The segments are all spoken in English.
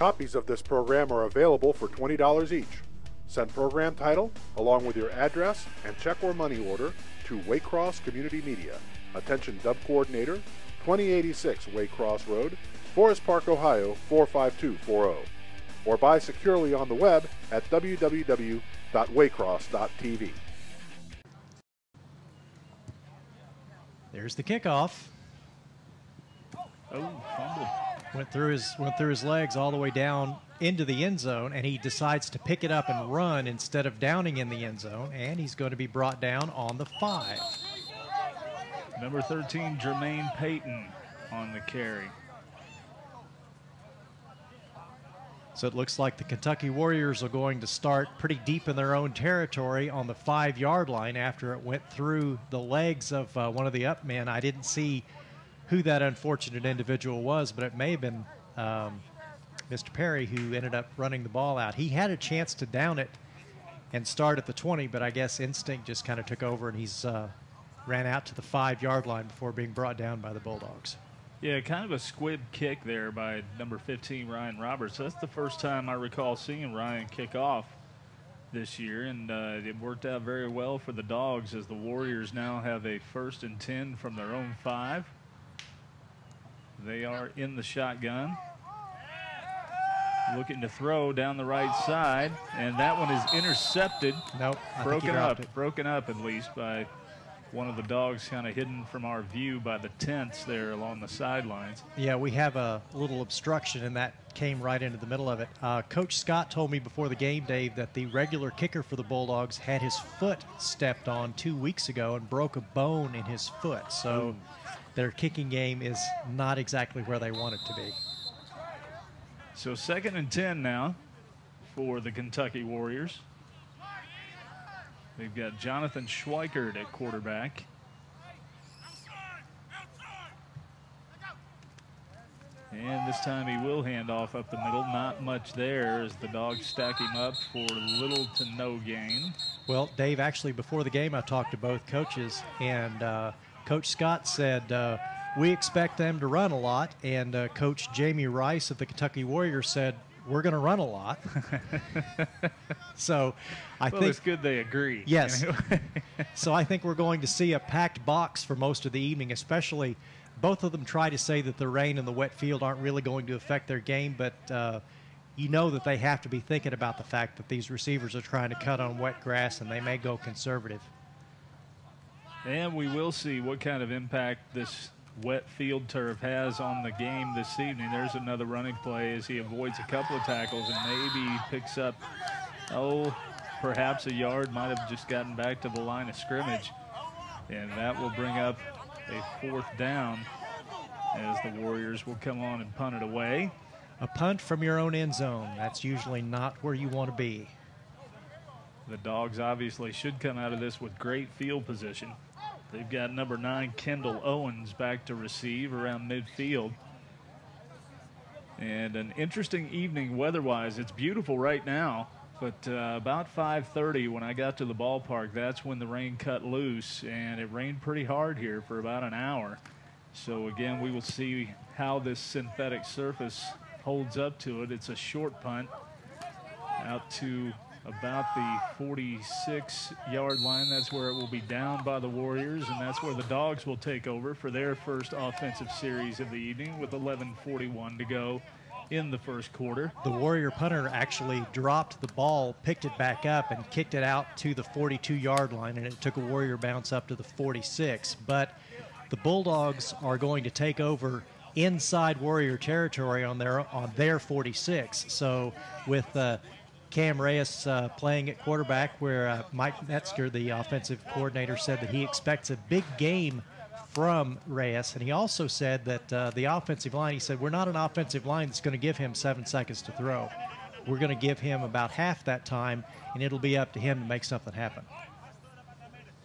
Copies of this program are available for $20 each. Send program title along with your address and check or money order to Waycross Community Media. Attention Dub Coordinator, 2086 Waycross Road, Forest Park, Ohio 45240. Or buy securely on the web at www.waycross.tv. There's the kickoff. Oh, fumble. Went through his went through his legs all the way down into the end zone, and he decides to pick it up and run instead of downing in the end zone, and he's going to be brought down on the five. Number 13, Jermaine Payton on the carry. So it looks like the Kentucky Warriors are going to start pretty deep in their own territory on the five yard line after it went through the legs of uh, one of the up men. I didn't see who that unfortunate individual was, but it may have been um, Mr. Perry who ended up running the ball out. He had a chance to down it and start at the 20, but I guess instinct just kind of took over and he's uh, ran out to the five yard line before being brought down by the Bulldogs. Yeah, kind of a squib kick there by number 15, Ryan Roberts. That's the first time I recall seeing Ryan kick off this year, and uh, it worked out very well for the Dogs as the Warriors now have a first and 10 from their own five. They are in the shotgun. Looking to throw down the right side, and that one is intercepted. Nope. broken up, it. broken up at least by one of the dogs kind of hidden from our view by the tents there along the sidelines. Yeah, we have a little obstruction, and that came right into the middle of it. Uh, Coach Scott told me before the game, Dave, that the regular kicker for the Bulldogs had his foot stepped on two weeks ago and broke a bone in his foot. So Ooh. Their kicking game is not exactly where they want it to be. So second and 10 now for the Kentucky Warriors. They've got Jonathan Schweikert at quarterback. And this time he will hand off up the middle. Not much there as the dogs stack him up for little to no gain. Well, Dave, actually, before the game, I talked to both coaches, and uh, Coach Scott said, uh, We expect them to run a lot. And uh, Coach Jamie Rice of the Kentucky Warriors said, we're going to run a lot. so I well, think it's good they agree. Yes. so I think we're going to see a packed box for most of the evening, especially both of them try to say that the rain and the wet field aren't really going to affect their game, but uh, you know that they have to be thinking about the fact that these receivers are trying to cut on wet grass and they may go conservative. And we will see what kind of impact this wet field turf has on the game this evening. There's another running play as he avoids a couple of tackles and maybe picks up, oh, perhaps a yard, might have just gotten back to the line of scrimmage. And that will bring up a fourth down as the Warriors will come on and punt it away. A punt from your own end zone. That's usually not where you want to be. The Dogs obviously should come out of this with great field position. They've got number nine, Kendall Owens, back to receive around midfield. And an interesting evening weather-wise. It's beautiful right now, but uh, about 5.30 when I got to the ballpark, that's when the rain cut loose, and it rained pretty hard here for about an hour. So again, we will see how this synthetic surface holds up to it. It's a short punt out to about the 46 yard line. That's where it will be down by the Warriors, and that's where the Dogs will take over for their first offensive series of the evening with 11.41 to go in the first quarter. The Warrior punter actually dropped the ball, picked it back up, and kicked it out to the 42 yard line, and it took a Warrior bounce up to the 46. But the Bulldogs are going to take over inside Warrior territory on their on their 46. So with uh, Cam Reyes uh, playing at quarterback, where uh, Mike Metzger, the offensive coordinator, said that he expects a big game from Reyes. And he also said that uh, the offensive line, he said, we're not an offensive line that's going to give him seven seconds to throw. We're going to give him about half that time, and it'll be up to him to make something happen.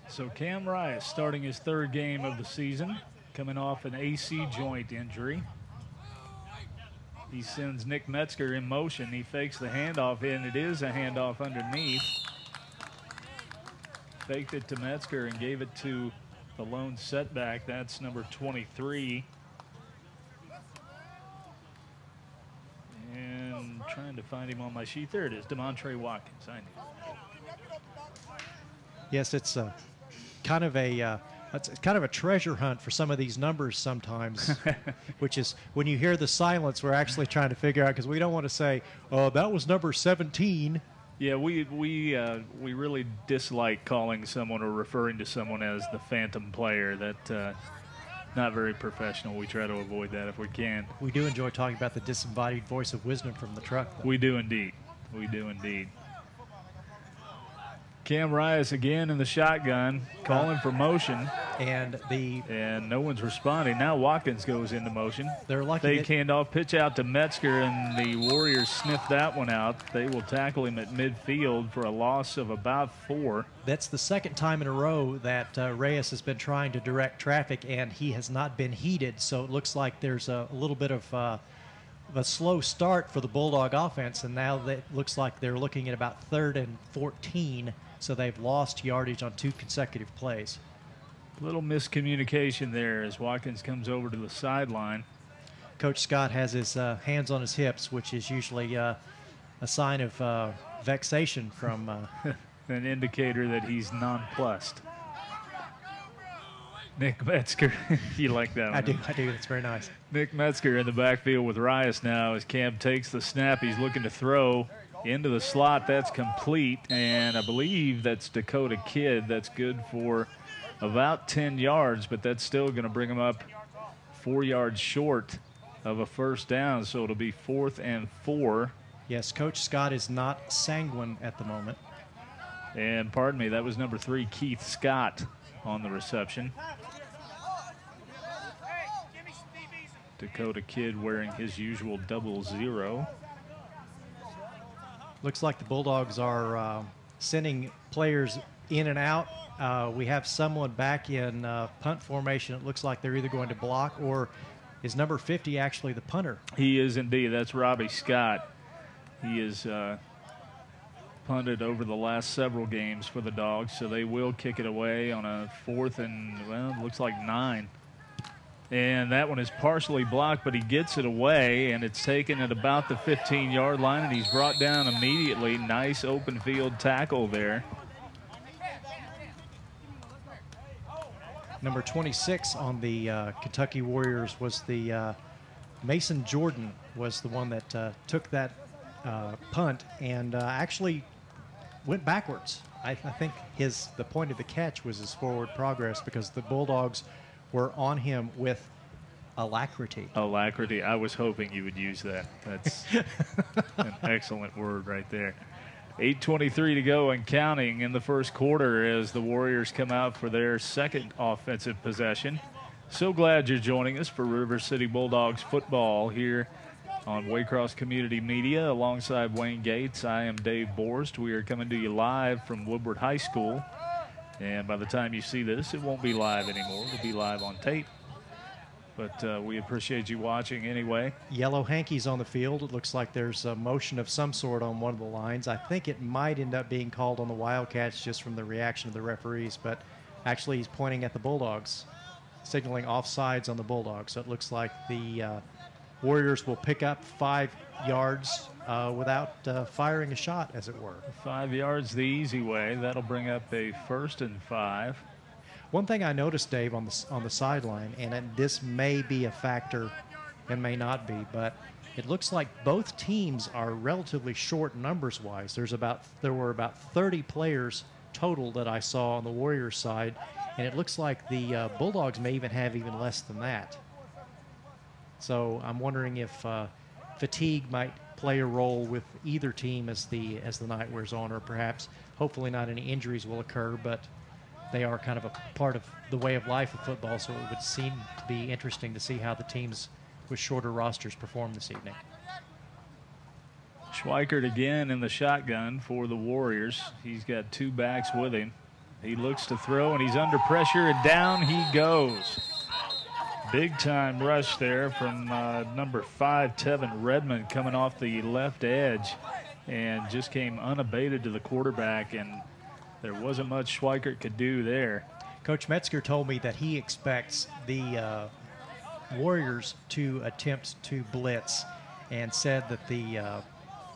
So Cam Reyes starting his third game of the season, coming off an AC joint injury. He sends Nick Metzger in motion. He fakes the handoff and It is a handoff underneath. Faked it to Metzger and gave it to the lone setback. That's number 23. And trying to find him on my sheet. There it is, Demontre Watkins. I knew. Yes, it's a kind of a uh, it's kind of a treasure hunt for some of these numbers sometimes, which is when you hear the silence, we're actually trying to figure out because we don't want to say, "Oh, that was number 17." Yeah, we we uh, we really dislike calling someone or referring to someone as the phantom player. That uh, not very professional. We try to avoid that if we can. We do enjoy talking about the disembodied voice of wisdom from the truck. Though. We do indeed. We do indeed. Cam Rias again in the shotgun, calling for motion, and the and no one's responding. Now Watkins goes into motion. They're lucky. Fake handoff, pitch out to Metzger, and the Warriors sniff that one out. They will tackle him at midfield for a loss of about four. That's the second time in a row that uh, Reyes has been trying to direct traffic, and he has not been heated. So it looks like there's a, a little bit of. Uh, a slow start for the Bulldog offense, and now it looks like they're looking at about third and 14 so they've lost yardage on two consecutive plays. Little miscommunication there as Watkins comes over to the sideline. Coach Scott has his uh, hands on his hips, which is usually uh, a sign of uh, vexation from. Uh, An indicator that he's nonplussed. Nick Metzger, you like that one? I do, I do. It's very nice. Nick Metzger in the backfield with Rias now as Cam takes the snap. He's looking to throw into the slot. That's complete. And I believe that's Dakota Kidd. That's good for about 10 yards, but that's still going to bring him up four yards short of a first down. So it'll be fourth and four. Yes, Coach Scott is not sanguine at the moment. And pardon me, that was number three, Keith Scott, on the reception. Dakota Kidd wearing his usual double zero. Looks like the Bulldogs are uh, sending players in and out. Uh, we have someone back in uh, punt formation. It looks like they're either going to block or is number 50 actually the punter? He is indeed. That's Robbie Scott. He is uh, punted over the last several games for the Dogs, so they will kick it away on a fourth and, well, looks like nine. And that one is partially blocked, but he gets it away, and it's taken at about the 15 yard line, and he's brought down immediately. Nice open field tackle there. Number 26 on the uh, Kentucky Warriors was the uh, Mason Jordan was the one that uh, took that uh, punt and uh, actually went backwards. I, I think his the point of the catch was his forward progress because the Bulldogs were on him with alacrity. Alacrity. I was hoping you would use that. That's an excellent word right there. 8.23 to go and counting in the first quarter as the Warriors come out for their second offensive possession. So glad you're joining us for River City Bulldogs football here on Waycross Community Media alongside Wayne Gates. I am Dave Borst. We are coming to you live from Woodward High School and by the time you see this, it won't be live anymore. It'll be live on tape. But uh, we appreciate you watching anyway. Yellow hankies on the field. It looks like there's a motion of some sort on one of the lines. I think it might end up being called on the Wildcats just from the reaction of the referees, but actually he's pointing at the Bulldogs, signaling offsides on the Bulldogs. So it looks like the uh, Warriors will pick up five yards uh, without uh, firing a shot, as it were. Five yards the easy way. That'll bring up a first and five. One thing I noticed, Dave, on the on the sideline, and this may be a factor, and may not be, but it looks like both teams are relatively short numbers wise. There's about there were about 30 players total that I saw on the Warriors side, and it looks like the uh, Bulldogs may even have even less than that. So I'm wondering if uh, fatigue might play a role with either team as the as the night wears on, or perhaps hopefully not any injuries will occur, but they are kind of a part of the way of life of football. So it would seem to be interesting to see how the teams with shorter rosters perform this evening. Schweikert again in the shotgun for the Warriors. He's got two backs with him. He looks to throw and he's under pressure and down he goes. Big time rush there from uh, number five, Tevin Redmond, coming off the left edge and just came unabated to the quarterback. And there wasn't much Schweikert could do there. Coach Metzger told me that he expects the uh, Warriors to attempt to blitz and said that the uh,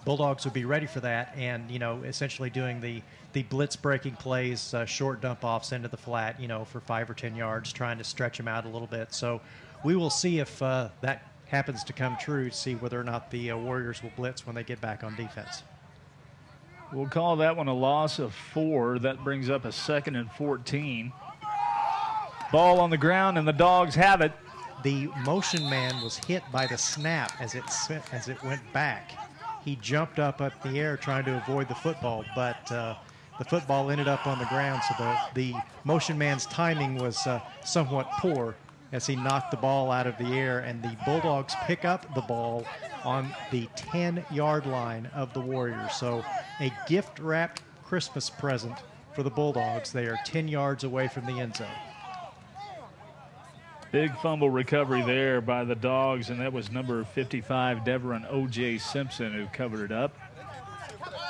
Bulldogs would be ready for that, and you know, essentially doing the the blitz breaking plays, uh, short dump offs into the flat, you know, for five or ten yards, trying to stretch them out a little bit. So we will see if uh, that happens to come true. See whether or not the uh, Warriors will blitz when they get back on defense. We'll call that one a loss of four. That brings up a second and 14. Ball on the ground, and the dogs have it. The motion man was hit by the snap as it as it went back. He jumped up up the air trying to avoid the football, but uh, the football ended up on the ground. So the the motion man's timing was uh, somewhat poor as he knocked the ball out of the air, and the Bulldogs pick up the ball on the 10 yard line of the Warriors. So a gift wrapped Christmas present for the Bulldogs. They are 10 yards away from the end zone. Big fumble recovery there by the Dogs, and that was number 55, Deveron O.J. Simpson, who covered it up.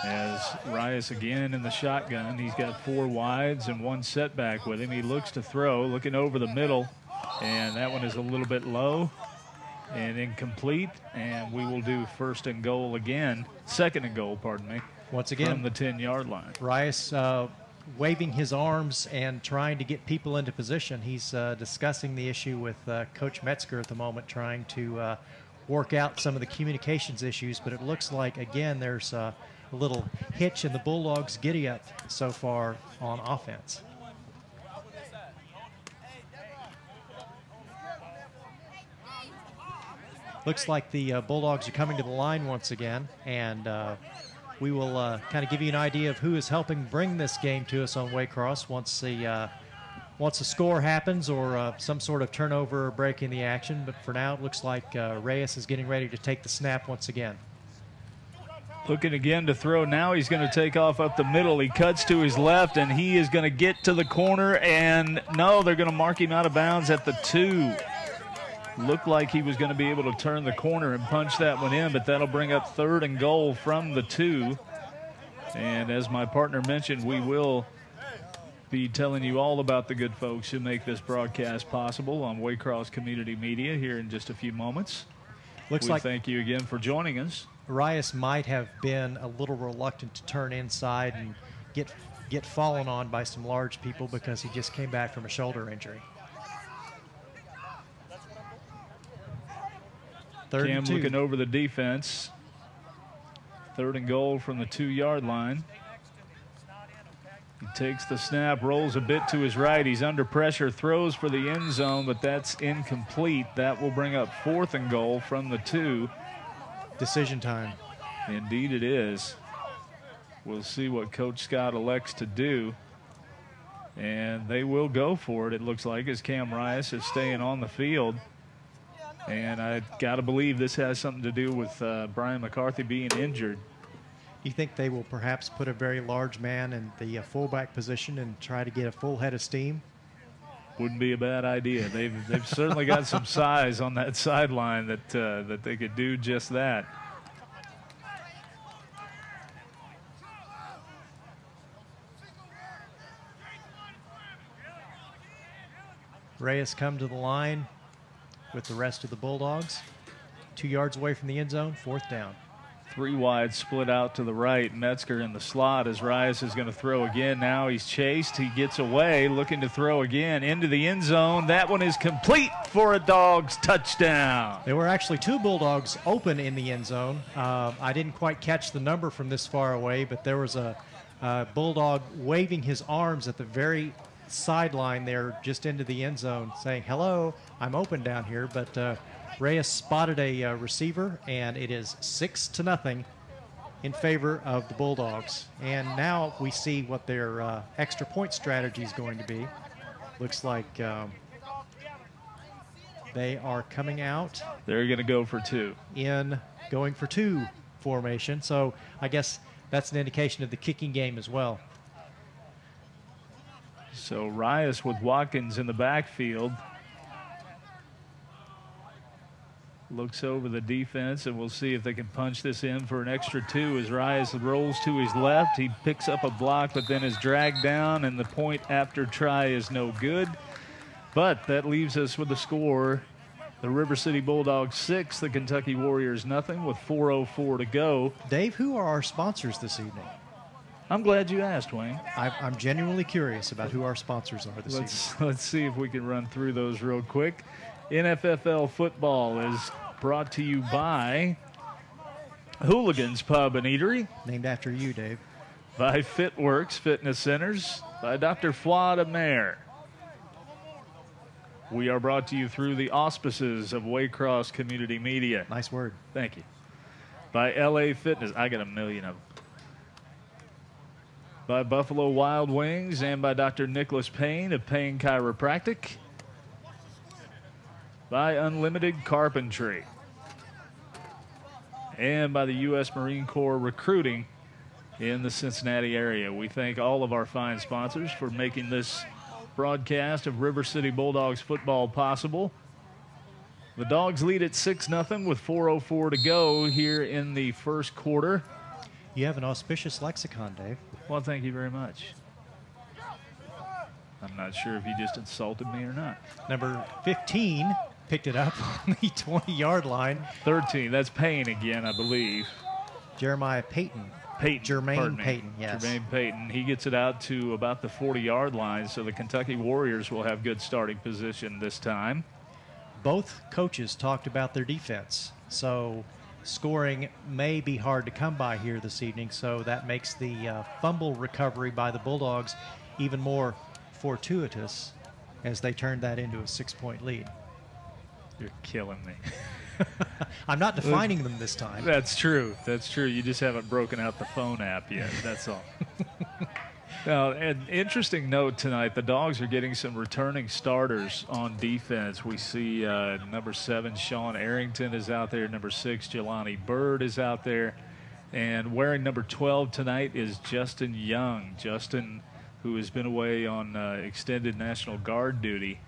As Rias again in the shotgun, he's got four wides and one setback with him. He looks to throw, looking over the middle, and that one is a little bit low and incomplete. And we will do first and goal again, second and goal, pardon me. Once again, from the 10 yard line. Rice uh, waving his arms and trying to get people into position. He's uh, discussing the issue with uh, Coach Metzger at the moment, trying to uh, work out some of the communications issues. But it looks like, again, there's a little hitch in the Bulldogs' giddy up so far on offense. Looks like the uh, Bulldogs are coming to the line once again, and uh, we will uh, kind of give you an idea of who is helping bring this game to us on Waycross once the uh, once a score happens or uh, some sort of turnover or break in the action. But for now, it looks like uh, Reyes is getting ready to take the snap once again. Looking again to throw. Now he's going to take off up the middle. He cuts to his left, and he is going to get to the corner. And no, they're going to mark him out of bounds at the two. Looked like he was going to be able to turn the corner and punch that one in, but that'll bring up third and goal from the two. And as my partner mentioned, we will be telling you all about the good folks who make this broadcast possible on Waycross Community Media here in just a few moments. Looks we like thank you again for joining us. Arias might have been a little reluctant to turn inside and get get fallen on by some large people because he just came back from a shoulder injury. Third Cam looking over the defense. Third and goal from the two yard line. He takes the snap, rolls a bit to his right. He's under pressure, throws for the end zone, but that's incomplete. That will bring up fourth and goal from the two. Decision time. Indeed, it is. We'll see what Coach Scott elects to do. And they will go for it, it looks like, as Cam Rice is staying on the field. And I got to believe this has something to do with uh, Brian McCarthy being injured. You think they will perhaps put a very large man in the uh, fullback position and try to get a full head of steam? Wouldn't be a bad idea. They've they've certainly got some size on that sideline that uh, that they could do just that. Reyes come to the line with the rest of the Bulldogs. Two yards away from the end zone, fourth down. Three wide split out to the right. Metzger in the slot as Rice is going to throw again. Now he's chased. He gets away, looking to throw again into the end zone. That one is complete for a dog's touchdown. There were actually two Bulldogs open in the end zone. Uh, I didn't quite catch the number from this far away, but there was a, a Bulldog waving his arms at the very sideline there, just into the end zone, saying, Hello, I'm open down here. But uh, Reyes spotted a uh, receiver, and it is six to nothing in favor of the Bulldogs. And now we see what their uh, extra point strategy is going to be. Looks like um, they are coming out They're going to go for two. in going for two formation. So I guess that's an indication of the kicking game as well. So Rias with Watkins in the backfield. Looks over the defense, and we'll see if they can punch this in for an extra two as Rias rolls to his left. He picks up a block, but then is dragged down, and the point after try is no good. But that leaves us with the score The River City Bulldogs six, the Kentucky Warriors nothing with 4:04 to go. Dave, who are our sponsors this evening? I'm glad you asked, Wayne. I, I'm genuinely curious about who our sponsors are this Let's evening. let's see if we can run through those real quick. NFFL football is brought to you by Hooligans Pub and Eatery, Named after you, Dave. by FitWorks Fitness Centers, by Dr. Fuad Amer. We are brought to you through the auspices of Waycross Community Media. Nice word. Thank you. By LA Fitness. I got a million of them. By Buffalo Wild Wings and by Dr. Nicholas Payne of Payne Chiropractic. By Unlimited Carpentry. And by the U.S. Marine Corps Recruiting in the Cincinnati area. We thank all of our fine sponsors for making this broadcast of River City Bulldogs football possible. The Dogs lead at 6 0 with 4.04 to go here in the first quarter. You have an auspicious lexicon, Dave. Well, thank you very much. I'm not sure if you just insulted me or not. Number 15 picked it up on the 20 yard line. 13, that's Payne again, I believe. Jeremiah Payton. Peyton. Jermaine. Payton, yes. Jermaine Payton. He gets it out to about the 40 yard line, so the Kentucky Warriors will have good starting position this time. Both coaches talked about their defense. So scoring may be hard to come by here this evening. So that makes the uh, fumble recovery by the Bulldogs even more fortuitous as they turn that into a six point lead. You're killing me. I'm not defining them this time. That's true. That's true. You just haven't broken out the phone app yet. That's all. now, an interesting note tonight: the Dogs are getting some returning starters on defense. We see uh, number seven Sean Arrington is out there. Number six Jelani Bird is out there, and wearing number 12 tonight is Justin Young. Justin, who has been away on uh, extended National Guard duty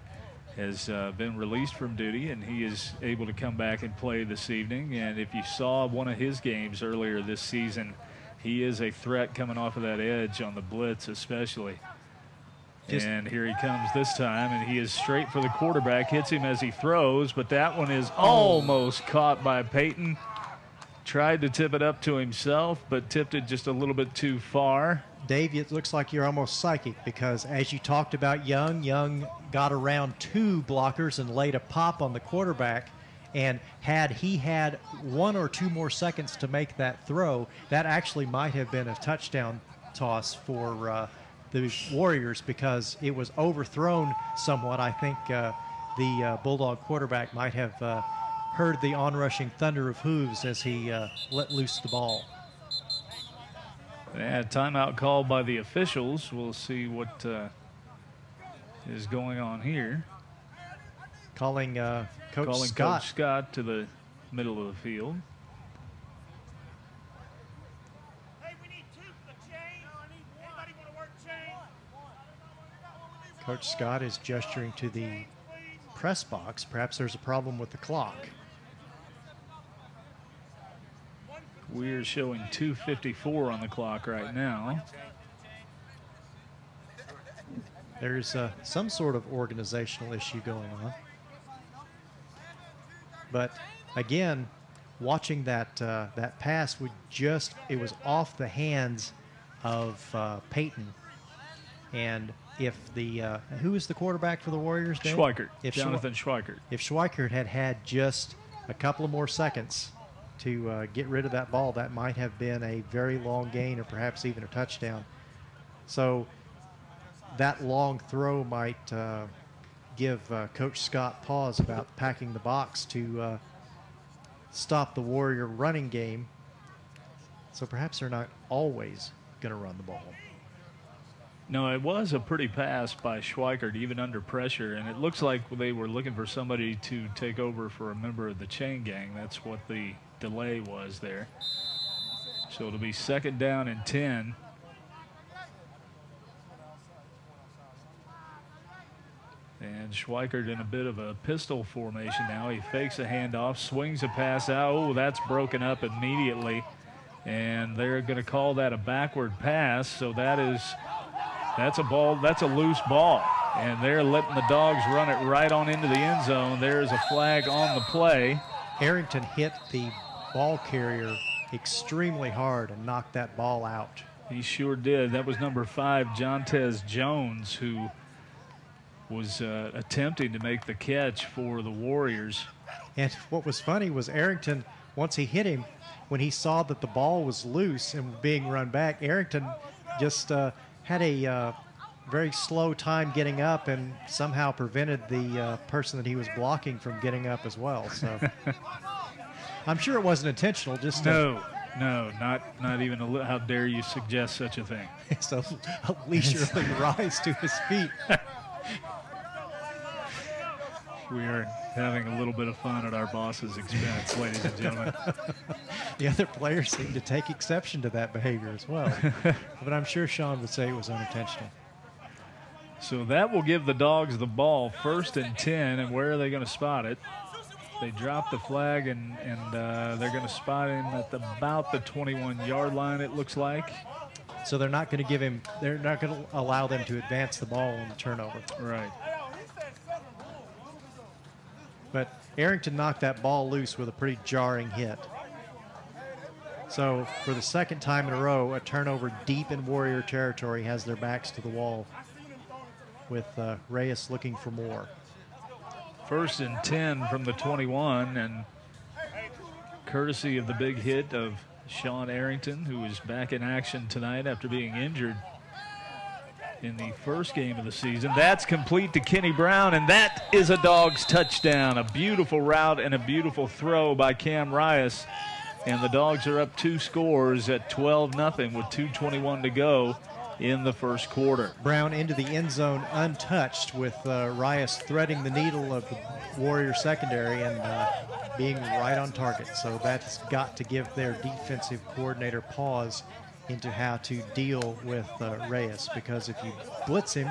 has uh, been released from duty and he is able to come back and play this evening. And if you saw one of his games earlier this season, he is a threat coming off of that edge on the blitz, especially. Just- and here he comes this time, and he is straight for the quarterback, hits him as he throws, but that one is almost caught by Peyton. Tried to tip it up to himself, but tipped it just a little bit too far. Dave, it looks like you're almost psychic because as you talked about Young, Young got around two blockers and laid a pop on the quarterback. And had he had one or two more seconds to make that throw, that actually might have been a touchdown toss for uh, the Warriors because it was overthrown somewhat. I think uh, the uh, Bulldog quarterback might have uh, heard the onrushing thunder of hooves as he uh, let loose the ball. Yeah, timeout called by the officials. We'll see what uh, is going on here. Calling uh, Coach Calling Scott Coach Scott to the middle of the field. Hey, we need two for the chain. Anybody want to work chain? Coach Scott is gesturing to the press box. Perhaps there's a problem with the clock. We're showing 2.54 on the clock right now. There's uh, some sort of organizational issue going on. But again, watching that uh, that pass would just it was off the hands of uh, Peyton, and if the uh, who is the quarterback for the Warriors? Dave? Schweikert, If Jonathan Schweikert. if Schweikert had had just a couple of more seconds to uh, get rid of that ball, that might have been a very long gain or perhaps even a touchdown. So that long throw might uh, give uh, Coach Scott pause about packing the box to uh, stop the Warrior running game. So perhaps they're not always going to run the ball. No, it was a pretty pass by Schweikert, even under pressure, and it looks like they were looking for somebody to take over for a member of the chain gang. That's what the delay was there. So it'll be second down and 10. And Schweikert in a bit of a pistol formation now. He fakes a handoff, swings a pass out. Oh, that's broken up immediately. And they're going to call that a backward pass. So that is that's a ball. That's a loose ball. And they're letting the dogs run it right on into the end zone. There is a flag on the play. Arrington hit the ball carrier extremely hard and knocked that ball out. He sure did. That was number five, Jontez Jones, who was uh, attempting to make the catch for the Warriors. And what was funny was Arrington, once he hit him, when he saw that the ball was loose and being run back, Arrington just uh, had a uh, very slow time getting up and somehow prevented the uh, person that he was blocking from getting up as well. So I'm sure it wasn't intentional. Just to, No, no, not not even a How dare you suggest such a thing? so a leisurely rise to his feet. We are having a little bit of fun at our boss's expense, ladies and gentlemen. The other players seem to take exception to that behavior as well. but I'm sure Sean would say it was unintentional. So that will give the dogs the ball first and 10. And where are they going to spot it? They drop the flag and, and uh, they're going to spot him at the, about the 21 yard line, it looks like. So they're not going to give him. They're not going to allow them to advance the ball on the turnover. Right. But Arrington knocked that ball loose with a pretty jarring hit. So for the second time in a row, a turnover deep in Warrior territory has their backs to the wall, with uh, Reyes looking for more. First and 10 from the 21, and courtesy of the big hit of Sean Arrington, who is back in action tonight after being injured in the first game of the season. That's complete to Kenny Brown, and that is a dog's touchdown. A beautiful route and a beautiful throw by Cam Rias. And the dogs are up two scores at 12 0 with 2.21 to go in the first quarter. Brown into the end zone untouched, with uh, Rias threading the needle of the Warrior secondary and uh, being right on target. So that's got to give their defensive coordinator pause into how to deal with uh, Reyes because if you blitz him,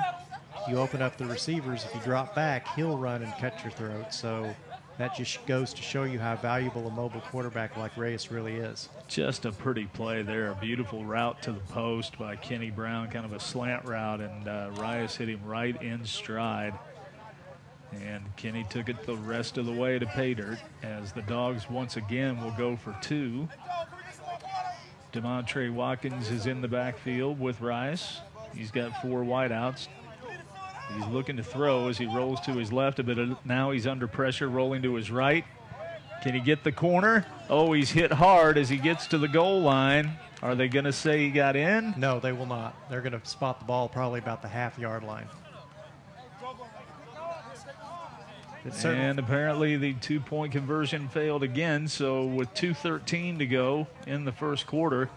you open up the receivers. If you drop back, he'll run and cut your throat. So that just goes to show you how valuable a mobile quarterback like Reyes really is. Just a pretty play there. A beautiful route to the post by Kenny Brown, kind of a slant route, and uh, Rias hit him right in stride. And Kenny took it the rest of the way to pay dirt as the dogs once again will go for two. Demontre Watkins is in the backfield with Rice. He's got four wideouts. He's looking to throw as he rolls to his left a bit. Now he's under pressure, rolling to his right. Can he get the corner? Oh, he's hit hard as he gets to the goal line. Are they going to say he got in? No, they will not. They're going to spot the ball probably about the half yard line. And apparently the two point conversion failed again. So with 2.13 to go in the first quarter,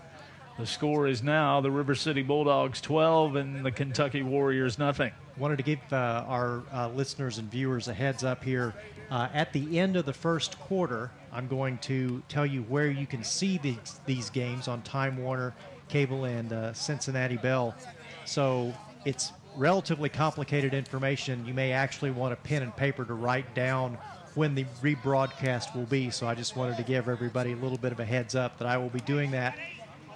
the score is now the River City Bulldogs 12 and the Kentucky Warriors nothing. Wanted to give uh, our uh, listeners and viewers a heads up here. Uh, at the end of the first quarter, I'm going to tell you where you can see these, these games on Time Warner Cable and uh, Cincinnati Bell. So it's relatively complicated information. You may actually want a pen and paper to write down when the rebroadcast will be. So I just wanted to give everybody a little bit of a heads up that I will be doing that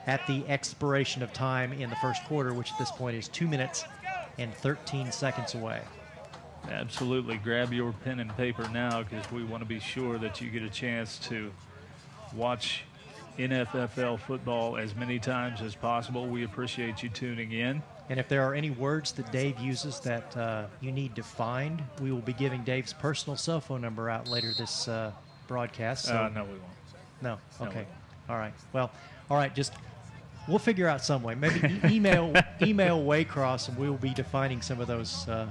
at the expiration of time in the first quarter, which at this point is two minutes and 13 seconds away. Absolutely. Grab your pen and paper now because we want to be sure that you get a chance to watch NFFL football as many times as possible. We appreciate you tuning in. And if there are any words that Dave uses that uh, you need to find, we will be giving Dave's personal cell phone number out later this uh, broadcast. So, uh, no, we won't. no, no, okay, we won't. all right. Well, all right. Just we'll figure out some way. Maybe email email Waycross, and we will be defining some of those uh,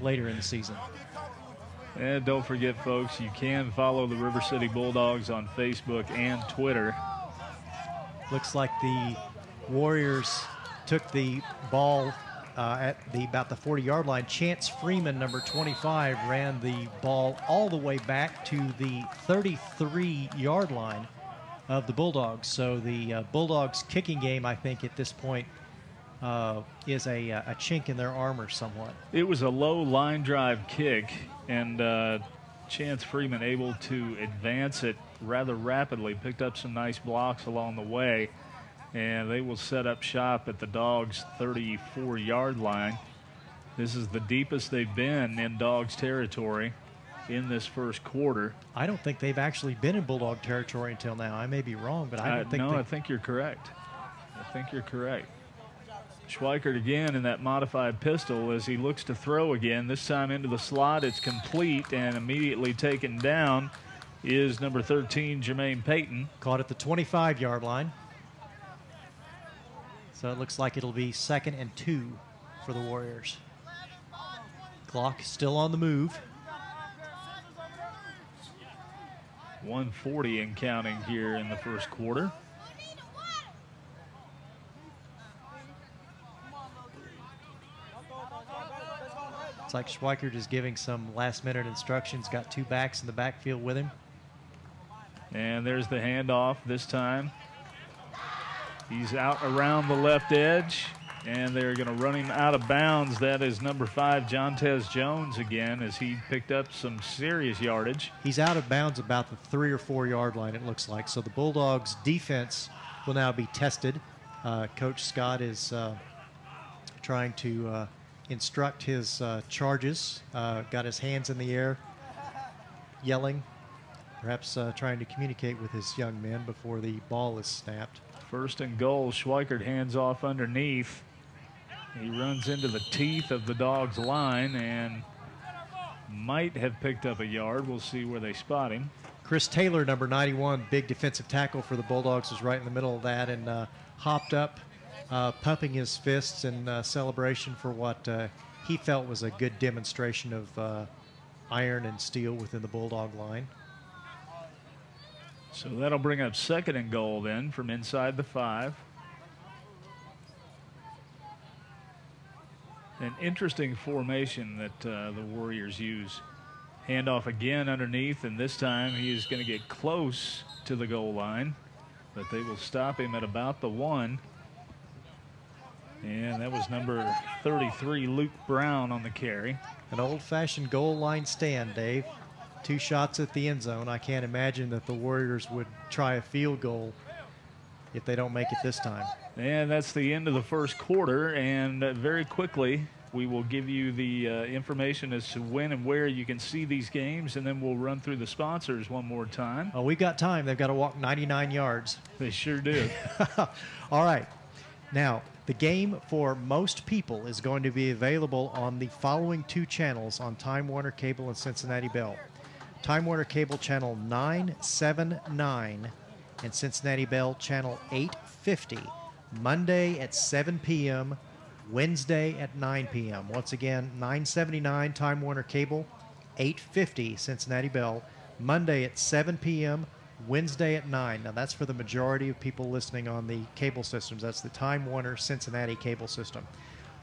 later in the season. And don't forget, folks, you can follow the River City Bulldogs on Facebook and Twitter. Looks like the Warriors took the ball uh, at the about the 40-yard line. Chance Freeman, number 25, ran the ball all the way back to the 33-yard line of the Bulldogs. So the uh, Bulldogs' kicking game, I think, at this point uh, is a, a chink in their armor somewhat. It was a low line drive kick, and uh, Chance Freeman able to advance it rather rapidly, picked up some nice blocks along the way, and they will set up shop at the Dogs' 34 yard line. This is the deepest they've been in Dogs territory in this first quarter. I don't think they've actually been in Bulldog territory until now. I may be wrong, but I Uh, don't think no, I think you're correct. I think you're correct. Schweikert again in that modified pistol as he looks to throw again. This time into the slot, it's complete and immediately taken down is number 13, Jermaine Payton. caught at the 25 yard line. So it looks like it'll be second and two for the Warriors. Clock still on the move. 140 and counting here in the first quarter. It's like Schweiker just giving some last minute instructions. Got two backs in the backfield with him. And there's the handoff this time. He's out around the left edge, and they're going to run him out of bounds. That is number five, Jontez Jones, again, as he picked up some serious yardage. He's out of bounds about the three or four yard line, it looks like. So the Bulldogs' defense will now be tested. Uh, Coach Scott is uh, trying to uh, instruct his uh, charges, uh, got his hands in the air, yelling, perhaps uh, trying to communicate with his young men before the ball is snapped. First and goal, Schweikert hands off underneath. He runs into the teeth of the dog's line and might have picked up a yard. We'll see where they spot him. Chris Taylor, number 91, big defensive tackle for the Bulldogs, was right in the middle of that and uh, hopped up, uh, pumping his fists in uh, celebration for what uh, he felt was a good demonstration of uh, iron and steel within the Bulldog line. So that'll bring up second and goal then from inside the five. An interesting formation that uh, the Warriors use. Handoff again underneath, and this time he is going to get close to the goal line, but they will stop him at about the one. And that was number 33, Luke Brown, on the carry. An old fashioned goal line stand, Dave. Two shots at the end zone. I can't imagine that the Warriors would try a field goal if they don't make it this time. And that's the end of the first quarter. And very quickly, we will give you the uh, information as to when and where you can see these games, and then we'll run through the sponsors one more time. Oh, we've got time. They've got to walk 99 yards. They sure do. All right. Now, the game for most people is going to be available on the following two channels on Time Warner Cable and Cincinnati Bell. Time Warner Cable channel 979 and Cincinnati Bell channel 850. Monday at 7 p.m., Wednesday at 9 p.m. Once again, 979 Time Warner Cable, 850 Cincinnati Bell. Monday at 7 p.m., Wednesday at 9. Now, that's for the majority of people listening on the cable systems. That's the Time Warner Cincinnati cable system.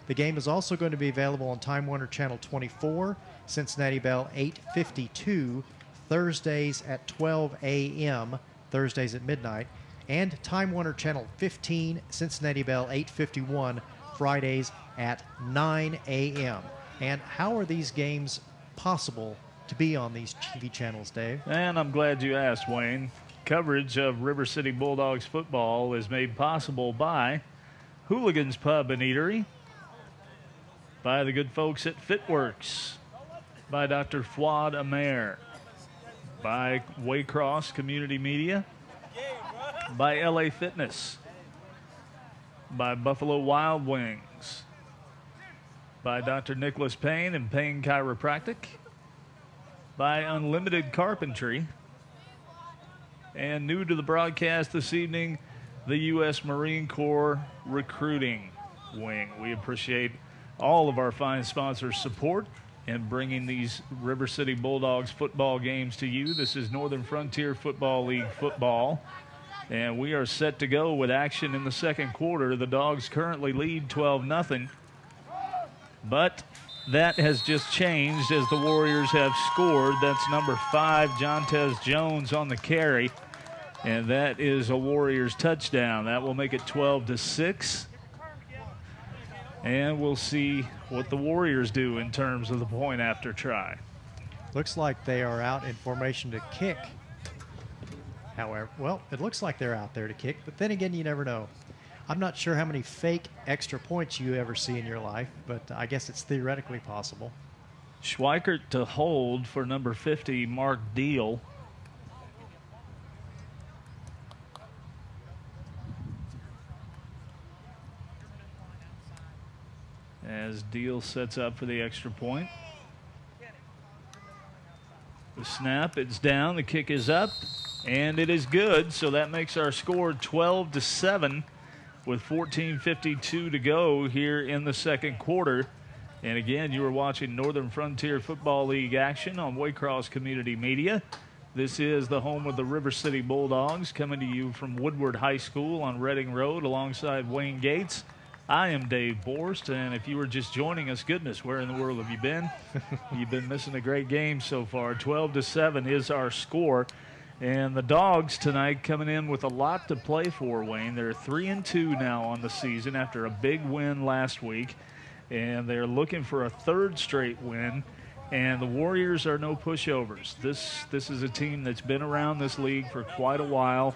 The game is also going to be available on Time Warner Channel 24, Cincinnati Bell 852, Thursdays at 12 a.m., Thursdays at midnight, and Time Warner Channel 15, Cincinnati Bell 851, Fridays at 9 a.m. And how are these games possible to be on these TV channels, Dave? and I'm glad you asked, Wayne. Coverage of River City Bulldogs football is made possible by Hooligans Pub and Eatery, by the good folks at Fitworks, by Dr. Fuad Amer, by Waycross Community Media, by LA Fitness, by Buffalo Wild Wings, by Dr. Nicholas Payne and Payne Chiropractic, by Unlimited Carpentry, and new to the broadcast this evening, the U.S. Marine Corps Recruiting Wing. We appreciate all of our fine sponsors' support in bringing these River City Bulldogs football games to you. This is Northern Frontier Football League football. And we are set to go with action in the second quarter. The Dogs currently lead 12 0. But that has just changed as the Warriors have scored. That's number five, Jontez Jones on the carry. And that is a Warriors touchdown. That will make it 12 to 6. And we'll see what the Warriors do in terms of the point after try. Looks like they are out in formation to kick. However, well, it looks like they're out there to kick, but then again, you never know. I'm not sure how many fake extra points you ever see in your life, but I guess it's theoretically possible. Schweikert to hold for number 50, Mark Deal. As Deal sets up for the extra point. The snap, it's down, the kick is up, and it is good. So that makes our score 12 to 7 with 14.52 to go here in the second quarter. And again, you are watching Northern Frontier Football League action on Waycross Community Media. This is the home of the River City Bulldogs coming to you from Woodward High School on Reading Road alongside Wayne Gates. I am Dave Borst, and if you were just joining us, goodness, where in the world have you been? You've been missing a great game so far. 12 to 7 is our score. And the Dogs tonight coming in with a lot to play for, Wayne. They're 3 and 2 now on the season after a big win last week. And they're looking for a third straight win. And the Warriors are no pushovers. This this is a team that's been around this league for quite a while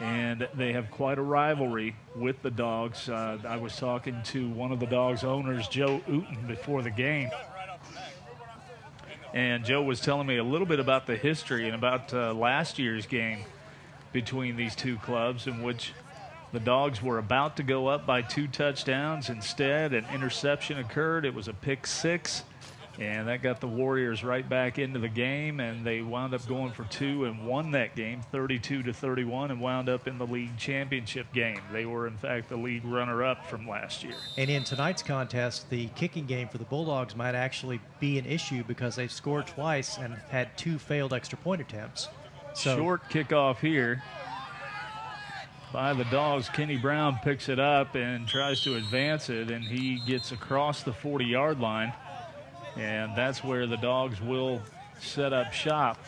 and they have quite a rivalry with the dogs. Uh, I was talking to one of the dogs' owners, Joe Uten, before the game. And Joe was telling me a little bit about the history and about uh, last year's game between these two clubs, in which the dogs were about to go up by two touchdowns. Instead, an interception occurred. It was a pick six and that got the Warriors right back into the game, and they wound up going for two and won that game 32 to 31 and wound up in the league championship game. They were, in fact, the league runner up from last year. And in tonight's contest, the kicking game for the Bulldogs might actually be an issue because they've scored twice and had two failed extra point attempts. So Short kickoff here by the Dogs. Kenny Brown picks it up and tries to advance it, and he gets across the 40 yard line. And that's where the Dogs will set up shop.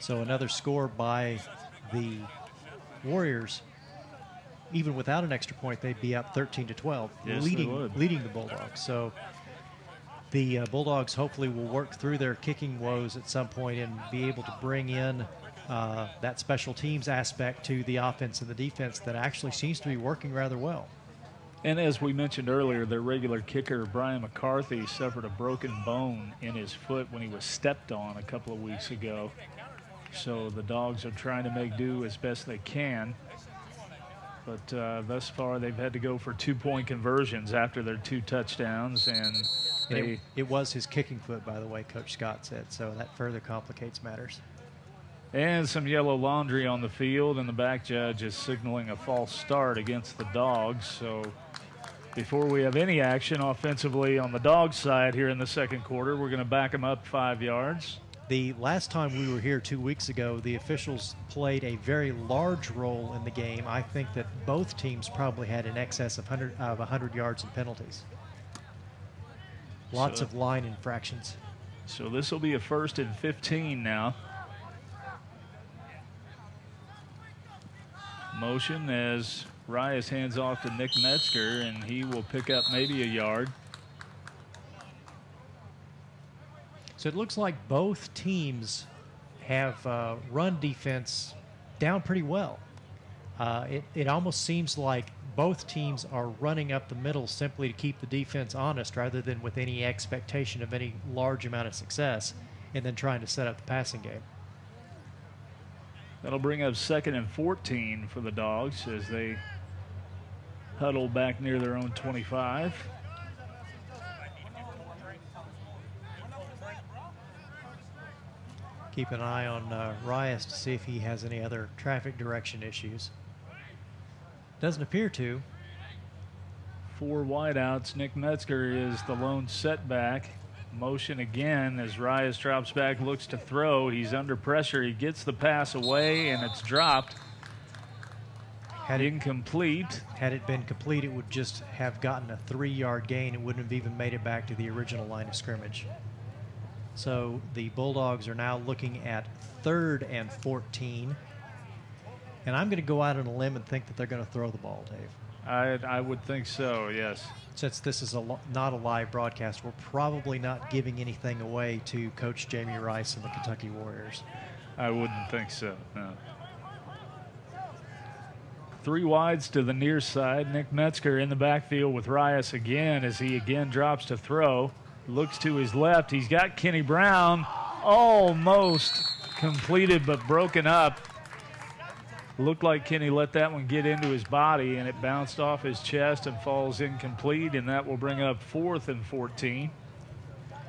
So another score by the Warriors. Even without an extra point, they'd be up 13 to 12, yes, leading leading the Bulldogs. So the uh, Bulldogs hopefully will work through their kicking woes at some point and be able to bring in uh, that special teams aspect to the offense and the defense that actually seems to be working rather well. And as we mentioned earlier, their regular kicker, Brian McCarthy, suffered a broken bone in his foot when he was stepped on a couple of weeks ago. So the dogs are trying to make do as best they can. But uh, thus far, they've had to go for two point conversions after their two touchdowns. And, and it, it was his kicking foot, by the way, Coach Scott said. So that further complicates matters. And some yellow laundry on the field, and the back judge is signaling a false start against the dogs. So before we have any action offensively on the dog side here in the second quarter. We're going to back them up five yards. The last time we were here two weeks ago, the officials played a very large role in the game. I think that both teams probably had in excess of 100, of 100 yards in penalties. Lots so, of line infractions. So this will be a first and 15 now. Motion as Rias hands off to Nick Metzger, and he will pick up maybe a yard. So it looks like both teams have uh, run defense down pretty well. Uh, it, it almost seems like both teams are running up the middle simply to keep the defense honest rather than with any expectation of any large amount of success and then trying to set up the passing game. That'll bring up second and 14 for the Dogs as they huddled back near their own 25. Keep an eye on uh, Rias to see if he has any other traffic direction issues. Doesn't appear to. Four wideouts. Nick Metzger is the lone setback. Motion again as Rias drops back, looks to throw. He's under pressure. He gets the pass away, and it's dropped. Had incomplete. Had it been complete, it would just have gotten a three yard gain. It wouldn't have even made it back to the original line of scrimmage. So the Bulldogs are now looking at third and 14. And I'm going to go out on a limb and think that they're going to throw the ball, Dave. I, I would think so, yes. Since this is a not a live broadcast, we're probably not giving anything away to Coach Jamie Rice and the Kentucky Warriors. I wouldn't think so, no. Three wides to the near side. Nick Metzger in the backfield with Rias again as he again drops to throw. Looks to his left. He's got Kenny Brown almost completed but broken up. Looked like Kenny let that one get into his body and it bounced off his chest and falls incomplete, and that will bring up fourth and 14.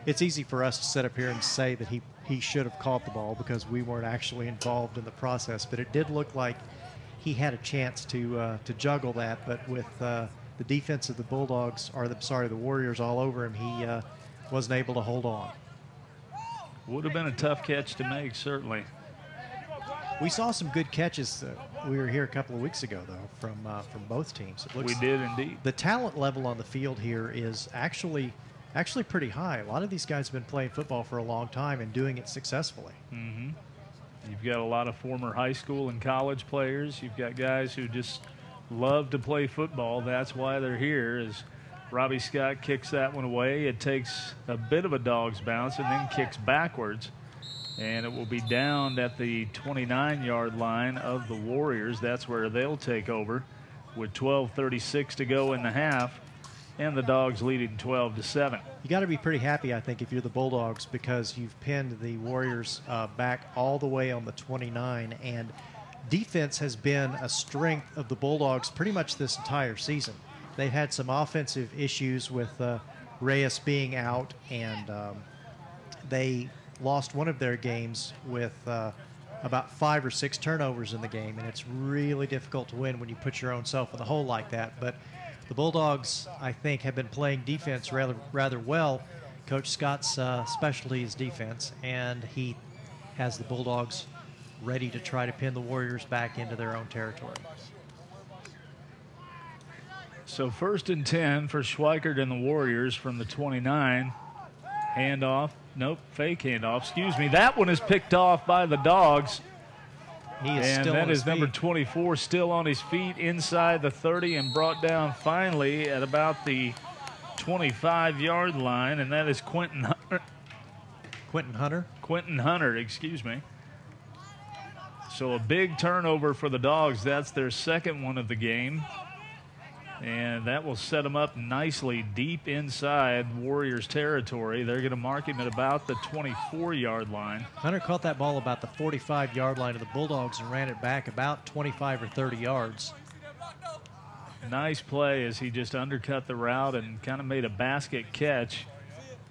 It's easy for us to sit up here and say that he, he should have caught the ball because we weren't actually involved in the process, but it did look like he had a chance to uh, to juggle that, but with uh, the defense of the Bulldogs, or the sorry, the Warriors all over him, he uh, wasn't able to hold on. Would have been a tough catch to make, certainly. We saw some good catches. Uh, we were here a couple of weeks ago, though, from uh, from both teams. It we did indeed. The talent level on the field here is actually actually pretty high. A lot of these guys have been playing football for a long time and doing it successfully. Mm-hmm. You've got a lot of former high school and college players. You've got guys who just love to play football. That's why they're here. As Robbie Scott kicks that one away, it takes a bit of a dog's bounce and then kicks backwards. And it will be down at the 29 yard line of the Warriors. That's where they'll take over with 12.36 to go in the half and the Dogs leading 12 to 7. You got to be pretty happy, I think, if you're the Bulldogs because you've pinned the Warriors uh, back all the way on the 29, and defense has been a strength of the Bulldogs pretty much this entire season. They've had some offensive issues with uh, Rias being out, and um, they lost one of their games with. Uh, about five or six turnovers in the game, and it's really difficult to win when you put your own self in the hole like that. But the Bulldogs, I think, have been playing defense rather rather well. Coach Scott's uh, specialty is defense, and he has the Bulldogs ready to try to pin the Warriors back into their own territory. So first and 10 for Schweikert and the Warriors from the 29. Handoff. Nope, fake handoff. Excuse me. That one is picked off by the Dogs. He is and still that is number feet. 24 still on his feet inside the 30 and brought down finally at about the 25 yard line, and that is Quentin Hunter. Quentin Hunter? Quentin Hunter, excuse me. So a big turnover for the Dogs. That's their second one of the game. And that will set them up nicely deep inside Warriors territory. They're going to mark him at about the 24 yard line. Hunter caught that ball about the 45 yard line of the Bulldogs and ran it back about 25 or 30 yards. Nice play as he just undercut the route and kind of made a basket catch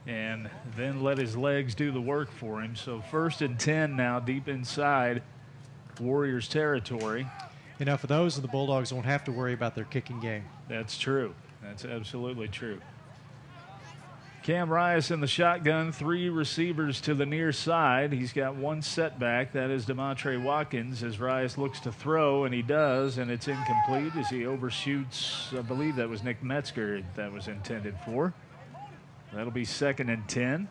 and then let his legs do the work for him. So, first and 10 now, deep inside Warriors territory. You know, for those, of the Bulldogs won't have to worry about their kicking game. That's true. That's absolutely true. Cam Rias in the shotgun, three receivers to the near side. He's got one setback. That is Demontre Watkins as Rias looks to throw, and he does, and it's incomplete as he overshoots. I believe that was Nick Metzger that was intended for. That'll be second and 10.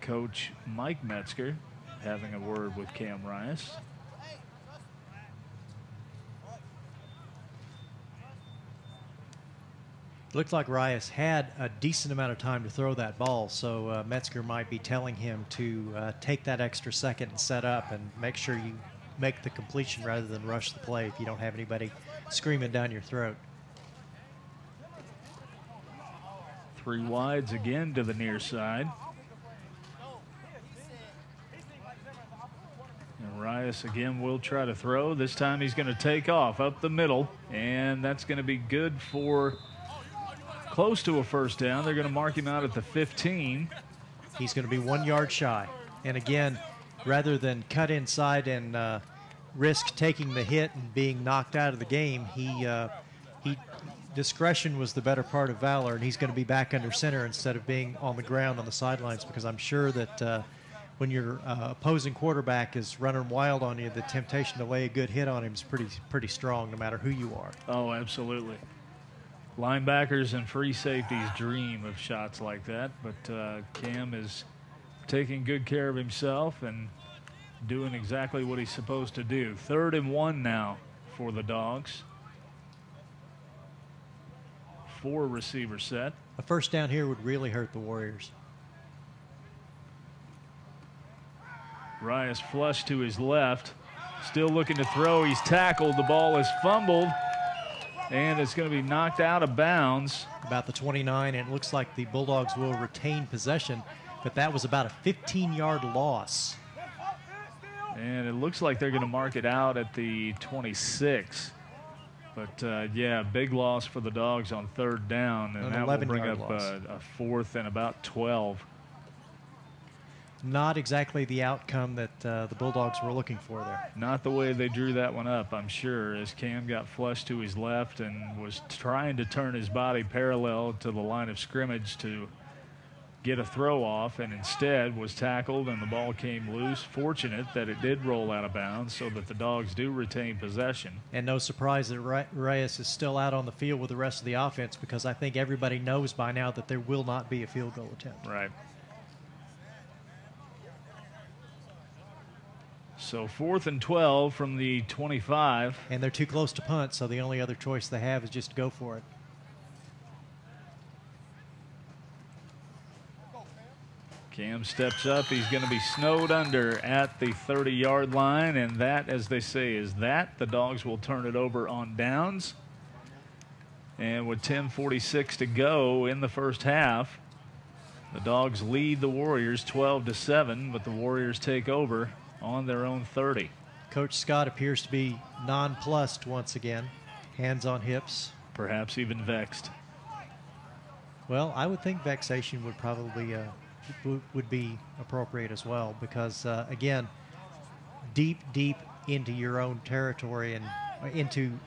Coach Mike Metzger having a word with Cam Rias. Looked like Rias had a decent amount of time to throw that ball, so uh, Metzger might be telling him to uh, take that extra second and set up and make sure you make the completion rather than rush the play if you don't have anybody screaming down your throat. Three wides again to the near side. And again will try to throw. This time he's going to take off up the middle, and that's going to be good for close to a first down. They're going to mark him out at the 15. He's going to be one yard shy. And again, rather than cut inside and uh, risk taking the hit and being knocked out of the game, he uh, he discretion was the better part of valor, and he's going to be back under center instead of being on the ground on the sidelines because I'm sure that. Uh, when your uh, opposing quarterback is running wild on you, the temptation to lay a good hit on him is pretty pretty strong, no matter who you are. Oh, absolutely. Linebackers and free safeties dream of shots like that, but uh, Cam is taking good care of himself and doing exactly what he's supposed to do. Third and one now for the Dogs. Four receiver set. A first down here would really hurt the Warriors. Rias flush to his left. Still looking to throw. He's tackled. The ball is fumbled. And it's going to be knocked out of bounds. About the 29, and it looks like the Bulldogs will retain possession, but that was about a 15 yard loss. And it looks like they're going to mark it out at the 26. But uh, yeah, big loss for the Dogs on third down, and An that will bring 11-yard up a fourth and about 12. Not exactly the outcome that uh, the Bulldogs were looking for there. Not the way they drew that one up, I'm sure, as Cam got flushed to his left and was trying to turn his body parallel to the line of scrimmage to get a throw off, and instead was tackled and the ball came loose. Fortunate that it did roll out of bounds so that the Dogs do retain possession. And no surprise that Re- Rias is still out on the field with the rest of the offense because I think everybody knows by now that there will not be a field goal attempt. Right. So fourth and 12 from the 25. And they're too close to punt, so the only other choice they have is just to go for it. Cam steps up. He's going to be snowed under at the 30 yard line. And that, as they say, is that. The Dogs will turn it over on downs. And with 10.46 to go in the first half, the Dogs lead the Warriors 12 to 7, but the Warriors take over on their own 30. Coach Scott appears to be nonplussed once again, hands on hips. Perhaps even vexed. Well, I would think vexation would probably uh, would be appropriate as well because uh, again, deep, deep into your own territory and uh, into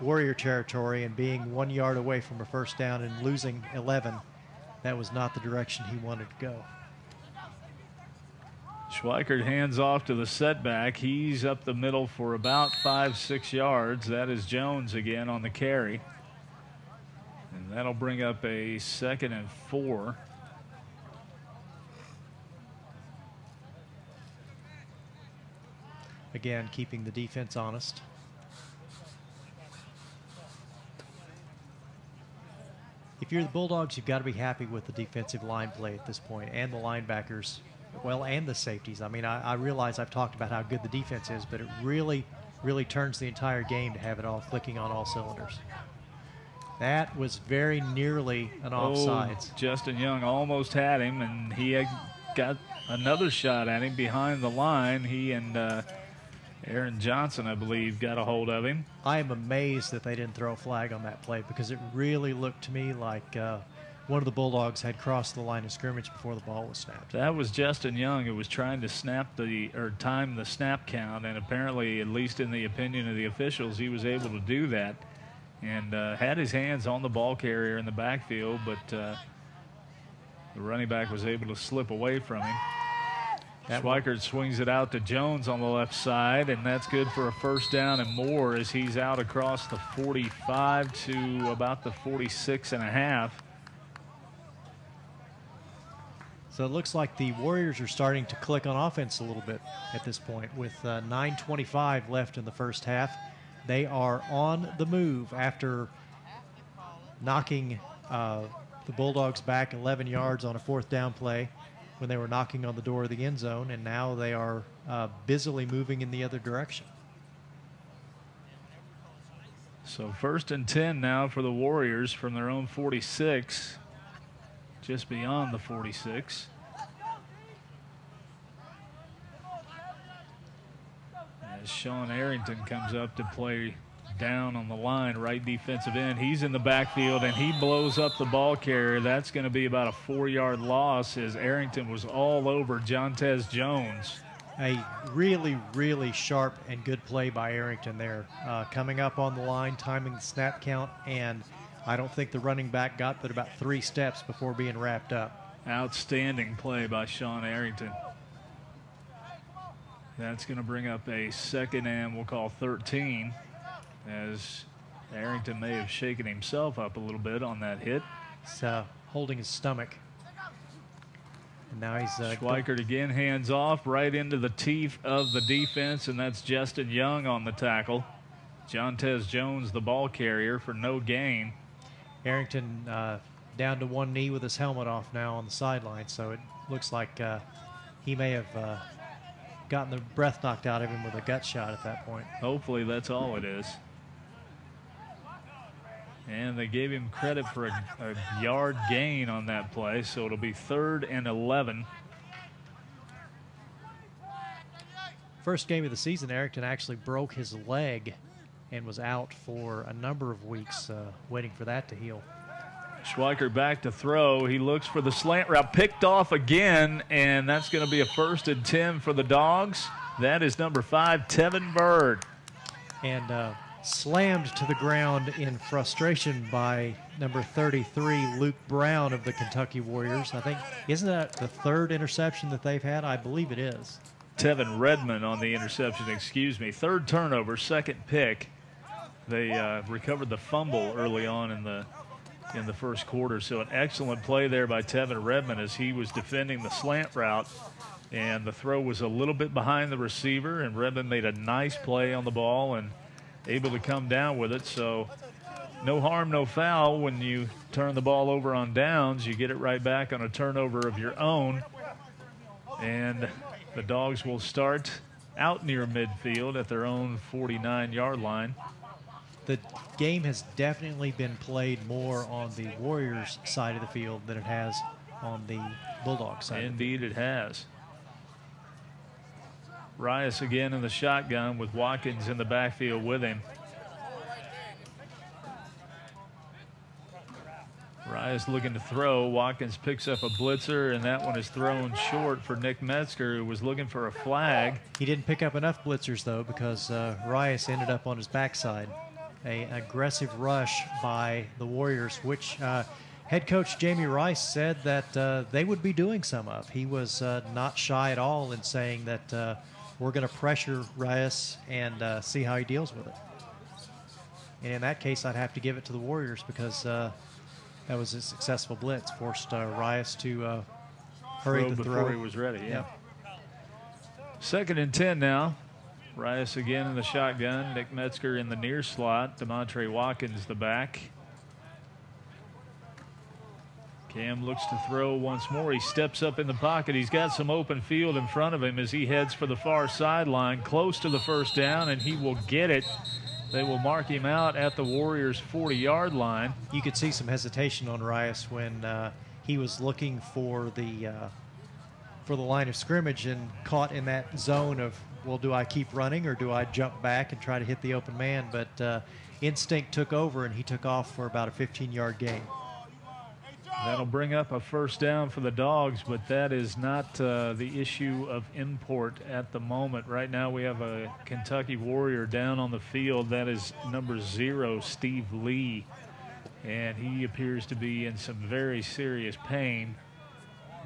Warrior territory and being one yard away from a first down and losing 11, that was not the direction he wanted to go. Schweikert hands off to the setback. He's up the middle for about five, six yards. That is Jones again on the carry. And that'll bring up a second and four. Again, keeping the defense honest. If you're the Bulldogs, you've got to be happy with the defensive line play at this point and the linebackers, well, and the safeties. I mean, I, I realize I've talked about how good the defense is, but it really, really turns the entire game to have it all clicking on all cylinders. That was very nearly an offsides. Oh, Justin Young almost had him, and he got another shot at him behind the line. He and uh, Aaron Johnson, I believe, got a hold of him. I am amazed that they didn't throw a flag on that play because it really looked to me like uh, one of the Bulldogs had crossed the line of scrimmage before the ball was snapped. That was Justin Young who was trying to snap the or time the snap count, and apparently, at least in the opinion of the officials, he was able to do that and uh, had his hands on the ball carrier in the backfield, but uh, the running back was able to slip away from him. That Schweikert swings it out to Jones on the left side, and that's good for a first down and more as he's out across the 45 to about the 46 and a half. So it looks like the Warriors are starting to click on offense a little bit at this point with uh, 9.25 left in the first half. They are on the move after knocking uh, the Bulldogs back 11 yards on a fourth down play when they were knocking on the door of the end zone, and now they are uh, busily moving in the other direction. So first and 10 now for the Warriors from their own 46, just beyond the 46. As Sean Arrington comes up to play down on the line, right defensive end. He's in the backfield and he blows up the ball carrier. That's going to be about a four yard loss as Arrington was all over Jontez Jones. A really, really sharp and good play by Arrington there. Uh, coming up on the line, timing the snap count, and I don't think the running back got but about three steps before being wrapped up. Outstanding play by Sean Arrington. That's going to bring up a second and we'll call 13 as Arrington may have shaken himself up a little bit on that hit. He's uh, holding his stomach. And now he's uh, Schweikert again hands off right into the teeth of the defense, and that's Justin Young on the tackle. Jontez Jones, the ball carrier, for no gain. Arrington uh, down to one knee with his helmet off now on the sideline, so it looks like uh, he may have uh, gotten the breath knocked out of him with a gut shot at that point. Hopefully, that's all it is. And they gave him credit for a, a yard gain on that play, so it'll be third and 11. First game of the season, Arrington actually broke his leg and was out for a number of weeks, uh, waiting for that to heal. Schweikert back to throw. He looks for the slant route, picked off again, and that's going to be a first and 10 for the Dogs. That is number five, Tevin Bird. And uh, slammed to the ground in frustration by number 33, Luke Brown of the Kentucky Warriors. I think, isn't that the third interception that they've had? I believe it is. Tevin Redmond on the interception, excuse me. Third turnover, second pick. They uh, recovered the fumble early on in the in the first quarter. So an excellent play there by Tevin Redmond as he was defending the slant route. And the throw was a little bit behind the receiver, and Redmond made a nice play on the ball and able to come down with it. So no harm, no foul when you turn the ball over on downs. You get it right back on a turnover of your own. And the Dogs will start out near midfield at their own 49 yard line the game has definitely been played more on the Warriors side of the field than it has on the Bulldogs side. Indeed, it has. Rias again in the shotgun with Watkins in the backfield with him. Rias looking to throw. Watkins picks up a blitzer, and that one is thrown short for Nick Metzger, who was looking for a flag. He didn't pick up enough blitzers, though, because uh, Rias ended up on his backside a aggressive rush by the Warriors, which uh, head coach Jamie Rice said that uh, they would be doing some of. He was uh, not shy at all in saying that uh, we're going to pressure Rice and uh, see how he deals with it. And in that case, I'd have to give it to the Warriors because uh, that was a successful blitz, forced Rice to hurry throw the before throw. he was ready. Yeah. Yep. Second and ten now. Rice again in the shotgun. Nick Metzger in the near slot. Demontre Watkins the back. Cam looks to throw once more. He steps up in the pocket. He's got some open field in front of him as he heads for the far sideline, close to the first down, and he will get it. They will mark him out at the Warriors' 40 yard line. You could see some hesitation on Rice when uh, he was looking for the. Uh, for the line of scrimmage and caught in that zone of well, do I keep running or do I jump back and try to hit the open man? But uh, instinct took over and he took off for about a 15 yard gain. That'll bring up a first down for the Dogs, but that is not uh, the issue of import at the moment. Right now, we have a Kentucky Warrior down on the field. That is number zero, Steve Lee. And he appears to be in some very serious pain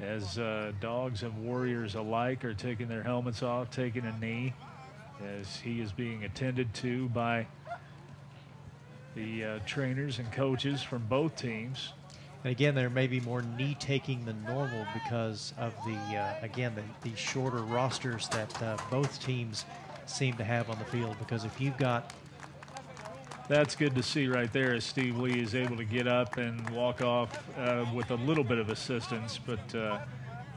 as uh, dogs and warriors alike are taking their helmets off, taking a knee, as he is being attended to by the uh, trainers and coaches from both teams. And again, there may be more knee taking than normal because of the, uh, again, the, the, shorter rosters that uh, both teams seem to have on the field. Because if you've got that's good to see right there as Steve Lee is able to get up and walk off uh, with a little bit of assistance, but uh,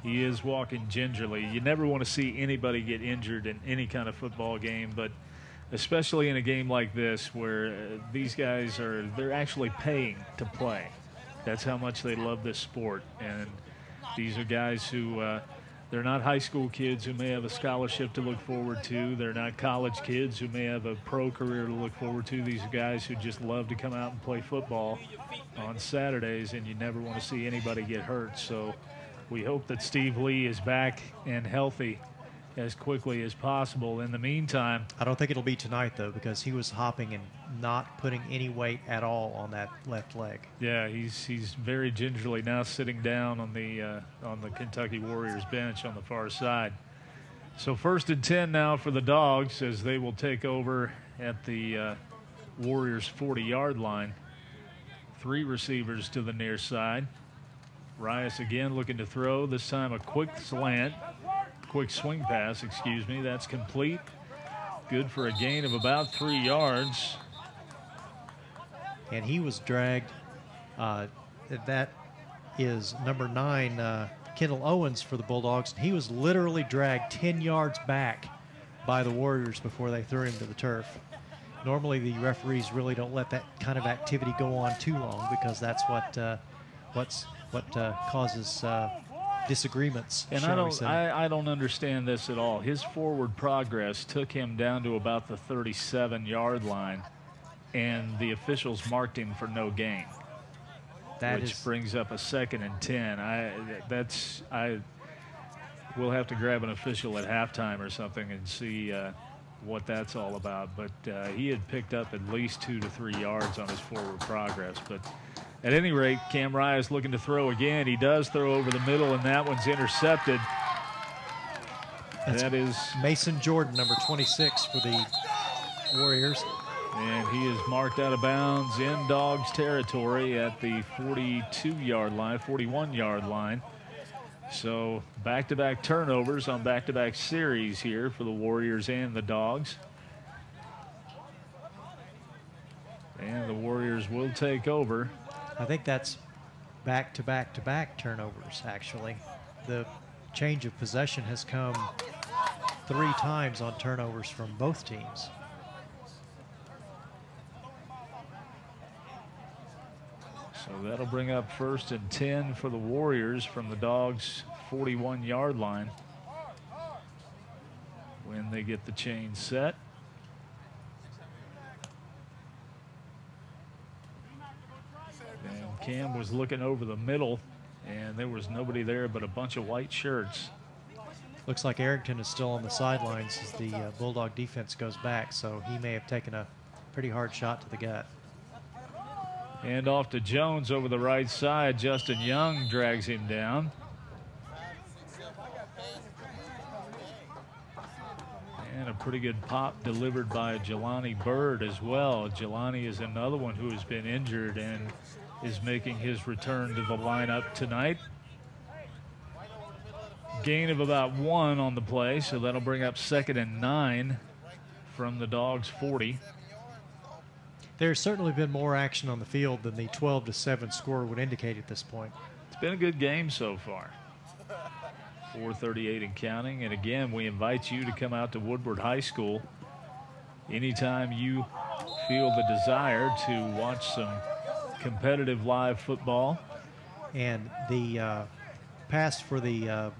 he is walking gingerly. You never want to see anybody get injured in any kind of football game, but especially in a game like this where uh, these guys are they're actually paying to play. That's how much they love this sport, and these are guys who uh, they're not high school kids who may have a scholarship to look forward to. They're not college kids who may have a pro career to look forward to. These are guys who just love to come out and play football on Saturdays, and you never want to see anybody get hurt. So we hope that Steve Lee is back and healthy as quickly as possible. In the meantime, I don't think it'll be tonight though because he was hopping and not putting any weight at all on that left leg. Yeah, he's he's very gingerly now sitting down on the uh, on the Kentucky Warriors bench on the far side. So first and ten now for the Dogs as they will take over at the uh, Warriors 40-yard line. Three receivers to the near side. Rias again looking to throw. This time a quick slant quick swing pass, excuse me. That's complete. Good for a gain of about three yards. And he was dragged. Uh, that is number nine, uh, Kendall Owens for the Bulldogs, he was literally dragged 10 yards back by the Warriors before they threw him to the turf. Normally, the referees really don't let that kind of activity go on too long because that's what uh, what's what uh, causes uh, disagreements. And I don't. I, I don't understand this at all. His forward progress took him down to about the 37-yard line, and the officials marked him for no gain, That which is- brings up a second and ten. I that's I. We'll have to grab an official at halftime or something and see uh, what that's all about. But uh, he had picked up at least two to three yards on his forward progress. But at any rate, Cam Rye is looking to throw again. He does throw over the middle, and that one's intercepted. That's that is, Mason Jordan, number 26 for the Warriors. and he is marked out of bounds in Dogs territory at the 42-yard line, 41-yard line. So back-to-back turnovers on back-to-back series here for the Warriors and the Dogs. And the Warriors will take over. I think that's back to back to back turnovers, actually. The change of possession has come three times on turnovers from both teams. So that'll bring up first and 10 for the Warriors from the Dogs' 41 yard line when they get the chain set. And Cam was looking over the middle, and there was nobody there but a bunch of white shirts. Looks like Arrington is still on the sidelines as the uh, Bulldog defense goes back, so he may have taken a pretty hard shot to the gut. And off to Jones over the right side. Justin Young drags him down. And a pretty good pop delivered by Jelani Bird as well. Jelani is another one who has been injured and is making his return to the lineup tonight. Gain of about one on the play, so that'll bring up second and nine from the Dogs 40. There's certainly been more action on the field than the 12 to 7 score would indicate at this point. It's been a good game so far. 438 and counting. And again, we invite you to come out to Woodward High School anytime you feel the desire to watch some competitive live football. And the uh, pass for the uh,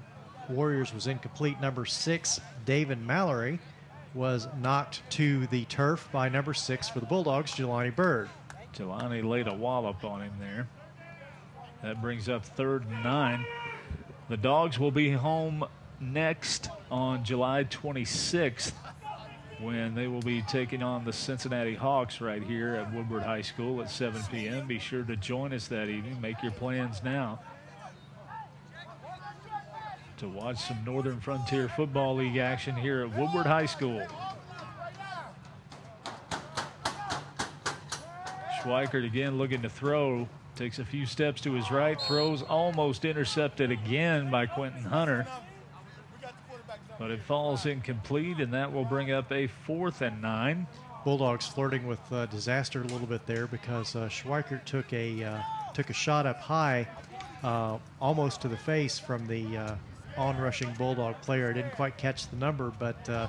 Warriors was incomplete. Number six, David Mallory, was knocked to the turf by number six for the Bulldogs, Jelani Bird. Jelani laid a wallop on him there. That brings up third and nine. The Dogs will be home next on July 26th when they will be taking on the Cincinnati Hawks right here at Woodward High School at 7 p.m. Be sure to join us that evening. Make your plans now to watch some Northern Frontier Football League action here at Woodward High School. Schweikert again looking to throw. Takes a few steps to his right. Throws almost intercepted again by Quentin Hunter. But it falls incomplete, and that will bring up a fourth and nine. Bulldogs flirting with uh, disaster a little bit there because uh, Schweikert took a uh, took a shot up high, uh, almost to the face from the uh, on-rushing Bulldog player. I didn't quite catch the number, but uh,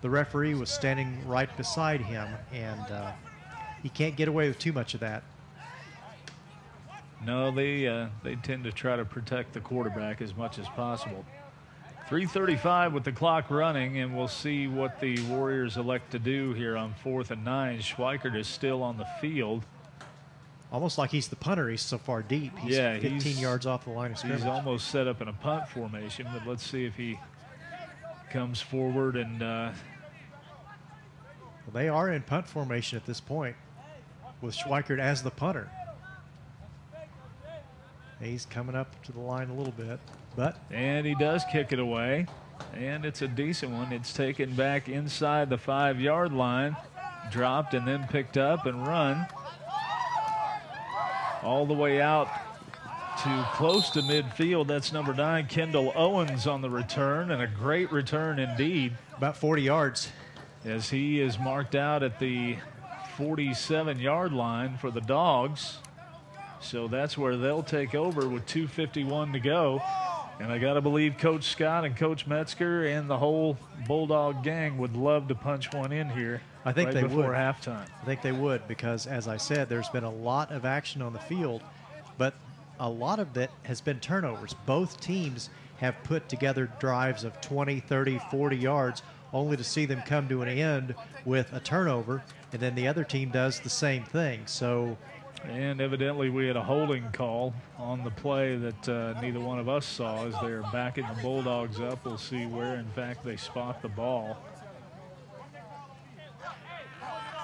the referee was standing right beside him, and uh, he can't get away with too much of that. No, they uh, they tend to try to protect the quarterback as much as possible. 3:35 with the clock running, and we'll see what the Warriors elect to do here on fourth and nine. Schweikert is still on the field. Almost like he's the punter. He's so far deep. He's Yeah, 15 he's- yards off the line of scrimmage. He's almost set up in a punt formation, but let's see if he comes forward and uh, Well, they are in punt formation at this point with Schweikert as the punter. He's coming up to the line a little bit, but And he does kick it away. And it's a decent one. It's taken back inside the five yard line, dropped and then picked up and run all the way out to close to midfield. That's number nine, Kendall Owens on the return, and a great return indeed about 40 yards. as he is marked out at the 47 yard line for the Dogs. So that's where they'll take over with 2.51 to go. And I got to believe Coach Scott and Coach Metzger and the whole Bulldog gang would love to punch one in here. I think right they before would. halftime. I think they would because, as I said, there's been a lot of action on the field, but a lot of it has been turnovers. Both teams have put together drives of 20, 30, 40 yards, only to see them come to an end with a turnover, and then the other team does the same thing. So And evidently, we had a holding call on the play that uh, neither one of us saw as they're backing the Bulldogs up. We'll see where, in fact, they spot the ball.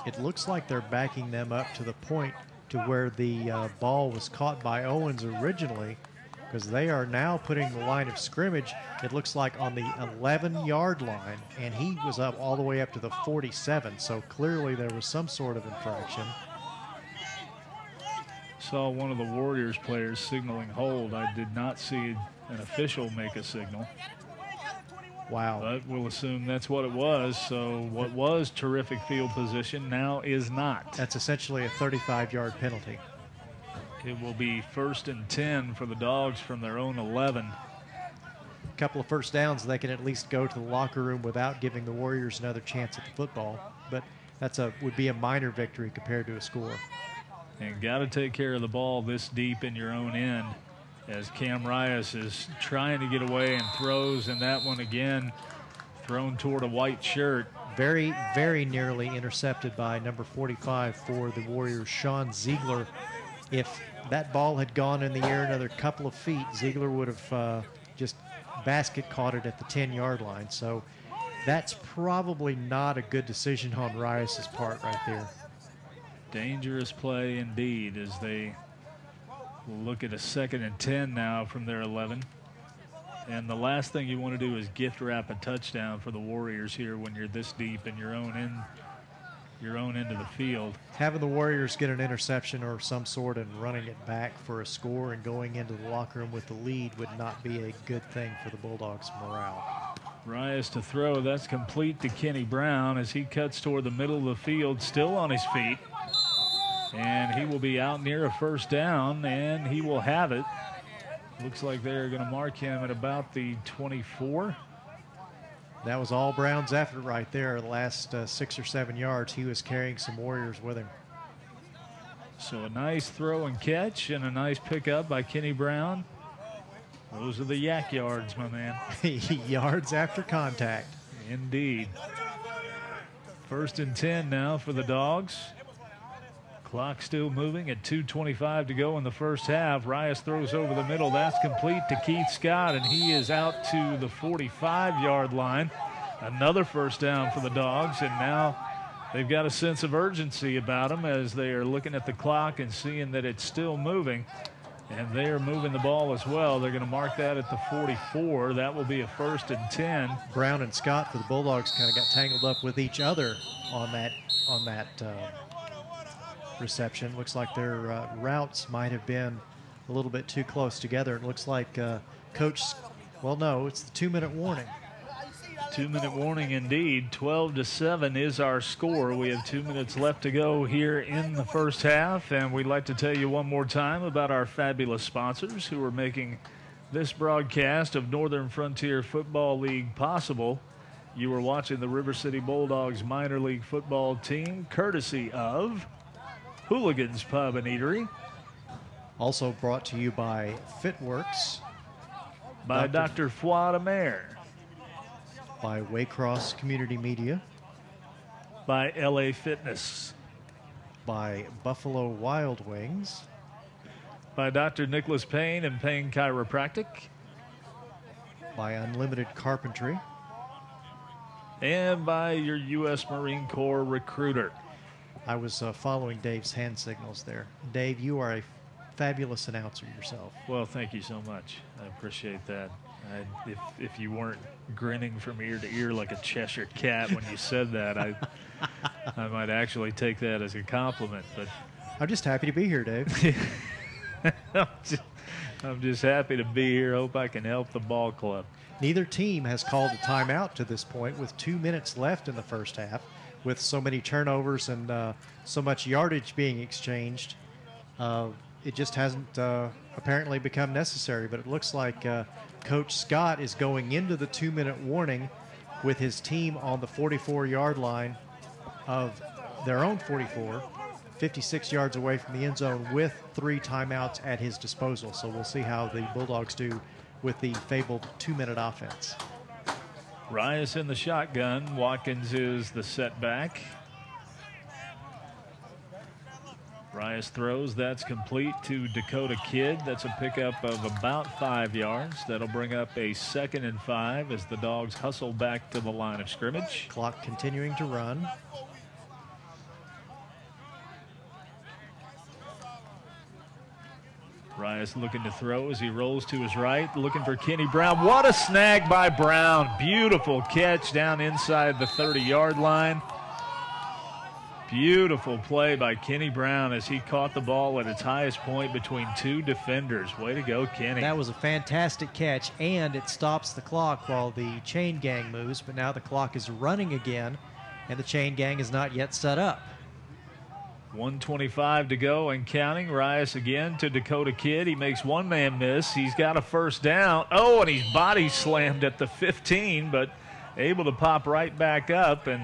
it looks like they're backing them up to the point to where the uh, ball was caught by Owens originally because they are now putting the line of scrimmage it looks like on the 11 yard line and he was up all the way up to the 47 so clearly there was some sort of infraction Saw one of the Warriors players signaling hold. I did not see an official make a signal, wow but we'll assume that's what it was. So, what was terrific field position now is not. that's essentially a 35 yard penalty It will be first and 10 for the Dogs from their own 11. a couple of first downs they can at least go to the locker room without giving the warriors another chance at the football but that's a would be a minor victory compared to a score And got to take care of the ball this deep in your own end as Cam Rias is trying to get away and throws, and that one again thrown toward a white shirt. very, very nearly intercepted by number 45 for the Warriors, Sean Ziegler. If that ball had gone in the air another couple of feet, Ziegler would have uh, just basket caught it at the 10 yard line. So that's probably not a good decision on Rias's part right there. Dangerous play indeed as they look at a second and 10 now from their 11. And the last thing you want to do is gift wrap a touchdown for the Warriors here when you're this deep in your own end, your own end of the field. Having the Warriors get an interception or some sort and running it back for a score and going into the locker room with the lead would not be a good thing for the Bulldogs' morale. Rias to throw. That's complete to Kenny Brown as he cuts toward the middle of the field, still on his feet. And he will be out near a first down, and he will have it. Looks like they're going to mark him at about the 24. That was all Brown's effort right there. The last uh, six or seven yards, he was carrying some Warriors with him. So a nice throw and catch, and a nice pickup by Kenny Brown. Those are the YAC yards, my man. yards after contact. Indeed. First and 10 now for the Dogs. Clock still moving at 2.25 to go in the first half. Rias throws over the middle. That's complete to Keith Scott, and he is out to the 45 yard line. Another first down for the Dogs, and now they've got a sense of urgency about them as they are looking at the clock and seeing that it's still moving. And they are moving the ball as well. They're going to mark that at the 44. That will be a first and 10. Brown and Scott for the Bulldogs kind of got tangled up with each other on that on that uh, reception. Looks like their uh, routes might have been a little bit too close together. It looks like uh, Coach. Well, no, it's the two-minute warning. Two minute warning indeed. 12 to 7 is our score. We have two minutes left to go here in the first half. And we'd like to tell you one more time about our fabulous sponsors who are making this broadcast of Northern Frontier Football League possible. You are watching the River City Bulldogs minor league football team courtesy of Hooligans Pub and Eatery Also brought to you by Fitworks, by Dr. Dr. Fuad Amer, by Waycross Community Media, by LA Fitness, by Buffalo Wild Wings, by Dr. Nicholas Payne and Payne Chiropractic. by Unlimited Carpentry, and by your U.S. Marine Corps recruiter. I was uh, following Dave's hand signals there. Dave, you are a fabulous announcer yourself. Well, thank you so much. I appreciate that. I, if, if you weren't grinning from ear to ear like a Cheshire cat when you said that, I, I might actually take that as a compliment. But I'm just happy to be here, Dave. I'm just, I'm just happy to be here. Hope I can help the ball club. Neither team has called a timeout to this point with two minutes left in the first half. With so many turnovers and uh, so much yardage being exchanged, uh, it just hasn't uh, apparently become necessary. But it looks like uh, Coach Scott is going into the two minute warning with his team on the 44 yard line of their own 44, 56 yards away from the end zone with three timeouts at his disposal. So we'll see how the Bulldogs do with the fabled two minute offense. Rice in the shotgun. Watkins is the setback. Rice throws. That's complete to Dakota Kidd. That's a pickup of about five yards. That'll bring up a second and five as the dogs hustle back to the line of scrimmage. Clock continuing to run. Rias looking to throw as he rolls to his right, looking for Kenny Brown. What a snag by Brown. Beautiful catch down inside the 30 yard line. Beautiful play by Kenny Brown as he caught the ball at its highest point between two defenders. Way to go, Kenny. That was a fantastic catch, and it stops the clock while the chain gang moves. But now the clock is running again, and the chain gang is not yet set up. 125 to go and counting. Rias again to Dakota Kidd. He makes one man miss. He's got a first down. Oh, and he's body slammed at the 15, but able to pop right back up. And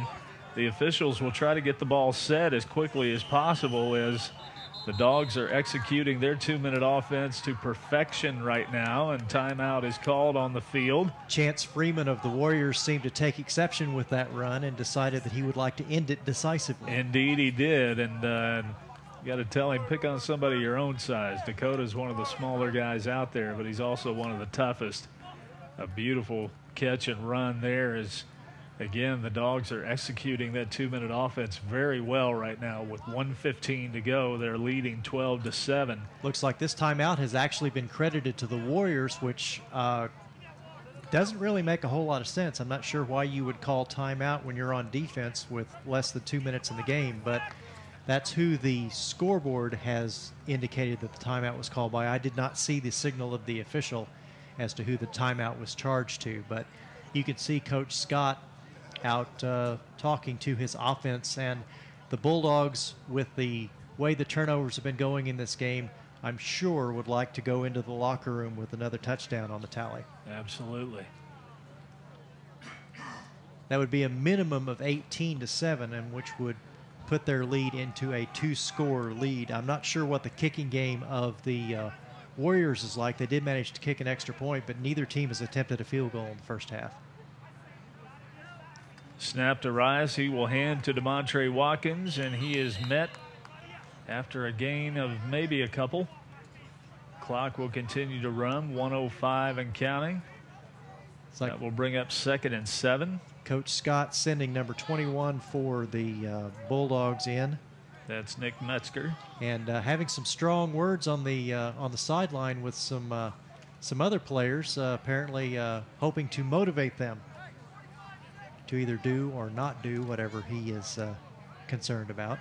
the officials will try to get the ball set as quickly as possible as the Dogs are executing their two minute offense to perfection right now, and timeout is called on the field. Chance Freeman of the Warriors seemed to take exception with that run and decided that he would like to end it decisively. Indeed, he did. And uh, you got to tell him, pick on somebody your own size. Dakota's one of the smaller guys out there, but he's also one of the toughest. A beautiful catch and run there is again, the Dogs are executing that two minute offense very well right now with 115 to go. They're leading 12 to 7. Looks like this timeout has actually been credited to the Warriors, which uh, doesn't really make a whole lot of sense. I'm not sure why you would call timeout when you're on defense with less than two minutes in the game, but that's who the scoreboard has indicated that the timeout was called by. I did not see the signal of the official as to who the timeout was charged to, but you can see Coach Scott out uh, talking to his offense. And the Bulldogs, with the way the turnovers have been going in this game, I'm sure would like to go into the locker room with another touchdown on the tally. Absolutely. That would be a minimum of 18 to 7, and which would put their lead into a two score lead. I'm not sure what the kicking game of the uh, Warriors is like. They did manage to kick an extra point, but neither team has attempted a field goal in the first half. Snap to Rias. He will hand to Demontre Watkins, and he is met after a gain of maybe a couple. Clock will continue to run, 105 and counting. Like that will bring up second and seven. Coach Scott sending number 21 for the uh, Bulldogs in. That's Nick Metzger. And uh, having some strong words on the uh, on the sideline with some uh, some other players, uh, apparently uh, hoping to motivate them to either do or not do whatever he is uh, concerned about.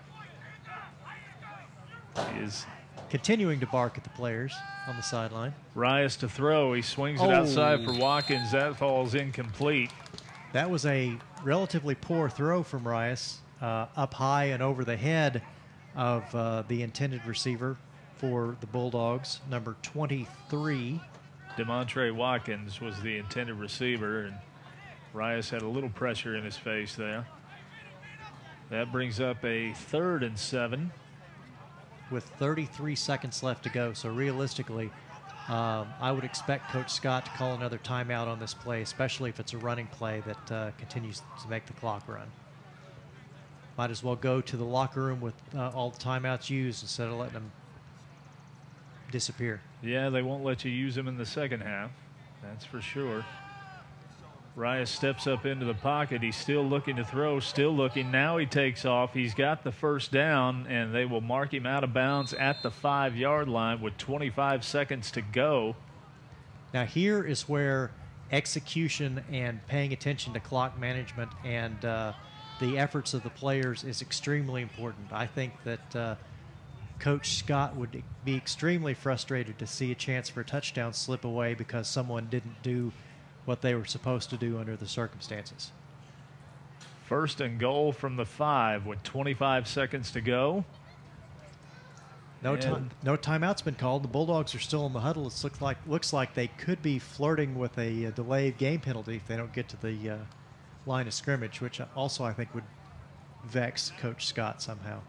He is continuing to bark at the players on the sideline. Rias to throw. He swings it oh. outside for Watkins. That falls incomplete. That was a relatively poor throw from Rias, uh, up high and over the head of uh, the intended receiver for the Bulldogs, number 23. Demontre Watkins was the intended receiver, and Rias had a little pressure in his face there. That brings up a third and seven. With 33 seconds left to go. So realistically, um, I would expect Coach Scott to call another timeout on this play, especially if it's a running play that uh, continues to make the clock run. Might as well go to the locker room with uh, all the timeouts used instead of letting them disappear. Yeah, they won't let you use them in the second half. That's for sure. Rias steps up into the pocket. He's still looking to throw, still looking. Now he takes off. He's got the first down, and they will mark him out of bounds at the five yard line with 25 seconds to go. Now, here is where execution and paying attention to clock management and uh, the efforts of the players is extremely important. I think that uh, Coach Scott would be extremely frustrated to see a chance for a touchdown slip away because someone didn't do what they were supposed to do under the circumstances. First and goal from the five with 25 seconds to go. No And- time, no timeout's been called. The Bulldogs are still in the huddle. It looks like looks like they could be flirting with a, uh delay of game penalty if they don't get to the uh, line of scrimmage, which also I think would vex Coach Scott somehow.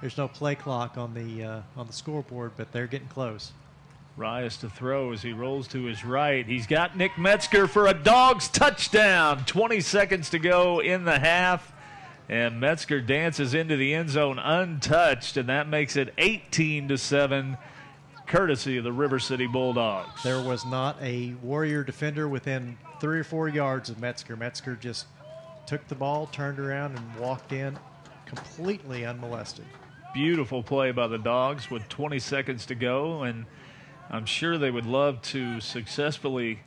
There's no play clock on the uh, on the scoreboard, but they're getting close. Rias to throw as he rolls to his right. He's got Nick Metzger for a dog's touchdown. 20 seconds to go in the half. And Metzger dances into the end zone untouched, and that makes it 18 to 7, courtesy of the River City Bulldogs. There was not a Warrior defender within three or four yards of Metzger. Metzger just took the ball, turned around, and walked in completely unmolested. Beautiful play by the Dogs with 20 seconds to go, and I'm sure they would love to successfully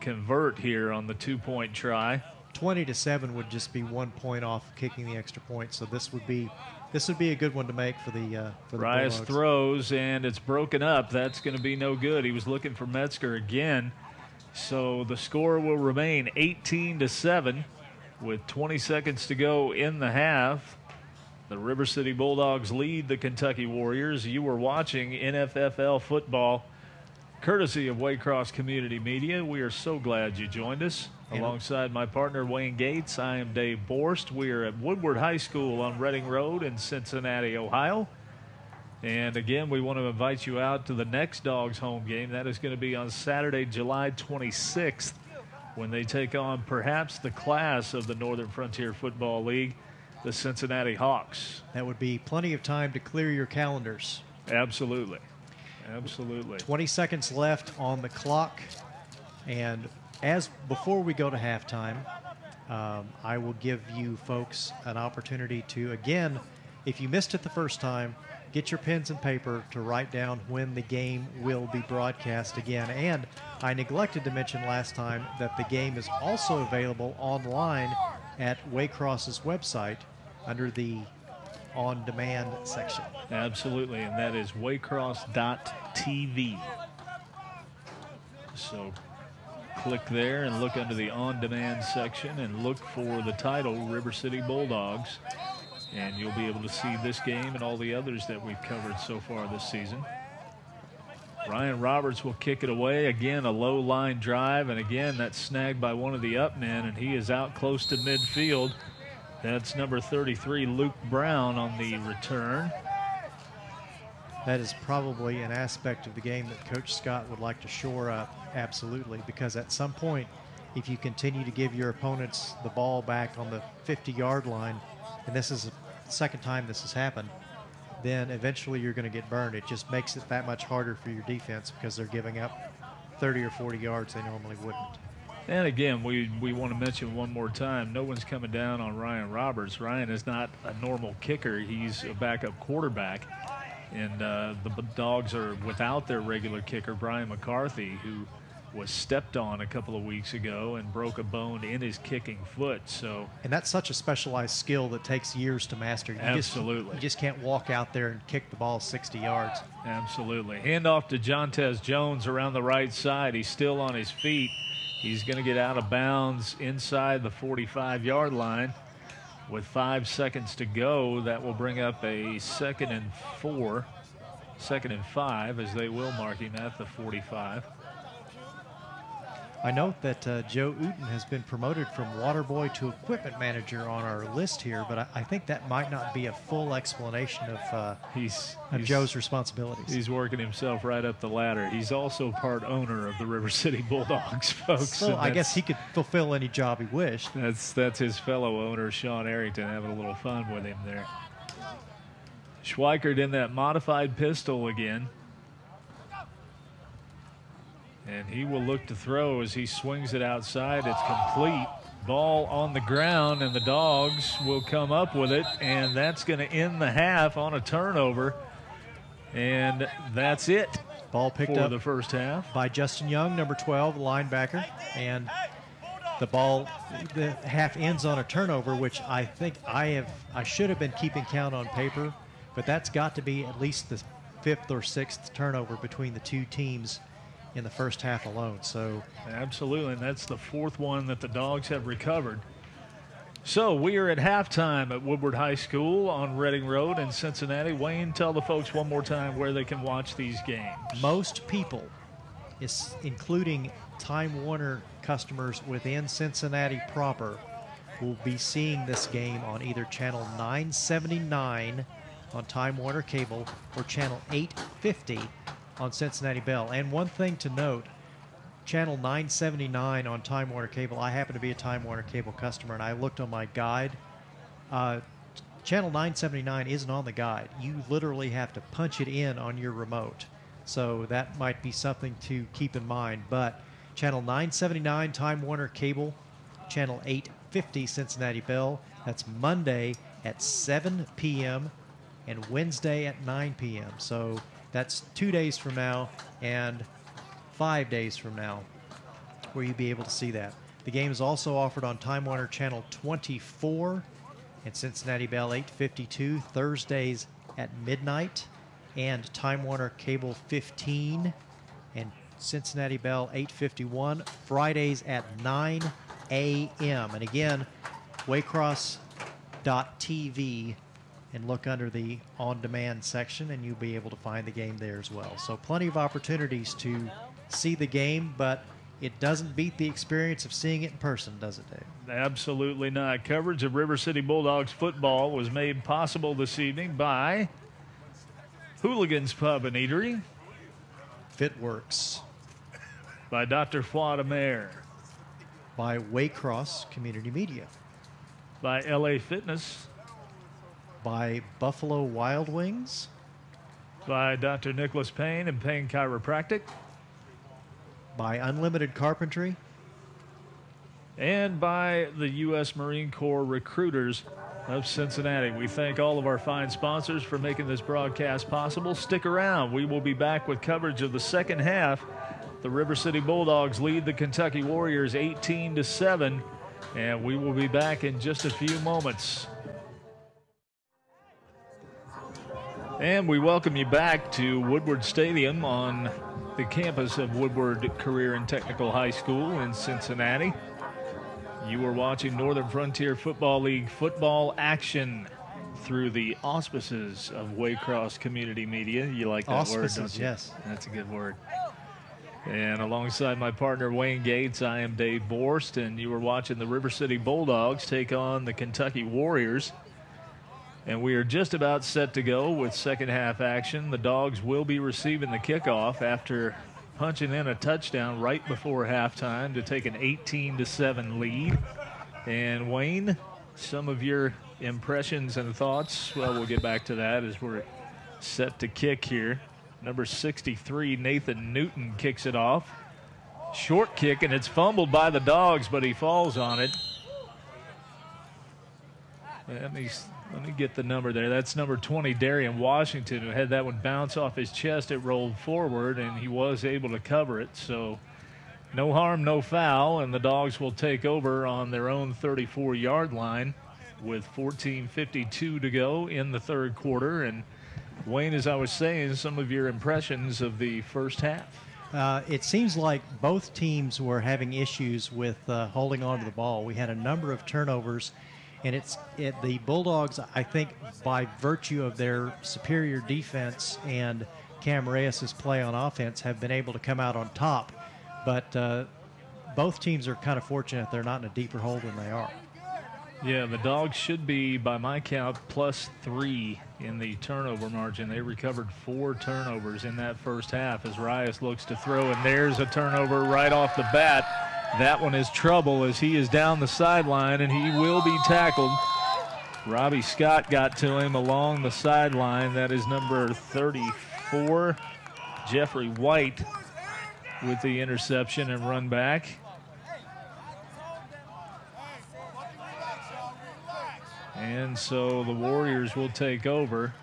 convert here on the two point try. 20 to 7 would just be one point off kicking the extra point, so this would be this would be a good one to make for the uh, for the Bulldogs. throws and it's broken up. That's going to be no good. He was looking for Metzger again. So the score will remain 18 to 7 with 20 seconds to go in the half. The River City Bulldogs lead the Kentucky Warriors. You were watching NFFL football courtesy of Waycross Community Media. We are so glad you joined us. Alongside my partner Wayne Gates, I am Dave Borst. We are at Woodward High School on Reading Road in Cincinnati, Ohio. And again, we want to invite you out to the next Dogs home game. That is going to be on Saturday, July 26th, when they take on perhaps the class of the Northern Frontier Football League, the Cincinnati Hawks. That would be plenty of time to clear your calendars. Absolutely. Absolutely. 20 seconds left on the clock. And as before we go to halftime, um, I will give you folks an opportunity to, again, if you missed it the first time, get your pens and paper to write down when the game will be broadcast again. And I neglected to mention last time that the game is also available online at Waycross's website under the on demand section. Absolutely, and that is waycross.tv. So click there and look under the on demand section and look for the title River City Bulldogs. And you'll be able to see this game and all the others that we've covered so far this season. Ryan Roberts will kick it away. Again, a low line drive. And again, that's snagged by one of the up men, and he is out close to midfield. That's number 33, Luke Brown, on the return. That is probably an aspect of the game that Coach Scott would like to shore up, absolutely, because at some point, if you continue to give your opponents the ball back on the 50 yard line, and this is the second time this has happened, then eventually you're going to get burned. It just makes it that much harder for your defense because they're giving up 30 or 40 yards they normally wouldn't. And again, we, we want to mention one more time no one's coming down on Ryan Roberts. Ryan is not a normal kicker, he's a backup quarterback. And uh, the Dogs are without their regular kicker, Brian McCarthy, who was stepped on a couple of weeks ago and broke a bone in his kicking foot. So And that's such a specialized skill that takes years to master. You Absolutely. Just, you just can't walk out there and kick the ball 60 yards. Absolutely. Handoff to Jontez Jones around the right side. He's still on his feet. He's going to get out of bounds inside the 45 yard line. With five seconds to go, that will bring up a second and four, second and five, as they will mark him at the 45. I note that uh, Joe Uten has been promoted from water boy to equipment manager on our list here, but I, I think that might not be a full explanation of, uh, He's, of he's- Joe's responsibilities. He's working himself right up the ladder. He's also part owner of the River City Bulldogs, folks. so I guess he could fulfill any job he wished. That's that's his fellow owner Sean Arrington having a little fun with him there. Schweikert in that modified pistol again. And he will look to throw as he swings it outside. It's complete. Ball on the ground, and the dogs will come up with it, and that's going to end the half on a turnover. And that's it Ball picked for up the first half. by Justin Young, number 12, linebacker, and the ball the half ends on a turnover, which I think I have I should have been keeping count on paper, but that's got to be at least the fifth or sixth turnover between the two teams in the first half alone. So Absolutely, and that's the fourth one that the dogs have recovered. So we are at halftime at Woodward High School on Reading Road in Cincinnati. Wayne, tell the folks one more time where they can watch these games. Most people, is including Time Warner customers within Cincinnati proper, will be seeing this game on either channel 979 on Time Warner Cable or channel 850 on Cincinnati Bell. And one thing to note channel 979 on Time Warner Cable, I happen to be a Time Warner Cable customer, and I looked on my guide. Uh, channel 979 isn't on the guide. You literally have to punch it in on your remote. So that might be something to keep in mind. But channel 979 Time Warner Cable, channel 850 Cincinnati Bell, that's Monday at 7 p.m. and Wednesday at 9 p.m. So that's two days from now and five days from now where you'll be able to see that. The game is also offered on Time Warner Channel 24 and Cincinnati Bell 852 Thursdays at midnight and Time Warner Cable 15 and Cincinnati Bell 851 Fridays at 9 a.m. And again, waycross.tv and look under the on demand section and you'll be able to find the game there as well. So plenty of opportunities to see the game, but it doesn't beat the experience of seeing it in person, does it, Dave? Absolutely not. Coverage of River City Bulldogs football was made possible this evening by Hooligans Pub and Eatery, Fitworks, by Dr. Fuad Amer, by Waycross Community Media, by LA Fitness, by Buffalo Wild Wings, by Dr. Nicholas Payne and Payne Chiropractic, by Unlimited Carpentry, and by the U.S. Marine Corps recruiters of Cincinnati. We thank all of our fine sponsors for making this broadcast possible. Stick around. We will be back with coverage of the second half. The River City Bulldogs lead the Kentucky Warriors 18 to 7, and we will be back in just a few moments. And we welcome you back to Woodward Stadium on the campus of Woodward Career and Technical High School in Cincinnati. You are watching Northern Frontier Football League football action through the auspices of Waycross Community Media. You like that Auspices, word, don't you? yes. That's a good word. And alongside my partner Wayne Gates, I am Dave Borst, and you are watching the River City Bulldogs take on the Kentucky Warriors. And we are just about set to go with second half action. The Dogs will be receiving the kickoff after punching in a touchdown right before halftime to take an 18 to 7 lead. And Wayne, some of your impressions and thoughts. Well, we'll get back to that as we're set to kick here. Number 63, Nathan Newton kicks it off. Short kick, and it's fumbled by the Dogs, but he falls on it. Let me, let me get the number there. That's number 20, Darian Washington, who had that one bounce off his chest. It rolled forward, and he was able to cover it. So no harm, no foul, and the Dogs will take over on their own 34 yard line with 14.52 to go in the third quarter. And Wayne, as I was saying, some of your impressions of the first half. Uh, it seems like both teams were having issues with uh, holding on to the ball. We had a number of turnovers, and it's it, the Bulldogs. I think by virtue of their superior defense and Cam Rias' play on offense, have been able to come out on top. But uh, both teams are kind of fortunate they're not in a deeper hole than they are. Yeah, the Dogs should be, by my count, plus three in the turnover margin. They recovered four turnovers in that first half as Rias looks to throw, and there's a turnover right off the bat. That one is trouble as he is down the sideline and he will be tackled. Robbie Scott got to him along the sideline. That is number 34, Jeffrey White, with the interception and run back. And so the Warriors will take over.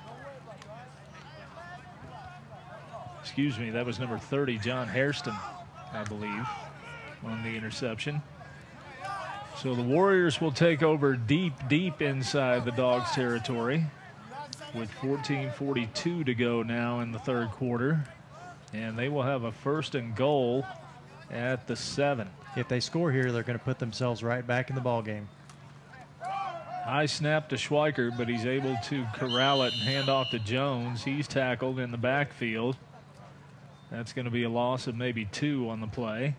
Excuse me, that was number 30, John Hairston, I believe, on the interception. So the Warriors will take over deep, deep inside the Dogs' territory with 14.42 to go now in the third quarter. And they will have a first and goal at the seven. If they score here, they're going to put themselves right back in the ball game. High snap to Schweikert, but he's able to corral it and hand off to Jones. He's tackled in the backfield. That's going to be a loss of maybe two on the play.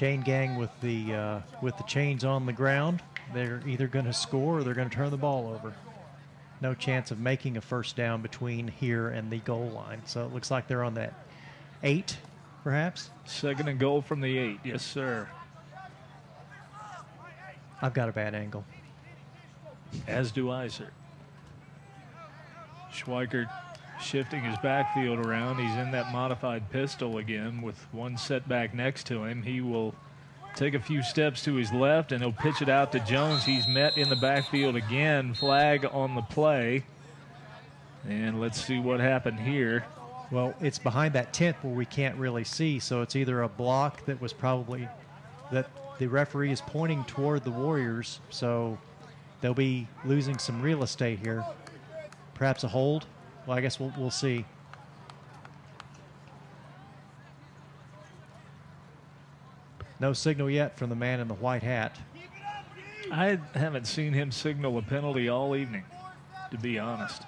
Chain gang with the uh, with the chains on the ground. They're either going to score or they're going to turn the ball over. No chance of making a first down between here and the goal line. So it looks like they're on that eight, perhaps. Second and goal from the eight. Yes, sir. I've got a bad angle. As do I, sir. Schweikert shifting his backfield around. He's in that modified pistol again with one setback next to him. He will take a few steps to his left and he'll pitch it out to Jones. He's met in the backfield again. Flag on the play. And let's see what happened here. Well, it's behind that tent where we can't really see, so it's either a block that was probably that the referee is pointing toward the Warriors, so they'll be losing some real estate here. Perhaps a hold. Well, I guess we'll, we'll see. No signal yet from the man in the white hat. I haven't seen him signal a penalty all evening, to be honest.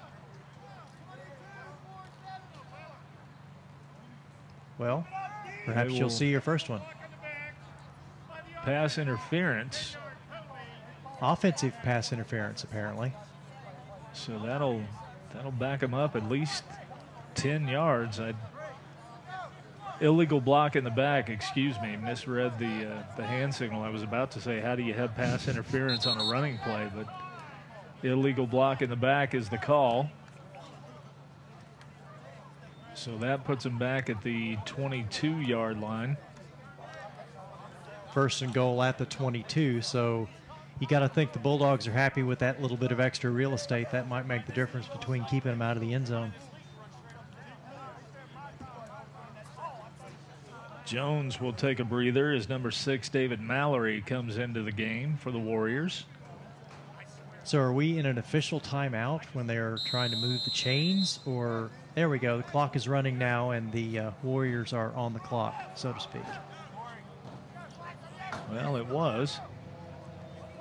Well, perhaps you'll see your first one. Pass interference. Offensive pass interference, apparently. So that'll that'll back him up at least 10 yards. I illegal block in the back. Excuse me, misread the uh, the hand signal. I was about to say, how do you have pass interference on a running play? But illegal block in the back is the call. So that puts him back at the 22 yard line. First and goal at the 22, so you got to think the Bulldogs are happy with that little bit of extra real estate. That might make the difference between keeping them out of the end zone. Jones will take a breather as number six David Mallory comes into the game for the Warriors. So are we in an official timeout when they're trying to move the chains, or there we go? The clock is running now, and the uh, Warriors are on the clock, so to speak. Well, it was.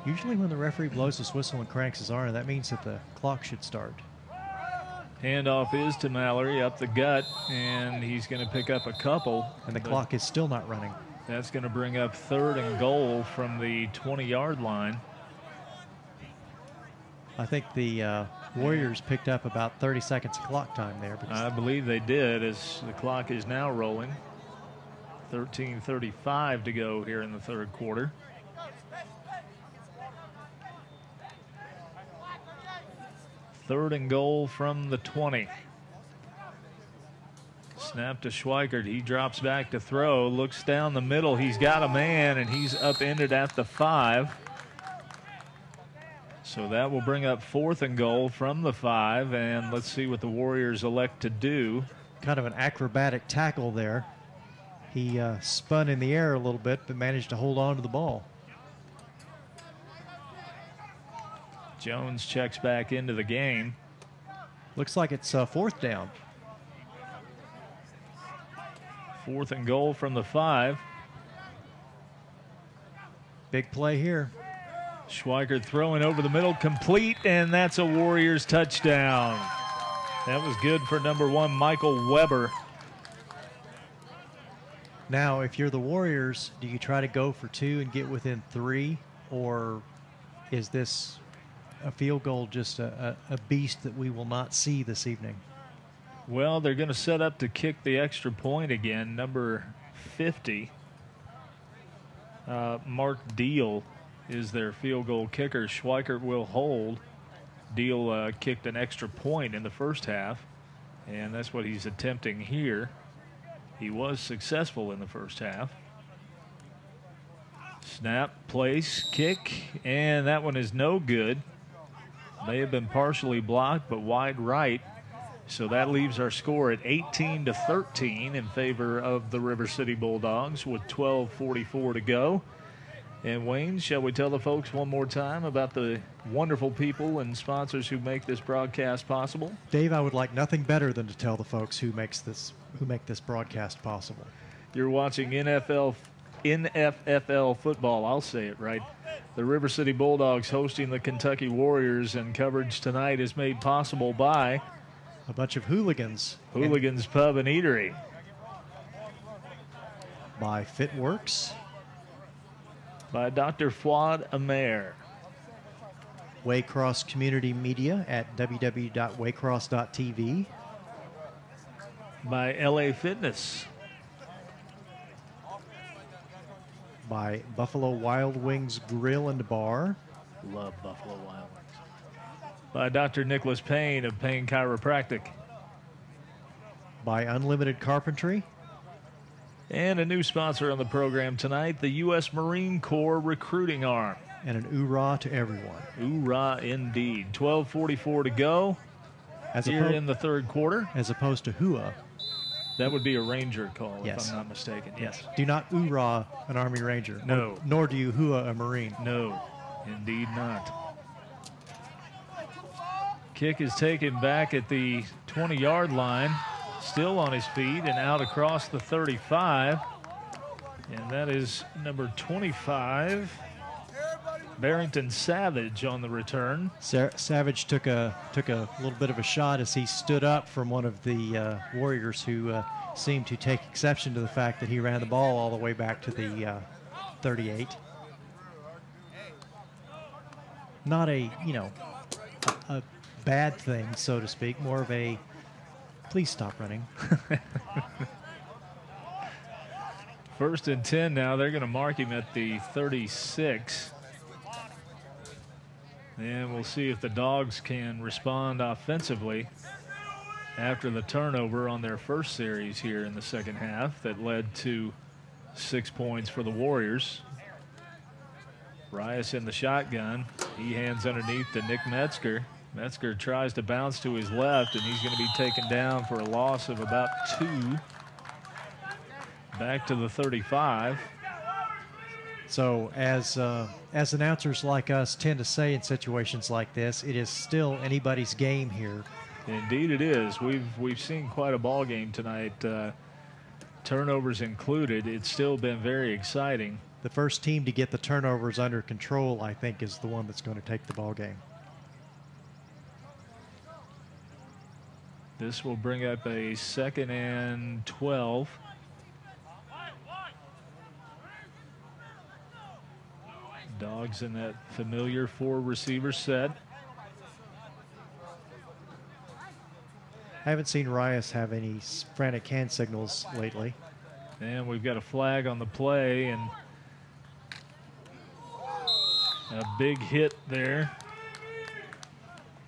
Usually, when the referee blows his whistle and cranks his arm, that means that the clock should start. Handoff is to Mallory up the gut, and he's going to pick up a couple. And the clock is still not running. That's going to bring up third and goal from the 20 yard line. I think the uh, Warriors picked up about 30 seconds of clock time there. I believe they did as the clock is now rolling. 13.35 to go here in the third quarter. Third and goal from the 20. Snap to Schweikert. He drops back to throw, looks down the middle. He's got a man, and he's upended at the five. So that will bring up fourth and goal from the five, and let's see what the Warriors elect to do. kind of an acrobatic tackle there. He uh, spun in the air a little bit, but managed to hold on to the ball. Jones checks back into the game. Looks like it's uh, fourth down. Fourth and goal from the five. Big play here. Schweikert throwing over the middle, complete, and that's a Warriors touchdown. That was good for number one, Michael Weber. Now, if you're the Warriors, do you try to go for two and get within three, or is this a field goal just a, a, a beast that we will not see this evening? Well, they're going to set up to kick the extra point again. Number 50, uh, Mark Deal is their field goal kicker. Schweikert will hold. Deal uh, kicked an extra point in the first half, and that's what he's attempting here. He was successful in the first half. Snap, place, kick, and that one is no good. May have been partially blocked, but wide right. So that leaves our score at 18 to 13 in favor of the River City Bulldogs with 12:44 to go. And Wayne, shall we tell the folks one more time about the wonderful people and sponsors who make this broadcast possible? Dave, I would like nothing better than to tell the folks who makes this who make this broadcast possible. You're watching NFL NFFL football. I'll say it right. The River City Bulldogs hosting the Kentucky Warriors, and coverage tonight is made possible by A bunch of hooligans. and Hooligans Pub and Eatery. By Fitworks, by Dr. Fuad Amer. Waycross Community Media at www.waycross.tv, by LA Fitness. By Buffalo Wild Wings Grill and Bar, Love Buffalo Wild Wings. By Dr. Nicholas Payne of Payne Chiropractic. by Unlimited Carpentry, And a new sponsor on the program tonight, the U.S. Marine Corps recruiting arm. and an oorah to everyone. Hoorah indeed. 12.44 to go As, here oppo- in the third quarter. as opposed to hua. That would be a Ranger call, Yes. if I'm not mistaken. Yes. Do not oorah an Army Ranger. No. Nor do you hua a Marine. No, indeed not. Kick is taken back at the 20 yard line, still on his feet and out across the 35. And that is number 25, Barrington Savage on the return. Sa- Savage took a took a little bit of a shot as he stood up from one of the uh, Warriors who uh, seemed to take exception to the fact that he ran the ball all the way back to the uh, 38. Not a you know a, a bad thing, so to speak. More of a please stop running. First and 10 now. They're going to mark him at the 36. And we'll see if the Dogs can respond offensively after the turnover on their first series here in the second half that led to six points for the Warriors. Rias in the shotgun. He hands underneath to Nick Metzger. Metzger tries to bounce to his left, and he's going to be taken down for a loss of about two. Back to the 35. So, as uh, as announcers like us tend to say in situations like this, it is still anybody's game here. Indeed, it is. We've we've seen quite a ball game tonight, uh, turnovers included. It's still been very exciting. The first team to get the turnovers under control, I think, is the one that's going to take the ball game. This will bring up a second and 12. Dogs in that familiar four receiver set. I haven't seen Rias have any frantic hand signals lately. And we've got a flag on the play and a big hit there.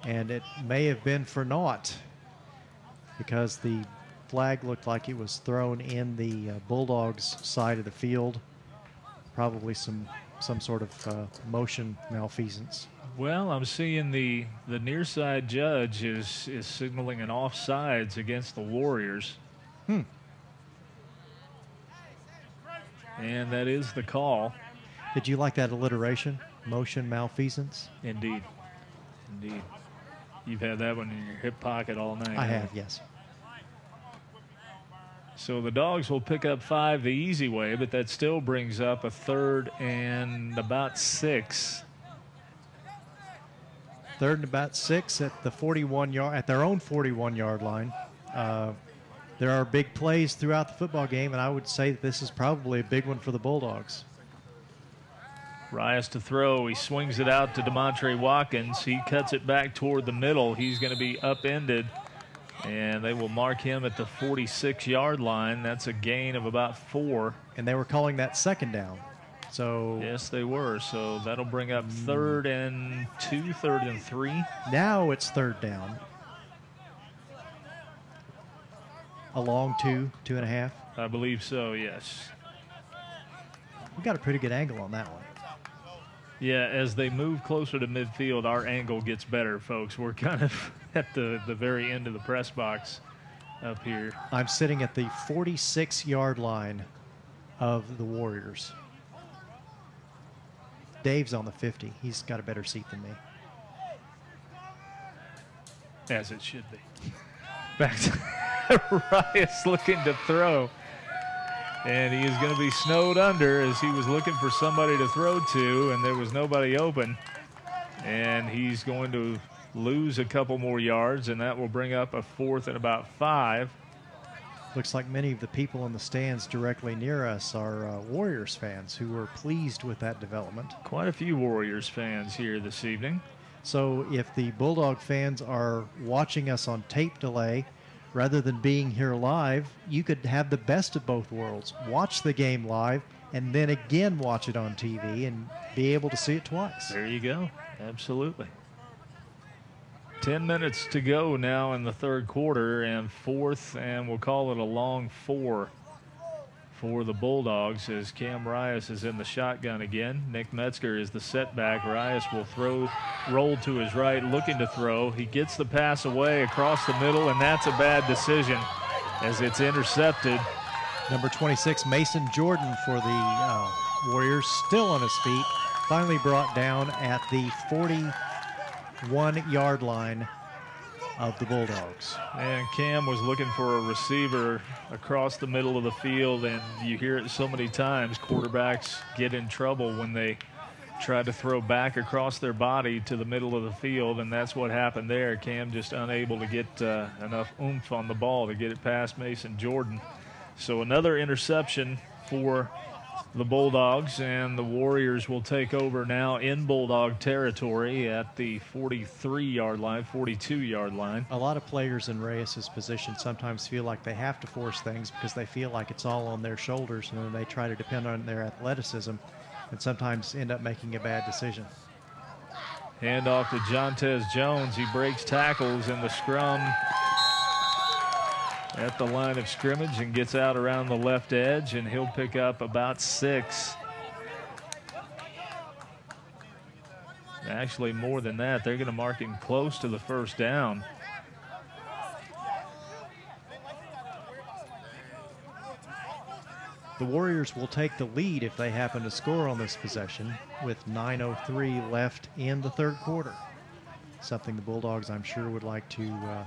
and it may have been for naught because the flag looked like it was thrown in the uh, Bulldogs side of the field. Probably some some sort of uh, motion malfeasance. Well, I'm seeing the the near side judge is is signaling an offsides against the Warriors. Hmm. And that is the call. Did you like that alliteration? Motion malfeasance. Indeed. Indeed. You've had that one in your hip pocket all night. I have, yes. So the dogs will pick up five the easy way, but that still brings up a third and about six. Third and about six at the 41 yard at their own 41 yard line. Uh, there are big plays throughout the football game, and I would say that this is probably a big one for the Bulldogs. Rias to throw. He swings it out to Demontre Watkins. He cuts it back toward the middle. He's going to be upended, and they will mark him at the 46 yard line. That's a gain of about four. And they were calling that second down. So Yes, they were. So that'll bring up third and two, third and three. now it's third down. A long two, two and a half. I believe so, yes. We got a pretty good angle on that one. Yeah, as they move closer to midfield, our angle gets better, folks. We're kind of at the, the very end of the press box up here. I'm sitting at the 46 yard line of the Warriors. Dave's on the 50. He's got a better seat than me. As it should be. Back to Rias looking to throw. And he is going to be snowed under as he was looking for somebody to throw to, and there was nobody open. And he's going to lose a couple more yards, and that will bring up a fourth and about five. Looks like many of the people in the stands directly near us are uh, Warriors fans who were pleased with that development. Quite a few Warriors fans here this evening. So if the Bulldog fans are watching us on tape delay rather than being here live, you could have the best of both worlds. Watch the game live and then again watch it on TV and be able to see it twice. There you go. Absolutely. 10 minutes to go now in the third quarter, and fourth, and we'll call it a long four for the Bulldogs as Cam Rias is in the shotgun again. Nick Metzger is the setback. Rias will throw, roll to his right, looking to throw. He gets the pass away across the middle, and that's a bad decision as it's intercepted. Number 26, Mason Jordan for the uh, Warriors, still on his feet, finally brought down at the 41 yard line of the Bulldogs. And Cam was looking for a receiver across the middle of the field, and you hear it so many times. Quarterbacks get in trouble when they try to throw back across their body to the middle of the field, and that's what happened there. Cam just unable to get uh, enough oomph on the ball to get it past Mason Jordan. So another interception for the Bulldogs, and the Warriors will take over now in Bulldog territory at the 43 yard line, 42 yard line. A lot of players in Rias's position sometimes feel like they have to force things because they feel like it's all on their shoulders, and then they try to depend on their athleticism and sometimes end up making a bad decision. Hand off to Jontez Jones. He breaks tackles in the scrum at the line of scrimmage and gets out around the left edge, and he'll pick up about six. Actually, more than that. They're going to mark him close to the first down. The Warriors will take the lead if they happen to score on this possession with 9.03 left in the third quarter. Something the Bulldogs, I'm sure, would like to uh,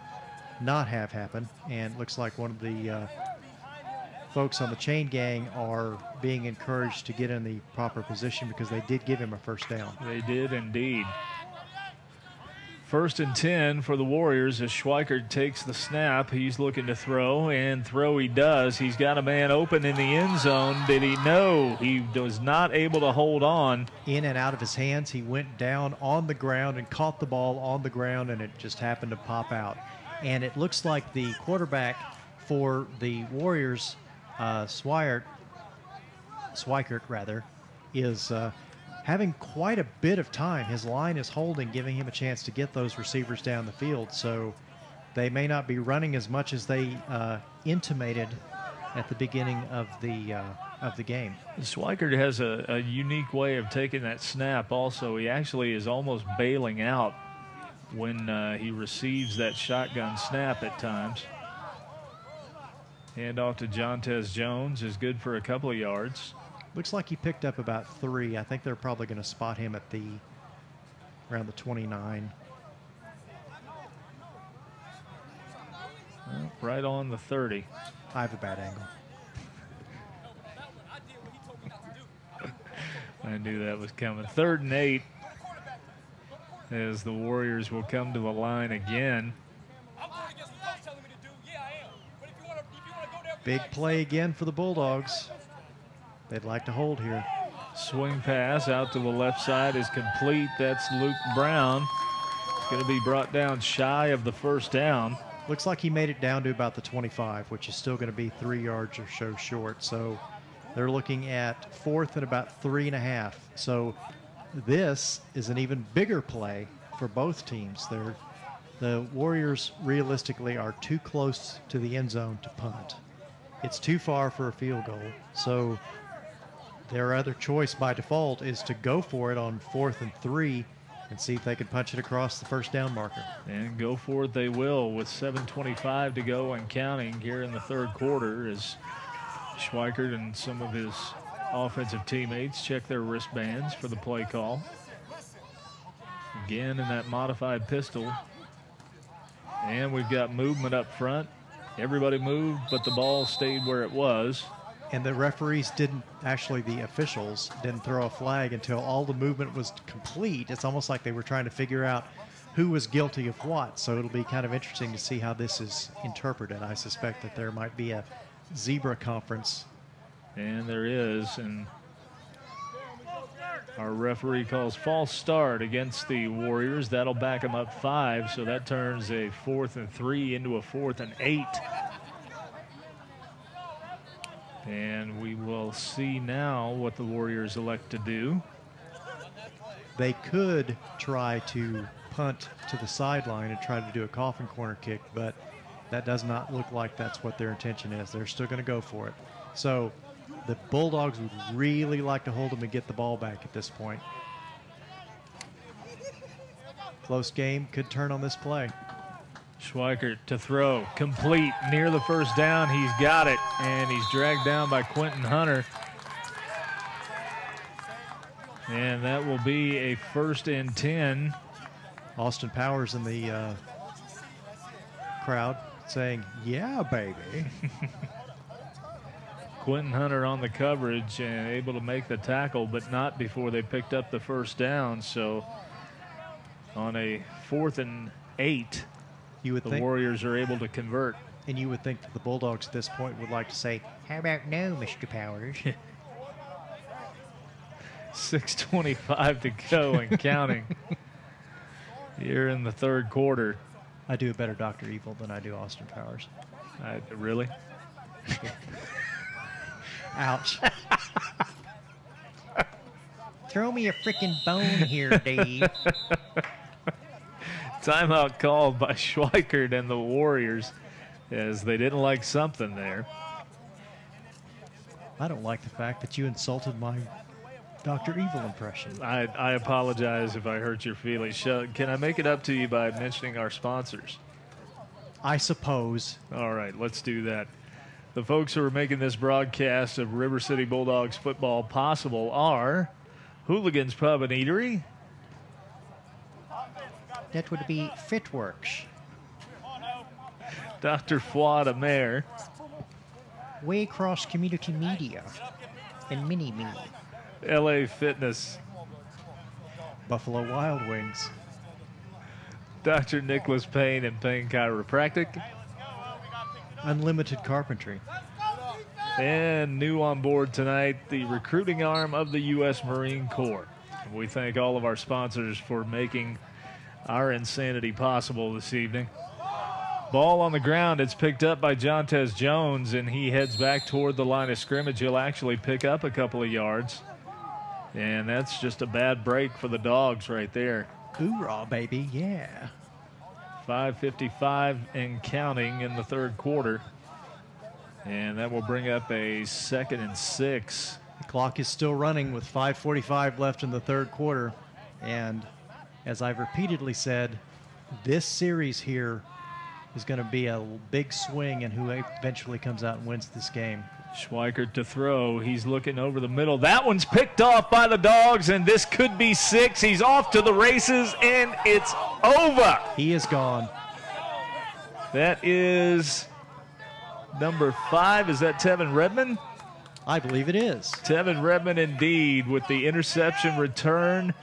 not have happen. And looks like one of the uh, folks on the chain gang are being encouraged to get in the proper position because they did give him a first down. They did indeed. First and 10 for the Warriors as Schweikert takes the snap. He's looking to throw, and throw he does. He's got a man open in the end zone. Did he know? He was not able to hold on. In and out of his hands, he went down on the ground and caught the ball on the ground, and it just happened to pop out. And it looks like the quarterback for the Warriors, uh, Swigert, Schweikert rather, is uh, having quite a bit of time. His line is holding, giving him a chance to get those receivers down the field. So they may not be running as much as they uh, intimated at the beginning of the uh, of the game. Schweikert has a, a, unique way of taking that snap. Also, he actually is almost bailing out when uh, he receives that shotgun snap at times. Hand off to Jontez Jones is good for a couple of yards. Looks like he picked up about three. I think they're probably going to spot him at the around the 29. Well, right on the 30. I have a bad angle. I knew that was coming. Third and eight as the Warriors will come to the line again. Big play again for the Bulldogs. They'd like to hold here. Swing pass out to the left side is complete. That's Luke Brown. It's going to be brought down shy of the first down. Looks like he made it down to about the 25, which is still going to be three yards or so short. So they're looking at fourth and about three and a half. So this is an even bigger play for both teams. They're, the Warriors realistically are too close to the end zone to punt. It's too far for a field goal. So their other choice by default is to go for it on fourth and three and see if they can punch it across the first down marker. And go for it they will with 7.25 to go and counting here in the third quarter as Schweikert and some of his offensive teammates check their wristbands for the play call. Again in that modified pistol. And we've got movement up front. Everybody moved, but the ball stayed where it was. and the referees didn't actually the officials didn't throw a flag until all the movement was complete it's almost like they were trying to figure out who was guilty of what so it'll be kind of interesting to see how this is interpreted i suspect that there might be a zebra conference And there is, and our referee calls false start against the Warriors. That'll back them up five, so that turns a fourth and three into a fourth and eight. And we will see now what the Warriors elect to do. they could try to punt to the sideline and try to do a coffin corner kick, but that does not look like that's what their intention is. They're still going to go for it. So the Bulldogs would really like to hold them and get the ball back at this point. Close game could turn on this play. Schweikert to throw, complete near the first down. He's got it, and he's dragged down by Quentin Hunter. And that will be a first and 10. Austin Powers in the uh, crowd saying, "Yeah, baby." Quentin Hunter on the coverage and able to make the tackle, but not before they picked up the first down. So on a fourth and eight, You would the think, Warriors are able to convert. and you would think that the Bulldogs at this point would like to say, "How about no, Mr. Powers?" 6.25 to go and counting here in the third quarter. I do a better Doctor Evil than I do Austin Powers. I, really? Ouch. Throw me a freaking bone here, Dave. Timeout called by Schweikert and the Warriors as they didn't like something there. I don't like the fact that you insulted my Doctor Evil impression. I, I apologize if I hurt your feelings. Can I make it up to you by mentioning our sponsors? I suppose. All right, let's do that. The folks who are making this broadcast of River City Bulldogs football possible are Hooligans Pub and Eatery, That would be Fitworks, Dr. Fuad Amer, Waycross Community Media, and Mini Me, LA Fitness, Buffalo Wild Wings, Dr. Nicholas Payne and Payne Chiropractic, Unlimited Carpentry, and new on board tonight, the recruiting arm of the U.S. Marine Corps. We thank all of our sponsors for making our insanity possible this evening. Ball on the ground. It's picked up by Jontez Jones, and he heads back toward the line of scrimmage. He'll actually pick up a couple of yards. And that's just a bad break for the dogs right there. Hoorah, baby, yeah. 5.55 and counting in the third quarter. And that will bring up a second and six. The clock is still running with 5:45 left in the third quarter, and as I've repeatedly said, this series here is going to be a big swing in who eventually comes out and wins this game. Schweikert to throw. He's looking over the middle. That one's picked off by the dogs, and this could be six. He's off to the races, and it's over. He is gone. That is number five. Is that Tevin Redmond? I believe it is. Tevin Redmond, indeed, with the interception return.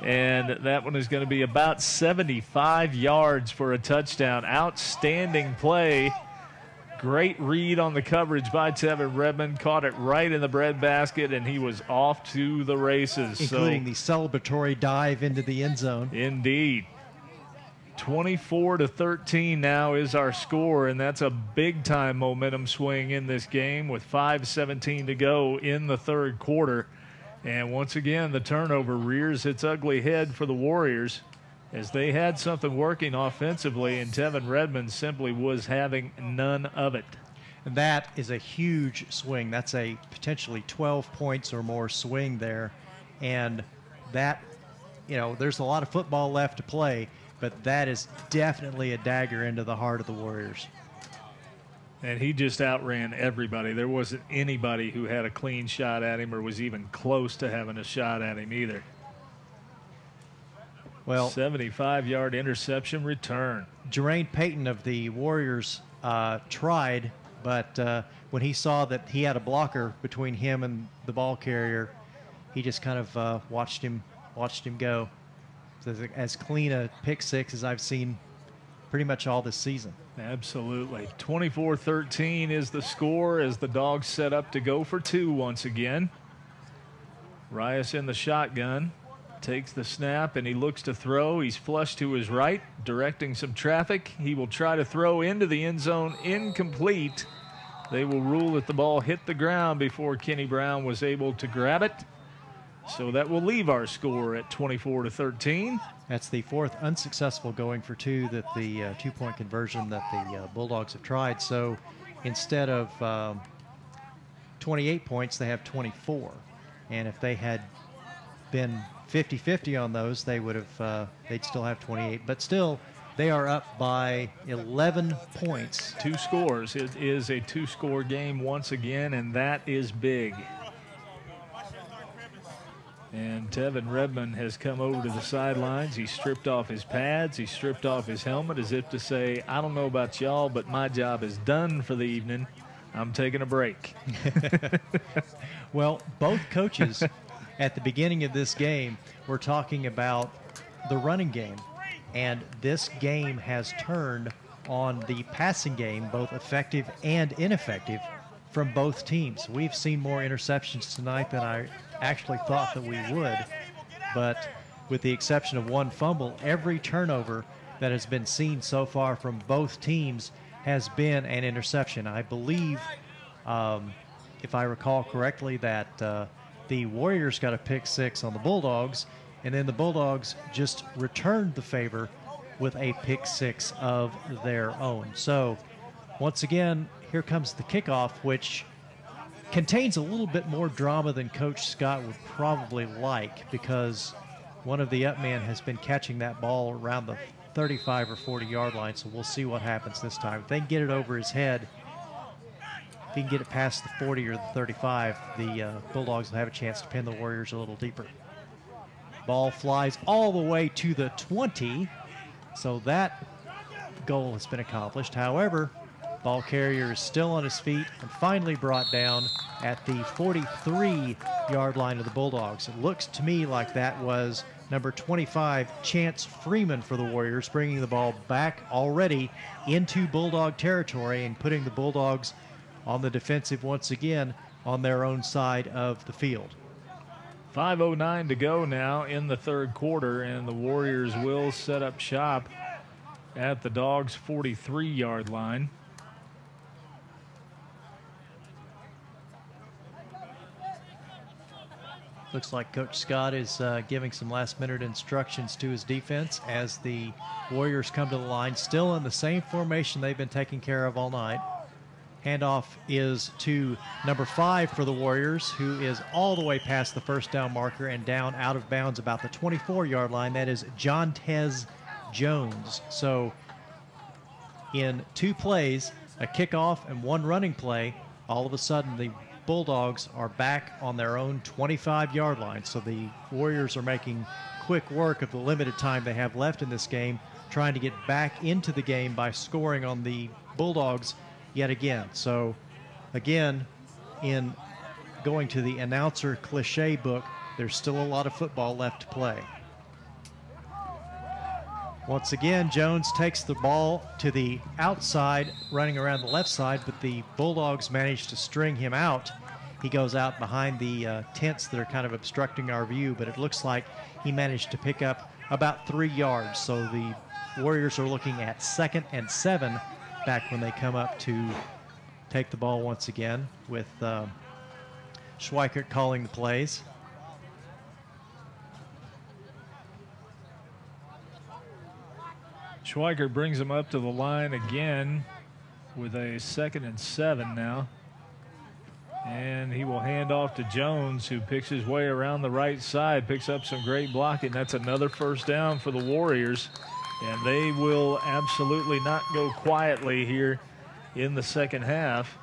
And that one is going to be about 75 yards for a touchdown. Outstanding play. Great read on the coverage by Tevin Redmond. Caught it right in the breadbasket, and he was off to the races. Including so, the celebratory dive into the end zone. Indeed. 24 to 13 now is our score, and that's a big time momentum swing in this game with 5:17 to go in the third quarter. And once again, the turnover rears its ugly head for the Warriors as they had something working offensively, and Tevin Redmond simply was having none of it. And that is a huge swing. That's a potentially 12 points or more swing there. And that, you know, there's a lot of football left to play, but that is definitely a dagger into the heart of the Warriors. And he just outran everybody. There wasn't anybody who had a clean shot at him or was even close to having a shot at him either. Well, 75 yard interception return. Jermaine Payton of the Warriors uh, tried But uh, when he saw that he had a blocker between him and the ball carrier, he just kind of uh, watched him watched him go. So as, as clean a pick six as I've seen pretty much all this season. Absolutely. 24 13 is the score as the dogs set up to go for two once again. Rias in the shotgun takes the snap and he looks to throw. He's flush to his right, directing some traffic. He will try to throw into the end zone, incomplete. They will rule that the ball hit the ground before Kenny Brown was able to grab it. So that will leave our score at 24 to 13. That's the fourth unsuccessful going for two that the uh, two point conversion that the uh, Bulldogs have tried. So instead of um, 28 points, they have 24. And if they had been 50 50 on those, they would have, uh, they'd still have 28. But still, they are up by 11 points. Two scores. It is a two score game once again, and that is big. And Tevin Redmond has come over to the sidelines. He stripped off his pads. He stripped off his helmet as if to say, I don't know about y'all, but my job is done for the evening. I'm taking a break. well, both coaches at the beginning of this game we're talking about the running game. And this game has turned on the passing game, both effective and ineffective, from both teams. We've seen more interceptions tonight than I actually thought that we would. But with the exception of one fumble, every turnover that has been seen so far from both teams has been an interception. I believe, um, if I recall correctly, that uh, the Warriors got a pick six on the Bulldogs, and then the Bulldogs just returned the favor with a pick six of their own. So, once again, here comes the kickoff, which contains a little bit more drama than Coach Scott would probably like because one of the up men has been catching that ball around the 35 or 40 yard line. So we'll see what happens this time. If they get it over his head, he can get it past the 40 or the 35, the uh, Bulldogs will have a chance to pin the Warriors a little deeper. Ball flies all the way to the 20. So that goal has been accomplished. However, Ball carrier is still on his feet and finally brought down at the 43 yard line of the Bulldogs. It looks to me like that was number 25, Chance Freeman for the Warriors, bringing the ball back already into Bulldog territory and putting the Bulldogs on the defensive once again on their own side of the field. 5.09 to go now in the third quarter, and the Warriors will set up shop at the Dogs' 43 yard line. Looks like Coach Scott is uh, giving some last minute instructions to his defense as the Warriors come to the line, still in the same formation they've been taking care of all night. Handoff is to number five for the Warriors, who is all the way past the first down marker and down out of bounds about the 24 yard line. That is Jontez Jones. So, in two plays, a kickoff and one running play, all of a sudden the Bulldogs are back on their own 25 yard line. So the Warriors are making quick work of the limited time they have left in this game, trying to get back into the game by scoring on the Bulldogs yet again. So, again, in going to the announcer cliche book, there's still a lot of football left to play. Once again, Jones takes the ball to the outside, running around the left side, but the Bulldogs manage to string him out. He goes out behind the uh, tents that are kind of obstructing our view, but it looks like he managed to pick up about three yards. So the Warriors are looking at second and seven back when they come up to take the ball once again with uh, Schweikert calling the plays. Schweikert brings him up to the line again with a second and seven now. And he will hand off to Jones, who picks his way around the right side, picks up some great blocking. That's another first down for the Warriors. And they will absolutely not go quietly here in the second half.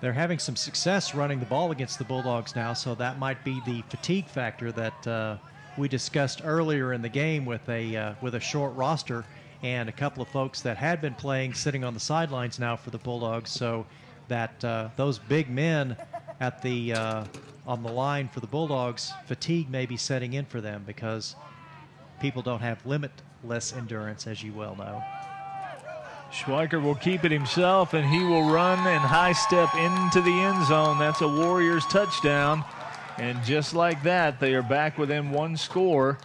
They're having some success running the ball against the Bulldogs now, so that might be the fatigue factor that uh, we discussed earlier in the game with a uh, with a short roster and a couple of folks that had been playing sitting on the sidelines now for the Bulldogs. So that uh, those big men at the uh, on the line for the Bulldogs, fatigue may be setting in for them because people don't have limitless endurance, as you well know. Schweikert will keep it himself, and he will run and high step into the end zone. That's a Warriors touchdown. And just like that, they are back within one score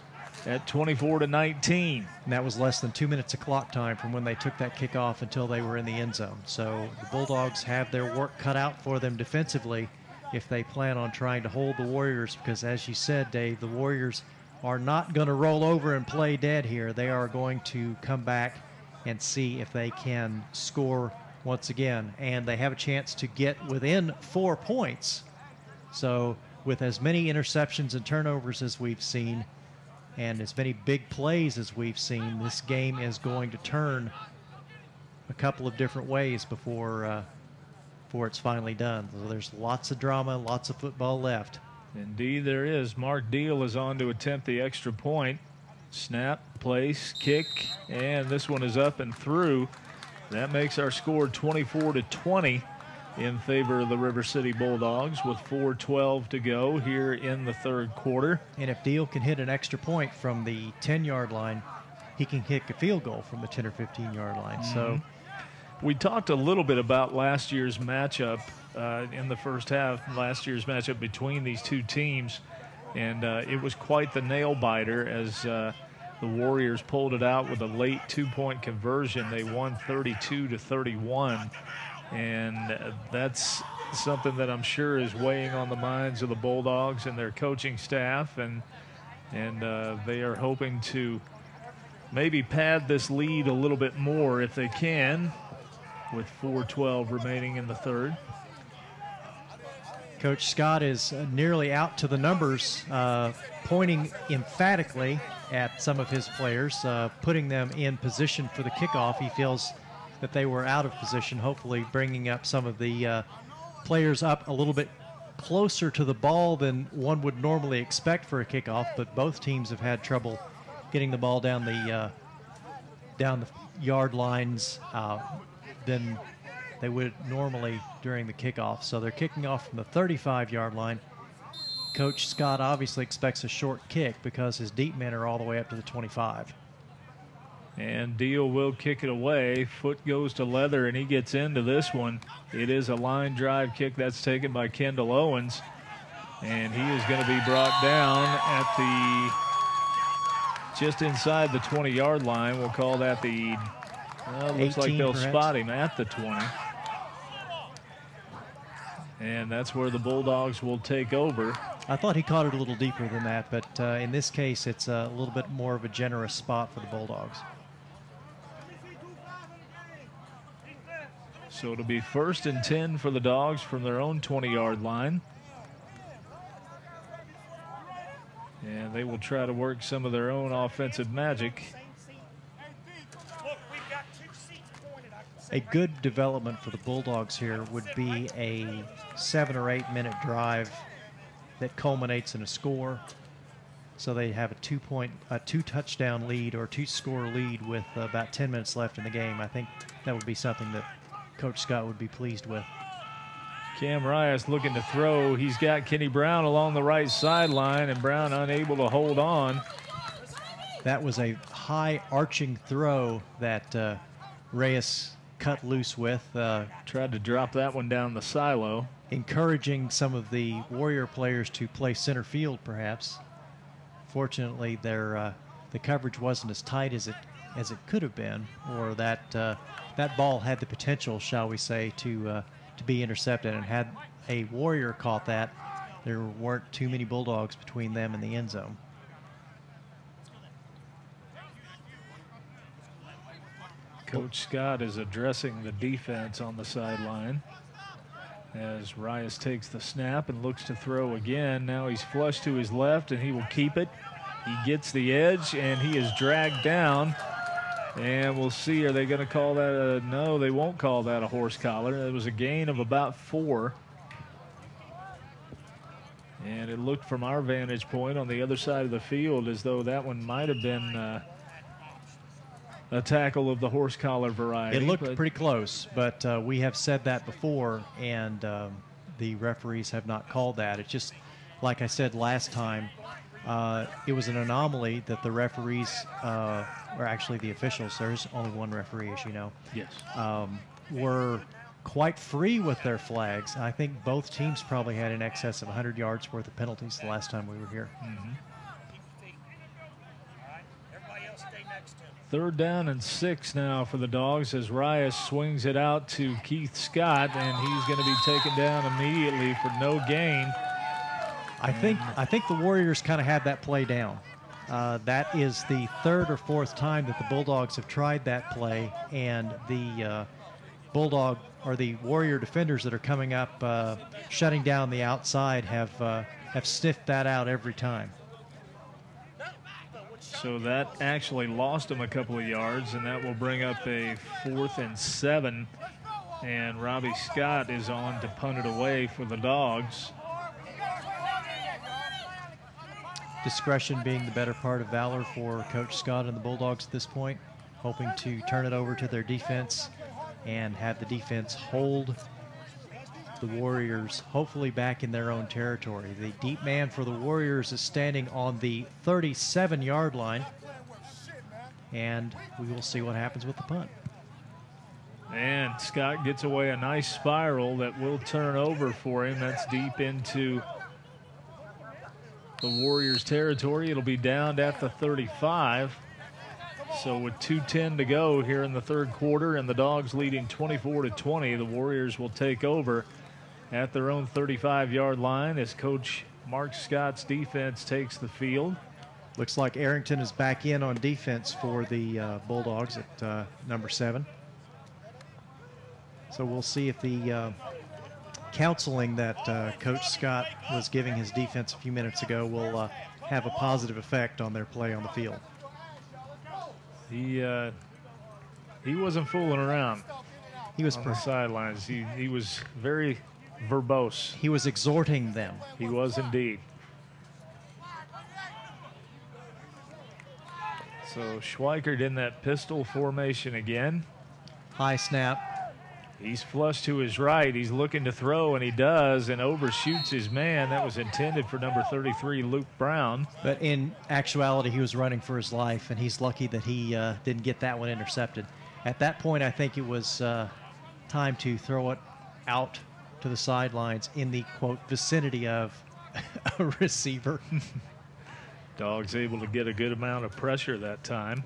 at 24 to 19. And that was less than two minutes of clock time from when they took that kickoff until they were in the end zone. So the Bulldogs have their work cut out for them defensively if they plan on trying to hold the Warriors, because as you said, Dave, the Warriors are not going to roll over and play dead here. They are going to come back and see if they can score once again. And they have a chance to get within four points. So, with as many interceptions and turnovers as we've seen, and as many big plays as we've seen, this game is going to turn a couple of different ways before uh, before it's finally done. So there's lots of drama, lots of football left. Indeed, there is. Mark Deal is on to attempt the extra point. Snap, place, kick, and this one is up and through. That makes our score 24 to 20 in favor of the River City Bulldogs with 4:12 to go here in the third quarter. And if Deal can hit an extra point from the 10-yard line, he can kick a field goal from the 10 or 15-yard line. Mm-hmm. So we talked a little bit about last year's matchup uh, in the first half, last year's matchup between these two teams, and uh, it was quite the nail biter as uh, the Warriors pulled it out with a late two-point conversion. They won 32 to 31, and that's something that I'm sure is weighing on the minds of the Bulldogs and their coaching staff, and and uh, they are hoping to maybe pad this lead a little bit more if they can, with 4:12 remaining in the third. Coach Scott is nearly out to the numbers, uh, pointing emphatically at some of his players, uh, putting them in position for the kickoff. He feels that they were out of position, hopefully bringing up some of the uh, players up a little bit closer to the ball than one would normally expect for a kickoff. But both teams have had trouble getting the ball down the uh, down the yard lines uh, than they would normally during the kickoff. So they're kicking off from the 35 yard line. Coach Scott obviously expects a short kick because his deep men are all the way up to the 25. And Deal will kick it away. Foot goes to Leather, and he gets into this one. It is a line drive kick that's taken by Kendall Owens. And he is going to be brought down at the just inside the 20 yard line. We'll call that the. Uh, looks like they'll perhaps. spot him at the 20. And that's where the Bulldogs will take over. I thought he caught it a little deeper than that, but uh, in this case, it's a little bit more of a generous spot for the Bulldogs. So it'll be first and 10 for the Dogs from their own 20 yard line. And they will try to work some of their own offensive magic. A good development for the Bulldogs here would be a seven or eight minute drive that culminates in a score. So they have a two point, a two touchdown lead or two score lead with about 10 minutes left in the game. I think that would be something that Coach Scott would be pleased with. Cam Rias looking to throw. He's got Kenny Brown along the right sideline, and Brown unable to hold on. That was a high arching throw that uh, Rias cut loose with. Uh, Tried to drop that one down the silo encouraging some of the Warrior players to play center field, perhaps. Fortunately, their uh, the coverage wasn't as tight as it as it could have been, or that uh, that ball had the potential, shall we say, to uh, to be intercepted. And had a Warrior caught that, there weren't too many Bulldogs between them and the end zone. Coach Scott is addressing the defense on the sideline as Rias takes the snap and looks to throw again. Now he's flushed to his left and he will keep it. He gets the edge and he is dragged down. And we'll see. Are they going to call that a no? They won't call that a horse collar. It was a gain of about four. And it looked from our vantage point on the other side of the field as though that one might have been uh, a tackle of the horse collar variety. It looked pretty close, but uh, we have said that before, and um, the referees have not called that. It's just, like I said last time, uh, it was an anomaly that the referees, uh, or actually the officials, there's only one referee, as you know, Yes. um, were quite free with their flags. I think both teams probably had in excess of 100 yards worth of penalties the last time we were here. Everybody else stay next to him. Third down and six now for the Dogs as Rias swings it out to Keith Scott, and he's going to be taken down immediately for no gain. I think I think the Warriors kind of had that play down. Uh, that is the third or fourth time that the Bulldogs have tried that play, and the uh, Bulldog or the Warrior defenders that are coming up, uh, shutting down the outside, have uh, have sniffed that out every time. So that actually lost him a couple of yards, and that will bring up a fourth and seven. And Robbie Scott is on to punt it away for the Dogs. Discretion being the better part of valor for Coach Scott and the Bulldogs at this point, hoping to turn it over to their defense and have the defense hold the Warriors hopefully back in their own territory. The deep man for the Warriors is standing on the 37 yard line, and we will see what happens with the punt. And Scott gets away a nice spiral that will turn over for him. That's deep into the Warriors' territory. It'll be down at the 35. So with 2:10 to go here in the third quarter, and the Dogs leading 24 to 20, the Warriors will take over at their own 35-yard line as Coach Mark Scott's defense takes the field. Looks like Arrington is back in on defense for the uh, Bulldogs at uh, number seven. So we'll see if the uh, counseling that uh, Coach Scott was giving his defense a few minutes ago will uh, have a positive effect on their play on the field. He uh, he wasn't fooling around He was on the sidelines. He he was very verbose. he was exhorting them. He was indeed. So Schweikert in that pistol formation again. High snap. He's flush to his right. He's looking to throw, and he does, and overshoots his man. That was intended for number 33, Luke Brown. But in actuality, he was running for his life, and he's lucky that he uh, didn't get that one intercepted. At that point, I think it was uh, time to throw it out to the sidelines in the quote vicinity of a receiver. Dogs able to get a good amount of pressure that time.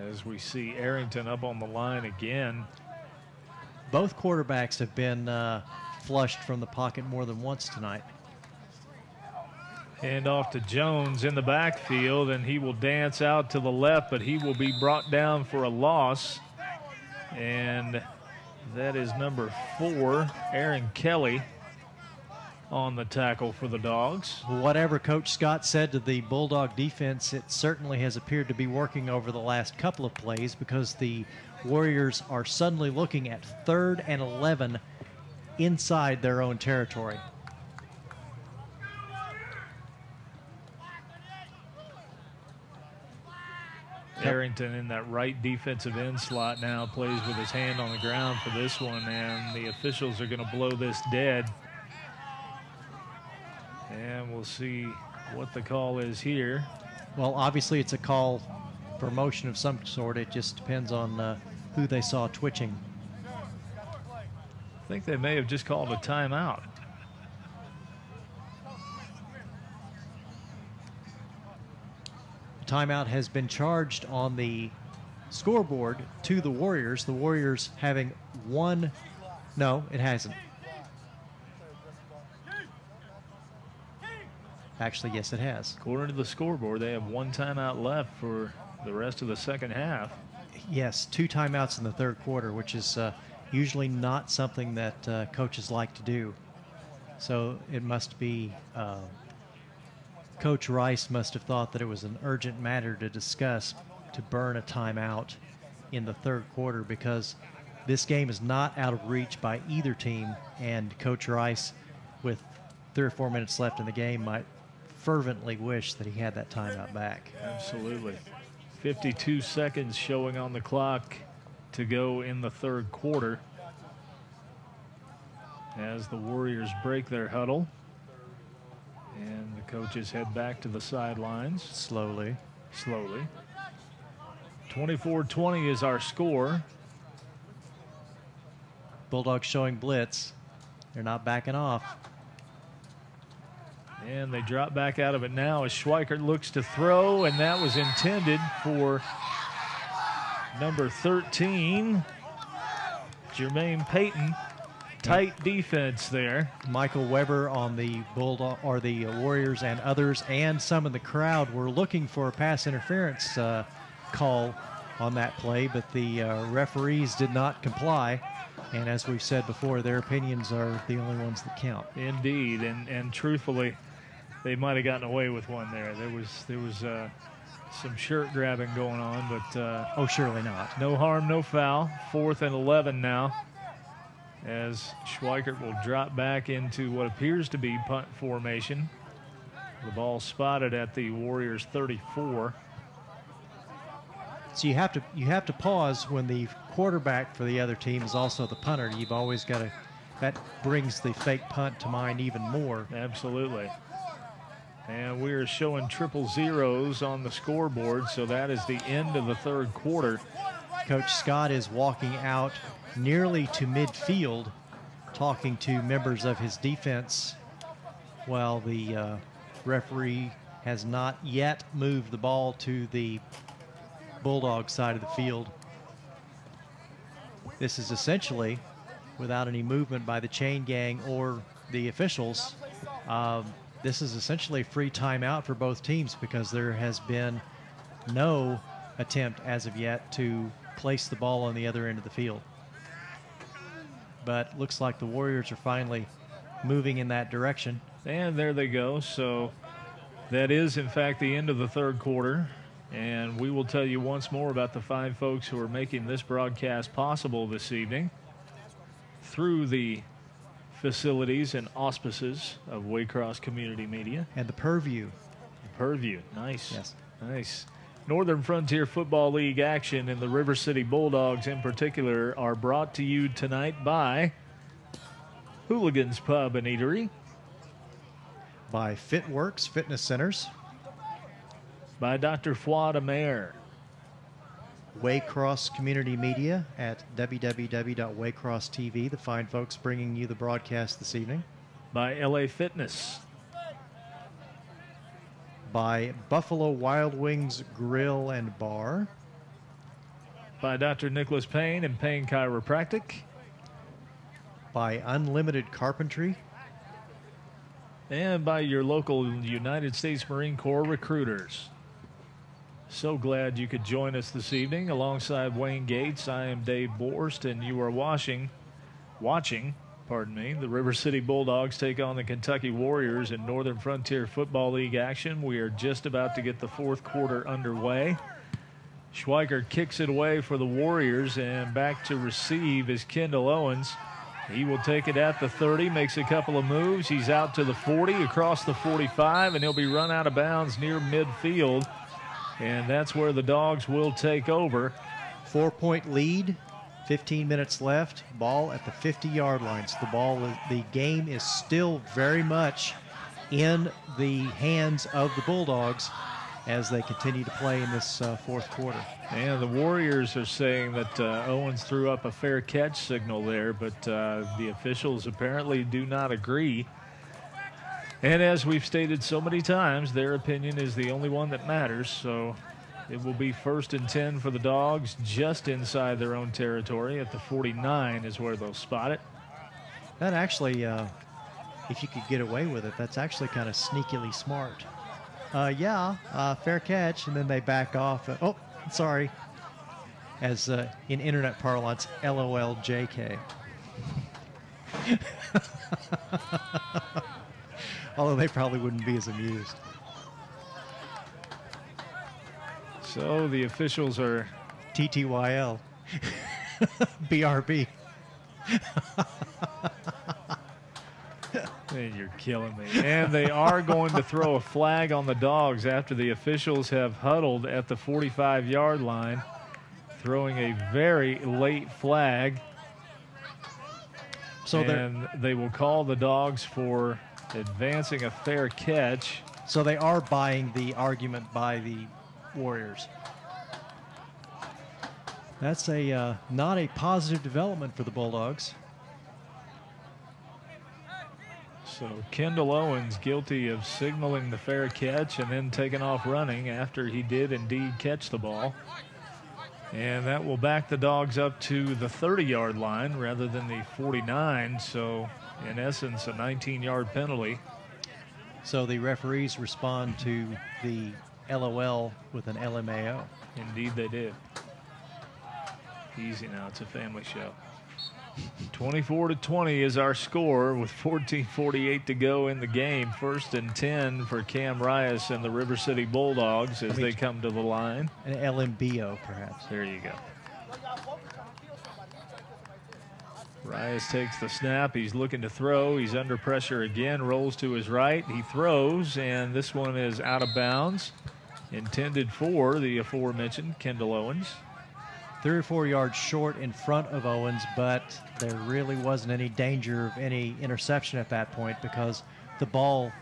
As we see Arrington up on the line again. Both quarterbacks have been uh, flushed from the pocket more than once tonight. Hand off to Jones in the backfield, and he will dance out to the left, but he will be brought down for a loss. And that is number four, Aaron Kelly, on the tackle for the Dogs. Whatever Coach Scott said to the Bulldog defense, it certainly has appeared to be working over the last couple of plays because the Warriors are suddenly looking at third and 11 inside their own territory. Arrington in that right defensive end slot now plays with his hand on the ground for this one, and the officials are going to blow this dead. And we'll see what the call is here. Well, obviously, it's a call for motion of some sort. It just depends on uh, who they saw twitching. I think they may have just called a timeout. Timeout has been charged on the scoreboard to the Warriors. The Warriors having one. No, it hasn't. Actually, yes, it has. According to the scoreboard, they have one timeout left for the rest of the second half. Yes, two timeouts in the third quarter, which is uh, usually not something that uh, coaches like to do. So it must be uh, Coach Rice must have thought that it was an urgent matter to discuss to burn a timeout in the third quarter because this game is not out of reach by either team, and Coach Rice, with three or four minutes left in the game, might fervently wish that he had that timeout back. Absolutely. 52 seconds showing on the clock to go in the third quarter as the Warriors break their huddle. And the coaches head back to the sidelines Slowly. slowly. 24 20 is our score. Bulldogs showing blitz. They're not backing off. And they drop back out of it now as Schweikert looks to throw, and that was intended for number 13, Jermaine Payton. Tight defense there. Michael Weber on the Bulldog or the Warriors and others, and some in the crowd were looking for a pass interference uh, call on that play, but the uh, referees did not comply. And as we've said before, their opinions are the only ones that count. Indeed, and and truthfully, they might have gotten away with one there. There was there was uh, some shirt grabbing going on, but uh, Oh, surely not. no harm, no foul. Fourth and 11 now, as Schweikert will drop back into what appears to be punt formation. The ball spotted at the Warriors 34. So you have to you have to pause when the quarterback for the other team is also the punter. You've always got to. That brings the fake punt to mind even more. Absolutely. And we are showing triple zeros on the scoreboard, so that is the end of the third quarter. Coach Scott is walking out nearly to midfield, talking to members of his defense, while the uh, referee has not yet moved the ball to the Bulldog side of the field. This is essentially, without any movement by the chain gang or the officials, um, this is essentially a free timeout for both teams because there has been no attempt as of yet to place the ball on the other end of the field. But looks like the Warriors are finally moving in that direction. And there they go. So that is, in fact, the end of the third quarter. And we will tell you once more about the five folks who are making this broadcast possible this evening through the facilities and auspices of Waycross Community Media. And the purview. The Purview, nice. Yes. Nice. Northern Frontier Football League action and the River City Bulldogs in particular are brought to you tonight by Hooligans Pub and Eatery, By FitWorks Fitness Centers, by Dr. Fuad Amer, Waycross Community Media at www.waycrosstv, the fine folks bringing you the broadcast this evening. by LA Fitness, By Buffalo Wild Wings Grill and Bar. by Dr. Nicholas Payne and Payne Chiropractic, By Unlimited Carpentry. and by your local United States Marine Corps recruiters. So glad you could join us this evening alongside Wayne Gates. I am Dave Borst, and you are watching, watching, pardon me, the River City Bulldogs take on the Kentucky Warriors in Northern Frontier Football League action. We are just about to get the fourth quarter underway. Schweikert kicks it away for the Warriors, and back to receive is Kendall Owens. He will take it at the 30, makes a couple of moves. He's out to the 40, across the 45, and he'll be run out of bounds near midfield. And that's where the Dogs will take over. Four point lead, 15 minutes left. Ball at the 50 yard line. So the ball, the game is still very much in the hands of the Bulldogs as they continue to play in this uh, fourth quarter. And the Warriors are saying that uh, Owens threw up a fair catch signal there, but uh, the officials apparently do not agree. And as we've stated so many times, their opinion is the only one that matters. So it will be first and 10 for the Dogs just inside their own territory. At the 49 is where they'll spot it. That actually, uh, if you could get away with it, that's actually kind of sneakily smart. Uh, yeah, uh, fair catch, and then they back off. Uh, oh, sorry. As uh, in internet parlance, LOL JK. Although they probably wouldn't be as amused. So the officials are TTYL. BRB. Man, you're killing me. And they are going to throw a flag on the dogs after the officials have huddled at the 45 yard line, throwing a very late flag. So and they will call the dogs for advancing a fair catch. so they are buying the argument by the Warriors. That's a uh, not a positive development for the Bulldogs. So Kendall Owens guilty of signaling the fair catch and then taking off running after he did indeed catch the ball. And that will back the dogs up to the 30 yard line rather than the 49. So, in essence, a 19 yard penalty. So the referees respond to the LOL with an LMAO. Indeed, they did. Easy now. It's a family show. 24 to 20 is our score with 14:48 to go in the game. First and 10 for Cam Rias and the River City Bulldogs as they come to the line. An LMBO, perhaps. There you go. Rias takes the snap. He's looking to throw. He's under pressure again. Rolls to his right. He throws, and this one is out of bounds. Intended for the aforementioned Kendall Owens. Three or four yards short in front of Owens, but there really wasn't any danger of any interception at that point because the ball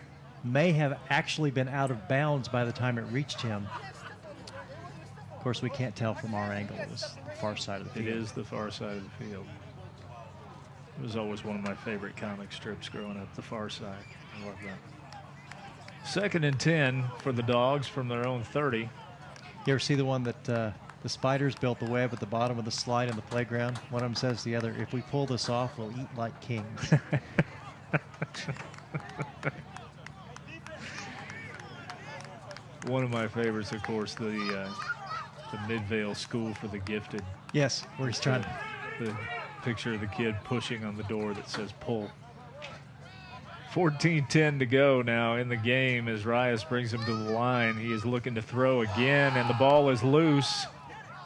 may have actually been out of bounds by the time it reached him. Of course, we can't tell from our angle. It was the far side of the field. is the far side of the field. It was always one of my favorite comic strips growing up, The Far Side. I love that. Second and 10 for the Dogs from their own 30. You ever see the one that uh, the spiders built the web at the bottom of the slide in the playground? One of them says to the other, if we pull this off, we'll eat like kings. One of my favorites, of course, the uh, the Midvale School for the Gifted. yes, where he's trying. The picture of the kid pushing on the door that says pull. 14-10 to go now in the game as Rias brings him to the line. He is looking to throw again, and the ball is loose.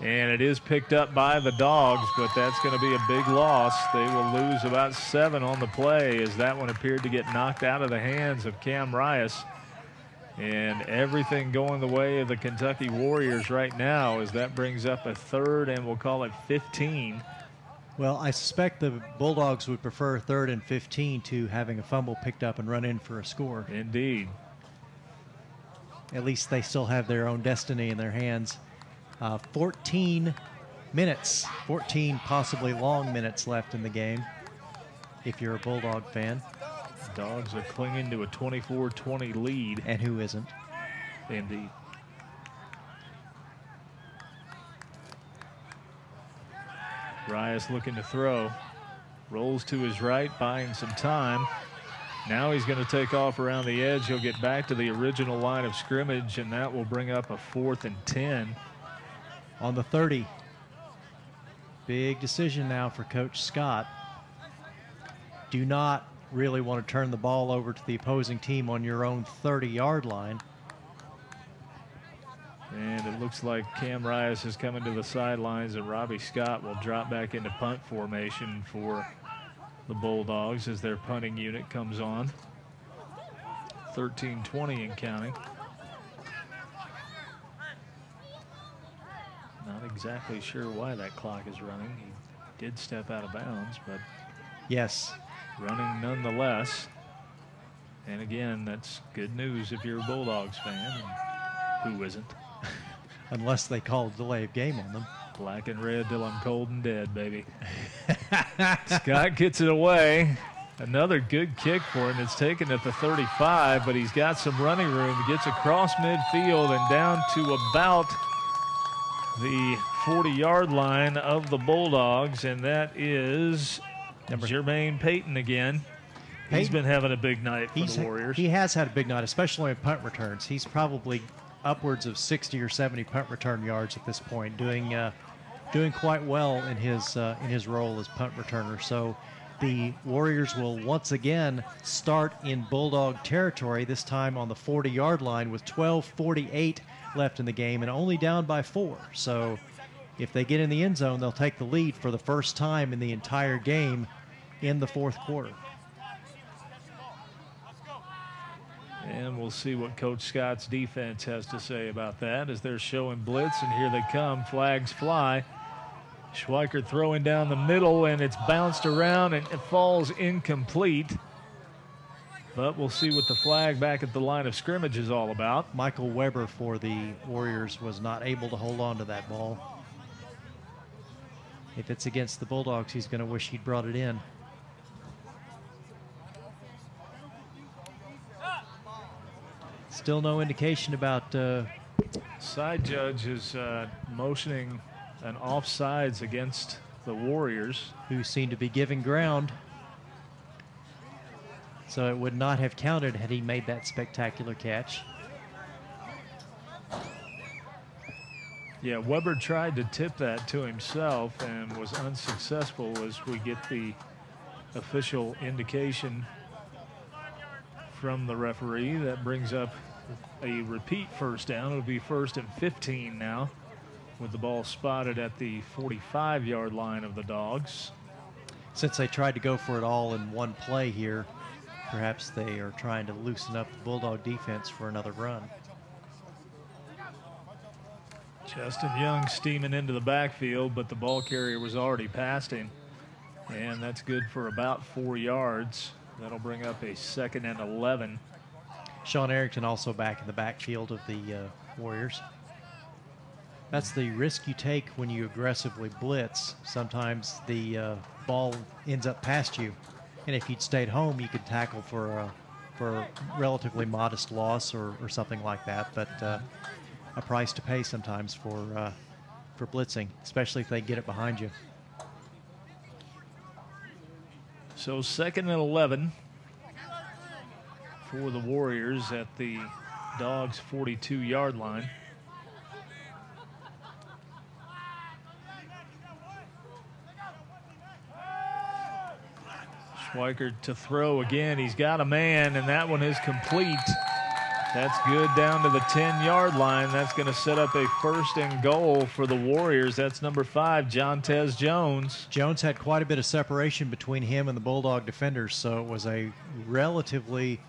And it is picked up by the dogs, but that's going to be a big loss. They will lose about seven on the play as that one appeared to get knocked out of the hands of Cam Rias. And everything going the way of the Kentucky Warriors right now as that brings up a third and we'll call it 15. Well, I suspect the Bulldogs would prefer third and 15 to having a fumble picked up and run in for a score. Indeed. At least they still have their own destiny in their hands. Uh, 14 minutes, 14 possibly long minutes left in the game. If you're a Bulldog fan, Dogs are clinging to a 24 20 lead. and who isn't? Indeed. Rias looking to throw. Rolls to his right, buying some time. Now he's going to take off around the edge. He'll get back to the original line of scrimmage, and that will bring up a fourth and 10. On the 30. Big decision now for Coach Scott. Do not really want to turn the ball over to the opposing team on your own 30 yard line. And it looks like Cam Rias is coming to the sidelines, and Robbie Scott will drop back into punt formation for the Bulldogs as their punting unit comes on. 13 20 and counting. Not exactly sure why that clock is running. He did step out of bounds, but Yes, running nonetheless. And again, that's good news if you're a Bulldogs fan. Who isn't? Unless they call a delay of game on them. Black and red till I'm cold and dead, baby. Scott gets it away. Another good kick for him. It's taken at the 35, but he's got some running room. He gets across midfield and down to about the 40 yard line of the Bulldogs, and that is Number- Jermaine Payton again. He's been having a big night for He's, the Warriors. he has had a big night, especially in punt returns. He's probably upwards of 60 or 70 punt return yards at this point, doing uh, doing quite well in his uh, in his role as punt returner. So the Warriors will once again start in Bulldog territory, this time on the 40 yard line with 12:48 left in the game and only down by four. So if they get in the end zone, they'll take the lead for the first time in the entire game in the fourth quarter. And we'll see what Coach Scott's defense has to say about that as they're showing blitz. And here they come. Flags fly. Schweikert throwing down the middle, and it's bounced around and it falls incomplete. But we'll see what the flag back at the line of scrimmage is all about. Michael Weber for the Warriors was not able to hold on to that ball. If it's against the Bulldogs, he's going to wish he'd brought it in. Still no indication about uh, Side judge is uh, motioning an offsides against the Warriors. who seem to be giving ground. So it would not have counted had he made that spectacular catch. Yeah, Weber tried to tip that to himself and was unsuccessful as we get the official indication from the referee. That brings up a repeat first down. It'll be first and 15 now with the ball spotted at the 45 yard line of the Dogs. Since they tried to go for it all in one play here, perhaps they are trying to loosen up the Bulldog defense for another run. Justin Young steaming into the backfield, but the ball carrier was already past him. And that's good for about four yards. That'll bring up a second and 11. Sean Arrington also back in the backfield of the uh, Warriors. That's the risk you take when you aggressively blitz. Sometimes the uh, ball ends up past you, and if you'd stayed home, you could tackle for a, for a relatively modest loss or, or something like that. But uh, a price to pay sometimes for uh, for blitzing, especially if they get it behind you. So second and 11 for the Warriors at the Dogs 42 yard line. Schweikert to throw again. He's got a man, and that one is complete. That's good down to the 10 yard line. That's going to set up a first and goal for the Warriors. That's number five, Jontez Jones. Jones had quite a bit of separation between him and the Bulldog defenders, so it was a relatively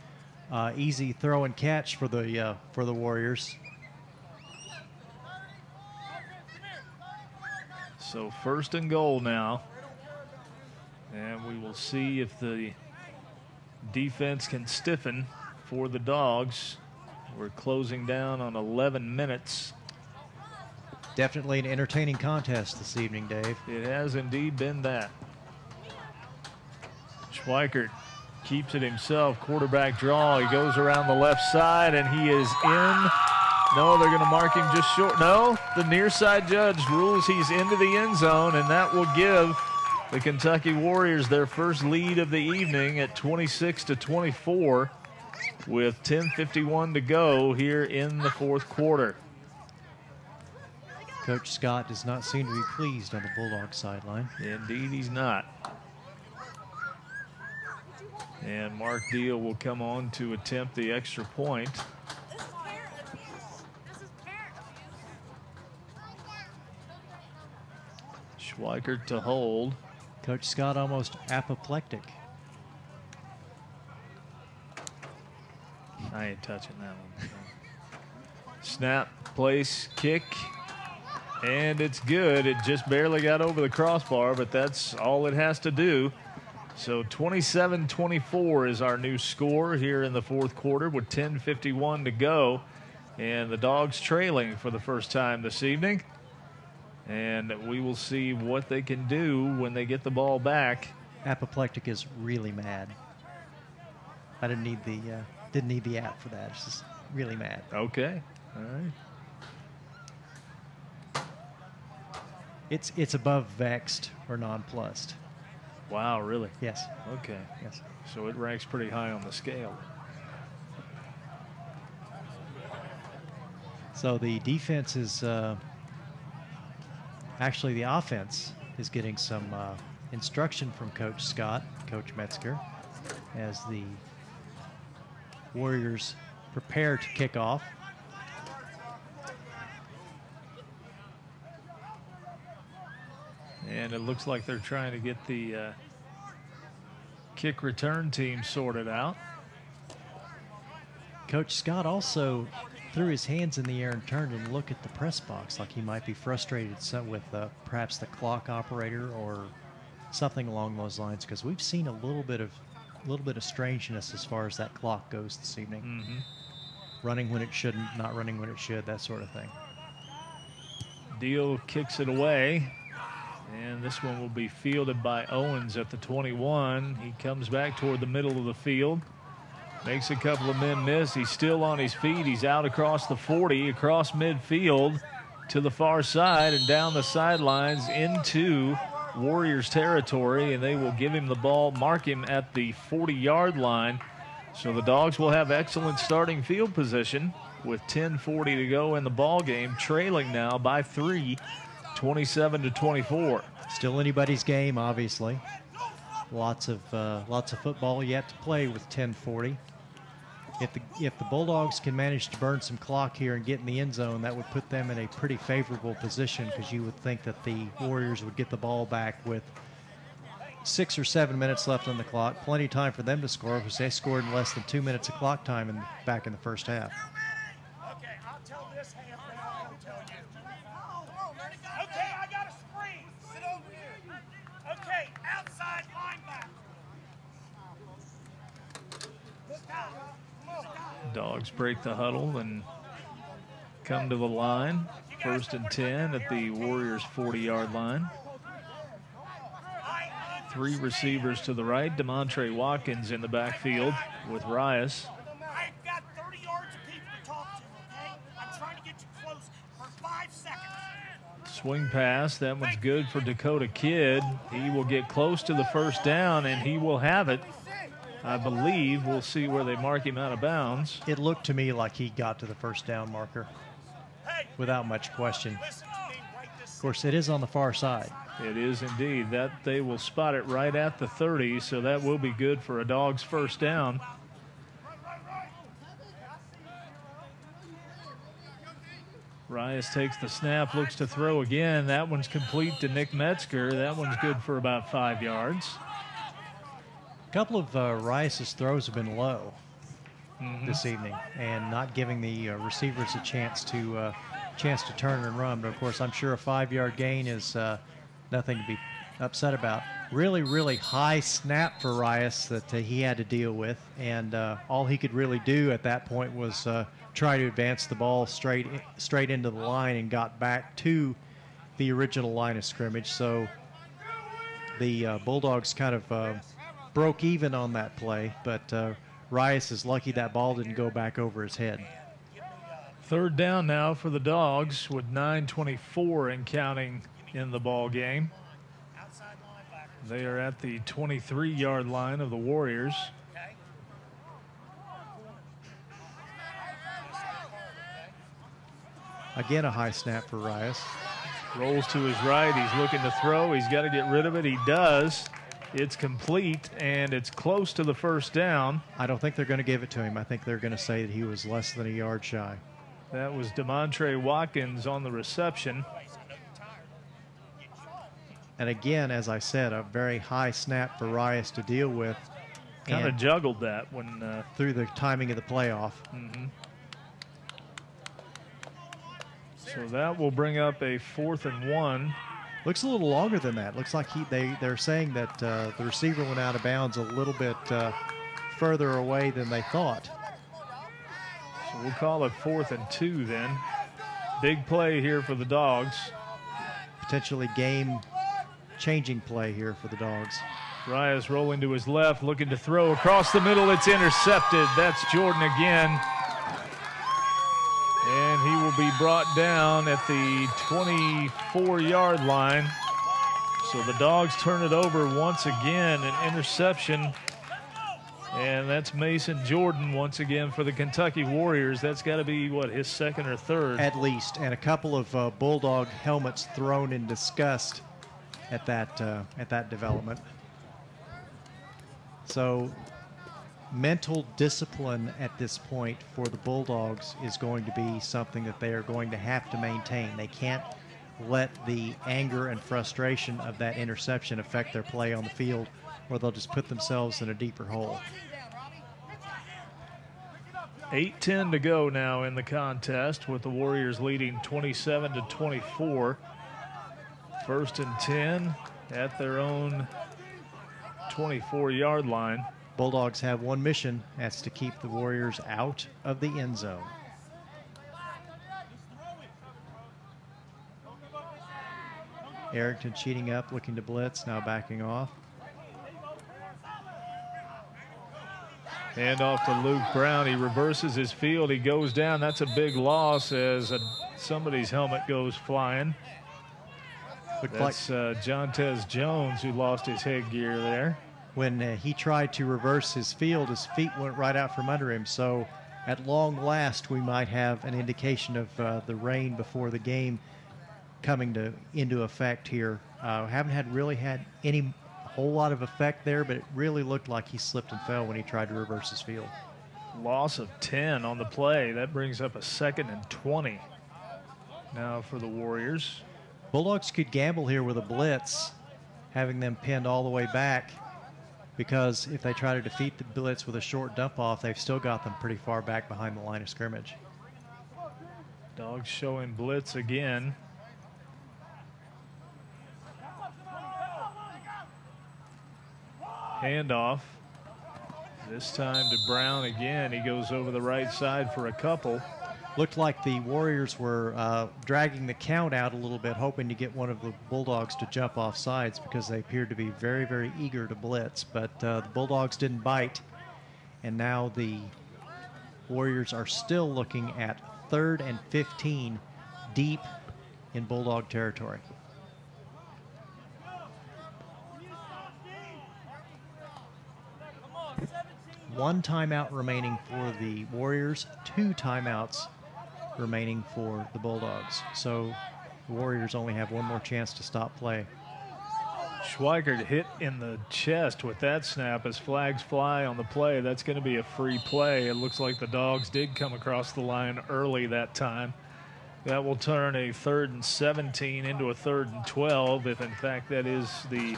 uh, easy throw and catch for the uh, for the Warriors. So first and goal now. And we will see if the defense can stiffen for the Dogs. We're closing down on 11 minutes. Definitely an entertaining contest this evening, Dave. It has indeed been that. Schweikert keeps it himself. Quarterback draw. He goes around the left side and he is in. No, they're going to mark him just short. No, the near side judge rules he's into the end zone, and that will give the Kentucky Warriors their first lead of the evening at 26 to 24 with 10:51 to go here in the fourth quarter. Coach Scott does not seem to be pleased on the Bulldog sideline. Indeed, he's not. And Mark Deal will come on to attempt the extra point. Schweikert to hold. Coach Scott almost apoplectic. I ain't touching that one. Snap, place, kick, and it's good. It just barely got over the crossbar, but that's all it has to do. So 27 24 is our new score here in the fourth quarter with 10.51 to go. And the Dogs trailing for the first time this evening. And we will see what they can do when they get the ball back. Apoplectic is really mad. I didn't need the uh, didn't need the app for that. It's just really mad. Okay. All right. It's it's above vexed or nonplussed. Wow, really? Yes. Okay. Yes. So it ranks pretty high on the scale. So the defense is uh, actually the offense is getting some uh, instruction from Coach Scott, Coach Metzger, as the Warriors prepare to kick off. And it looks like they're trying to get the uh, kick return team sorted out. Coach Scott also threw his hands in the air and turned and looked at the press box like he might be frustrated with uh, perhaps the clock operator or something along those lines because we've seen a little bit of a little bit of strangeness as far as that clock goes this evening. Mm-hmm. Running when it shouldn't, not running when it should, that sort of thing. Deal kicks it away. And this one will be fielded by Owens at the 21. He comes back toward the middle of the field. Makes a couple of men miss. He's still on his feet. He's out across the 40, across midfield to the far side and down the sidelines into Warriors territory. And they will give him the ball, mark him at the 40 yard line. So the Dogs will have excellent starting field position with 10:40 to go in the ball game, trailing now by three, 27 to 24. Still anybody's game, obviously. Lots of uh, lots of football yet to play with 10:40. If the if the Bulldogs can manage to burn some clock here and get in the end zone, that would put them in a pretty favorable position because you would think that the Warriors would get the ball back with six or seven minutes left on the clock. Plenty of time for them to score because they scored in less than two minutes of clock time in, back in the first half. Dogs break the huddle and come to the line. First and 10 at the Warriors 40 yard line. Three receivers to the right. Demontre Watkins in the backfield with Rias. I've got 30 yards of people to talk to, okay? I'm trying to get you close for five seconds. Swing pass. That one's good for Dakota Kidd. He will get close to the first down and he will have it. I believe we'll see where they mark him out of bounds. It looked to me like he got to the first down marker without much question. listen to me right this Of course, it is on the far side. It is indeed. That they will spot it right at the 30, so that will be good for a dog's first down. Rias takes the snap, looks to throw again. That one's complete to Nick Metzger. That one's good for about five yards. A couple of uh, Rias's throws have been low this evening, and not giving the uh, receivers a chance to uh, chance to turn and run. But of course, I'm sure a five-yard gain is uh, nothing to be upset about. Really, really high snap for Rias that uh, he had to deal with, and uh, all he could really do at that point was uh, try to advance the ball straight straight into the line and got back to the original line of scrimmage. So the uh, Bulldogs kind of uh, broke even on that play, but uh, Rias is lucky that ball didn't go back over his head. Third down now for the dogs with 9:24 and counting in the ball game. They are at the 23-yard line of the Warriors. Again, a high snap for Rias. Rolls to his right. He's looking to throw. He's got to get rid of it. He does. It's complete and it's close to the first down. I don't think they're going to give it to him. I think they're going to say that he was less than a yard shy. That was Demontre Watkins on the reception. And again, as I said, a very high snap for Rias to deal with. Kind of juggled that when uh, through the timing of the playoff. so that will bring up a fourth and one. Looks a little longer than that. Looks like he they they're saying that uh, the receiver went out of bounds a little bit uh, further away than they thought. So we'll call it fourth and two then. Big play here for the dogs. Potentially game changing play here for the dogs. Rias rolling to his left, looking to throw across the middle. It's intercepted. That's Jordan again. He will be brought down at the 24 yard line. So the dogs turn it over once again. An interception. And that's Mason Jordan once again for the Kentucky Warriors. That's got to be, what, his second or third? at least, and a couple of uh, bulldog helmets thrown in disgust at that uh, at that development. So, mental discipline at this point for the Bulldogs is going to be something that they are going to have to maintain. They can't let the anger and frustration of that interception affect their play on the field, or they'll just put themselves in a deeper hole. 8-10 to go now in the contest with the Warriors leading 27 to 24. First and 10 at their own 24-yard line. Bulldogs have one mission. That's to keep the Warriors out of the end zone. Arrington cheating up, looking to blitz, now backing off. Hand off to Luke Brown. He reverses his field. He goes down. That's a big loss as a, somebody's helmet goes flying. Looked That's like uh, Jontez Jones who lost his headgear there. When uh, he tried to reverse his field, his feet went right out from under him. So, at long last, we might have an indication of uh, the rain before the game coming to into effect here. Uh, haven't had really had any whole lot of effect there, but it really looked like he slipped and fell when he tried to reverse his field. Loss of 10 on the play. That brings up a second and 20 now for the Warriors. Bulldogs could gamble here with a blitz, having them pinned all the way back, because if they try to defeat the blitz with a short dump off, they've still got them pretty far back behind the line of scrimmage. Dogs showing blitz again. Handoff. This time to Brown again. He goes over the right side for a couple. Looked like the Warriors were uh, dragging the count out a little bit, hoping to get one of the Bulldogs to jump off sides because they appeared to be very, very eager to blitz. But uh, the Bulldogs didn't bite, and now the Warriors are still looking at third and 15 deep in Bulldog territory. One timeout remaining for the Warriors, two timeouts remaining for the Bulldogs. So the Warriors only have one more chance to stop play. Schweikert hit in the chest with that snap as flags fly on the play. That's going to be a free play. It looks like the Dogs did come across the line early that time. That will turn a third and 17 into a third and 12, if in fact that is the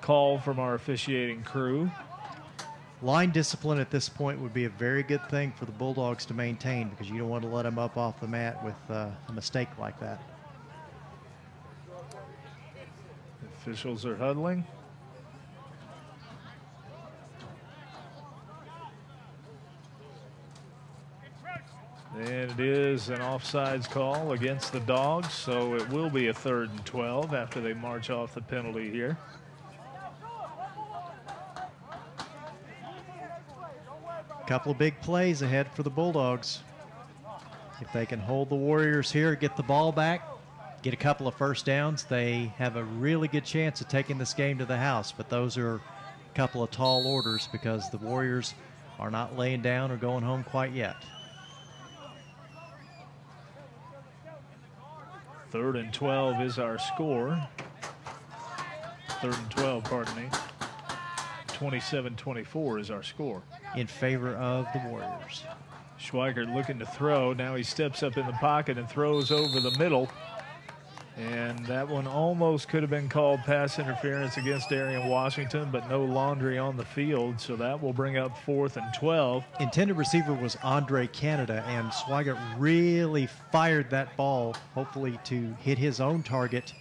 call from our officiating crew. Line discipline at this point would be a very good thing for the Bulldogs to maintain because you don't want to let them up off the mat with uh, a mistake like that. Officials are huddling. And it is an offsides call against the Dogs, so it will be a third and 12 after they march off the penalty here. Couple of big plays ahead for the Bulldogs. If they can hold the Warriors here, get the ball back, get a couple of first downs, they have a really good chance of taking this game to the house. But those are a couple of tall orders because the Warriors are not laying down or going home quite yet. Third and 12 is our score. Third and 12, pardon me. 27 24 is our score. In favor of the Warriors. Schweikert looking to throw. Now he steps up in the pocket and throws over the middle. And that one almost could have been called pass interference against Darian Washington, but no laundry on the field. So that will bring up fourth and 12. Intended receiver was Andre Canada, and Schweikert really fired that ball, hopefully to hit his own target,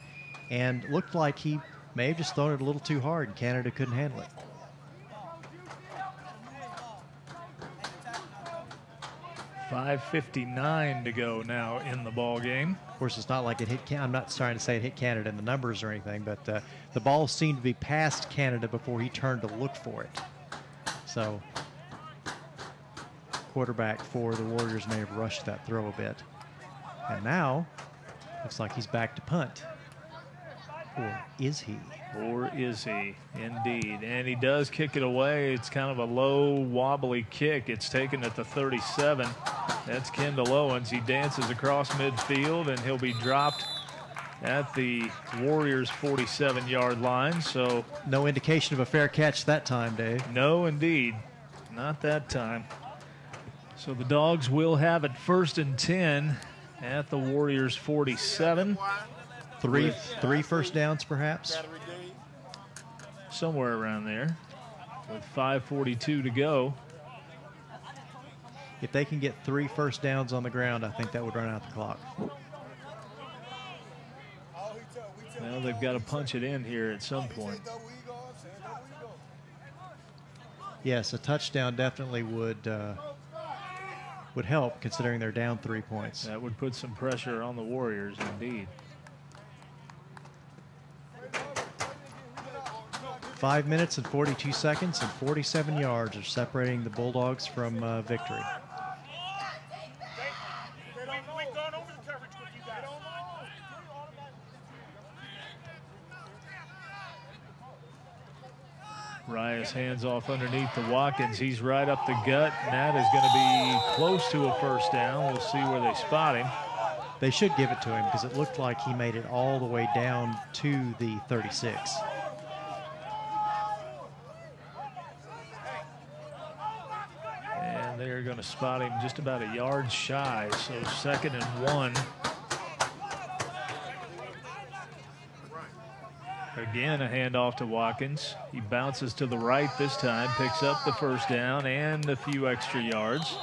and looked like he may have just thrown it a little too hard, and Canada couldn't handle it. 5.59 to go now in the ball game. Of course, it's not like it hit. Can- I'm not trying to say it hit Canada in the numbers or anything, but uh, the ball seemed to be past Canada before he turned to look for it. So, quarterback for the Warriors may have rushed that throw a bit. And now, looks like he's back to punt. Or is he? Or is he? Indeed. And he does kick it away. It's kind of a low, wobbly kick. It's taken at the 37. That's Kendall Owens. He dances across midfield and he'll be dropped at the Warriors 47 yard line. So, No indication of a fair catch that time, Dave. no, indeed. Not that time. So the Dogs will have it first and 10 at the Warriors 47. Three, three first downs, perhaps. Somewhere around there with 5.42 to go. If they can get three first downs on the ground, I think that would run out the clock. Well, they've got to punch it in here at some point. Yes, a touchdown definitely would uh, would help, considering they're down three points. That would put some pressure on the Warriors, indeed. Five minutes and 42 seconds and 47 yards are separating the Bulldogs from uh, victory. We, we've gone over the coverage with you guys. Rias hands off underneath the Watkins. He's right up the gut, and that is going to be close to a first down. We'll see where they spot him. They should give it to him because it looked like he made it all the way down to the 36. And they're going to spot him just about a yard shy. So second and one. Again, a handoff to Watkins. He bounces to the right this time, picks up the first down and a few extra yards.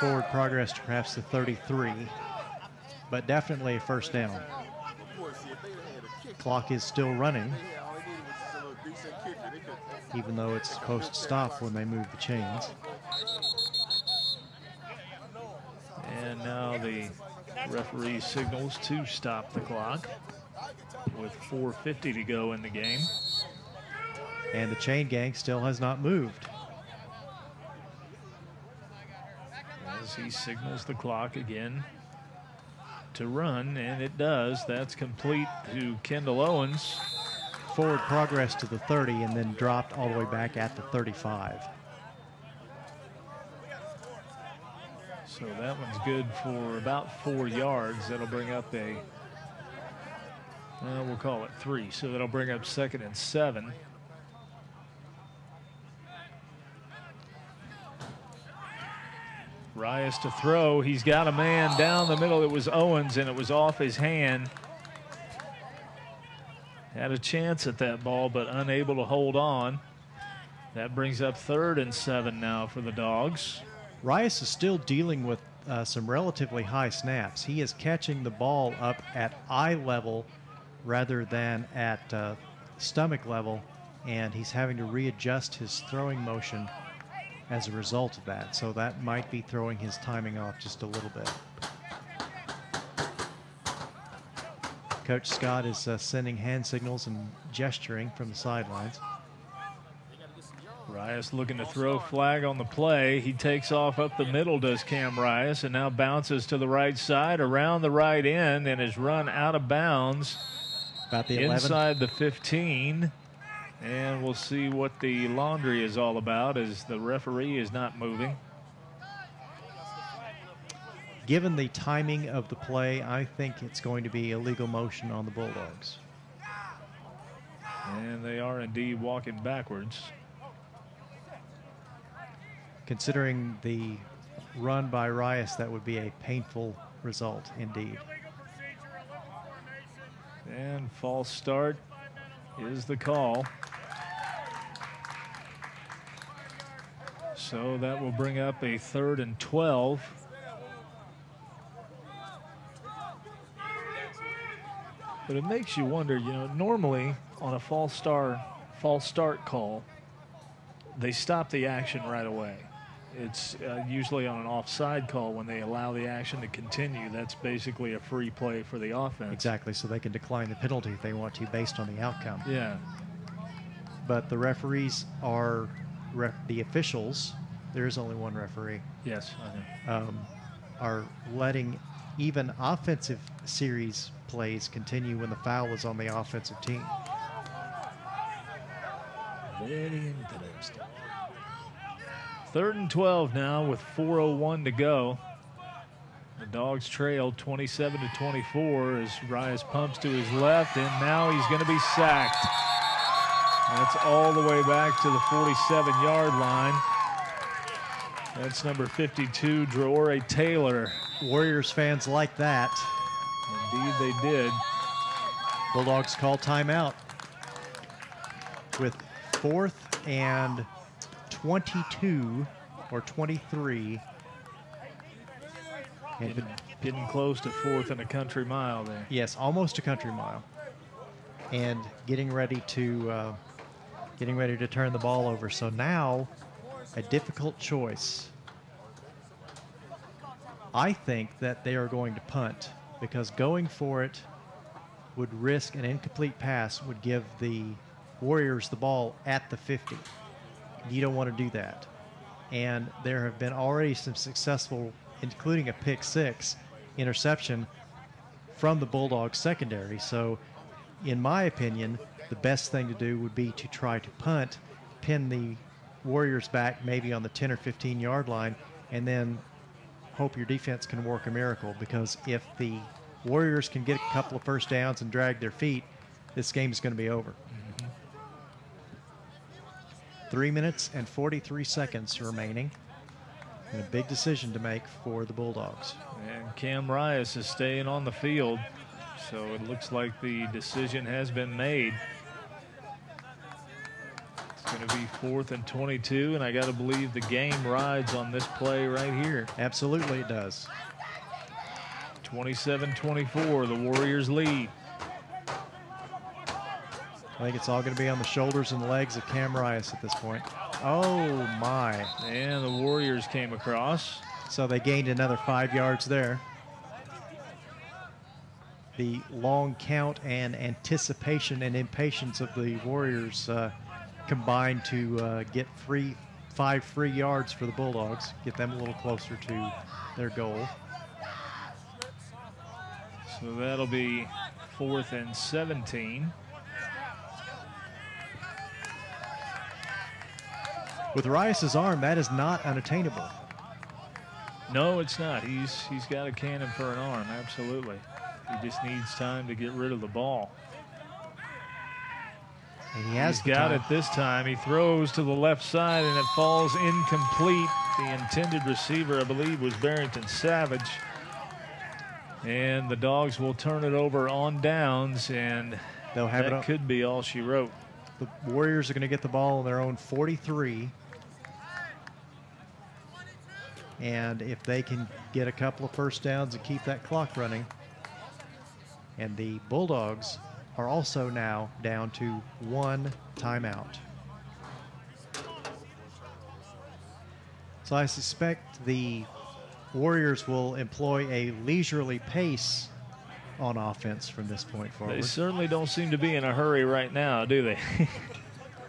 Forward progress to perhaps the 33, but definitely a first down. Clock is still running, even though it's supposed to stop when they move the chains. And now the referee signals to stop the clock with 4.50 to go in the game. And the chain gang still has not moved. As he signals the clock again to run, and it does. That's complete to Kendall Owens. Forward progress to the 30 and then dropped all the way back at the 35. So that one's good for about four yards. That'll bring up a, uh, we'll call it three. So that'll bring up second and seven. Rias to throw. He's got a man down the middle. It was Owens, and it was off his hand. Had a chance at that ball, but unable to hold on. That brings up third and seven now for the Dogs. Rias is still dealing with uh, some relatively high snaps. He is catching the ball up at eye level rather than at uh, stomach level, and he's having to readjust his throwing motion as a result of that. So that might be throwing his timing off just a little bit. Coach Scott is uh, sending hand signals and gesturing from the sidelines. Rias looking to throw flag on the play. He takes off up the middle, does Cam Rias, and now bounces to the right side around the right end and is run out of bounds About the 11. inside the 15. And we'll see what the laundry is all about as the referee is not moving. Given the timing of the play, I think it's going to be a legal motion on the Bulldogs. And they are indeed walking backwards. Considering the run by Rias, that would be a painful result indeed. And false start is the call. So that will bring up a third and 12. But it makes you wonder, you know, normally on a false start, false start call, they stop the action right away. It's uh, usually on an offside call when they allow the action to continue. That's basically a free play for the offense. Exactly, so they can decline the penalty if they want to based on the outcome. Yeah. But the referees are ref- the officials. There is only one referee. Yes. I know. Um, are letting even offensive series plays continue when the foul is on the offensive team. Very interesting. Third and 12 now with 4.01 to go. The Dogs trailed 27 to 24 as Rias pumps to his left, and now he's going to be sacked. That's all the way back to the 47 yard line. That's number 52, Drore Taylor. Warriors fans like that. Indeed, they did. Bulldogs call timeout with fourth and 22 or 23. And Getting, getting close to fourth in a country mile there. yes, almost a country mile, and getting ready to uh, getting ready to turn the ball over. So now, a difficult choice. I think that they are going to punt because going for it would risk an incomplete pass would give the Warriors the ball at the 50. You don't want to do that. And there have been already some successful, including a pick six interception from the Bulldogs secondary. So, in my opinion, the best thing to do would be to try to punt, pin the Warriors back maybe on the 10 or 15 yard line, and then hope your defense can work a miracle. Because if the Warriors can get a couple of first downs and drag their feet, this game is going to be over. Three minutes and 43 seconds remaining. And a big decision to make for the Bulldogs. And Cam Rias is staying on the field. So it looks like the decision has been made. It's going to be fourth and 22, and I got to believe the game rides on this play right here. Absolutely, it does. 27 24, the Warriors lead. I think it's all going to be on the shoulders and legs of Cam Rias at this point. Oh, my. And the Warriors came across. So they gained another five yards there. The long count and anticipation and impatience of the Warriors uh, combined to uh, get free five free yards for the Bulldogs, get them a little closer to their goal. So that'll be fourth and 17. With Rias's arm, that is not unattainable. No, it's not. He's he's got a cannon for an arm, absolutely. He just needs time to get rid of the ball. And he has got time. it this time. He throws to the left side and it falls incomplete. The intended receiver, I believe, was Barrington Savage. And the dogs will turn it over on downs, and They'll have that it could be all she wrote. the Warriors are going to get the ball on their own 43. And if they can get a couple of first downs and keep that clock running, and the Bulldogs are also now down to one timeout. So I suspect the Warriors will employ a leisurely pace on offense from this point forward. They certainly don't seem to be in a hurry right now, do they?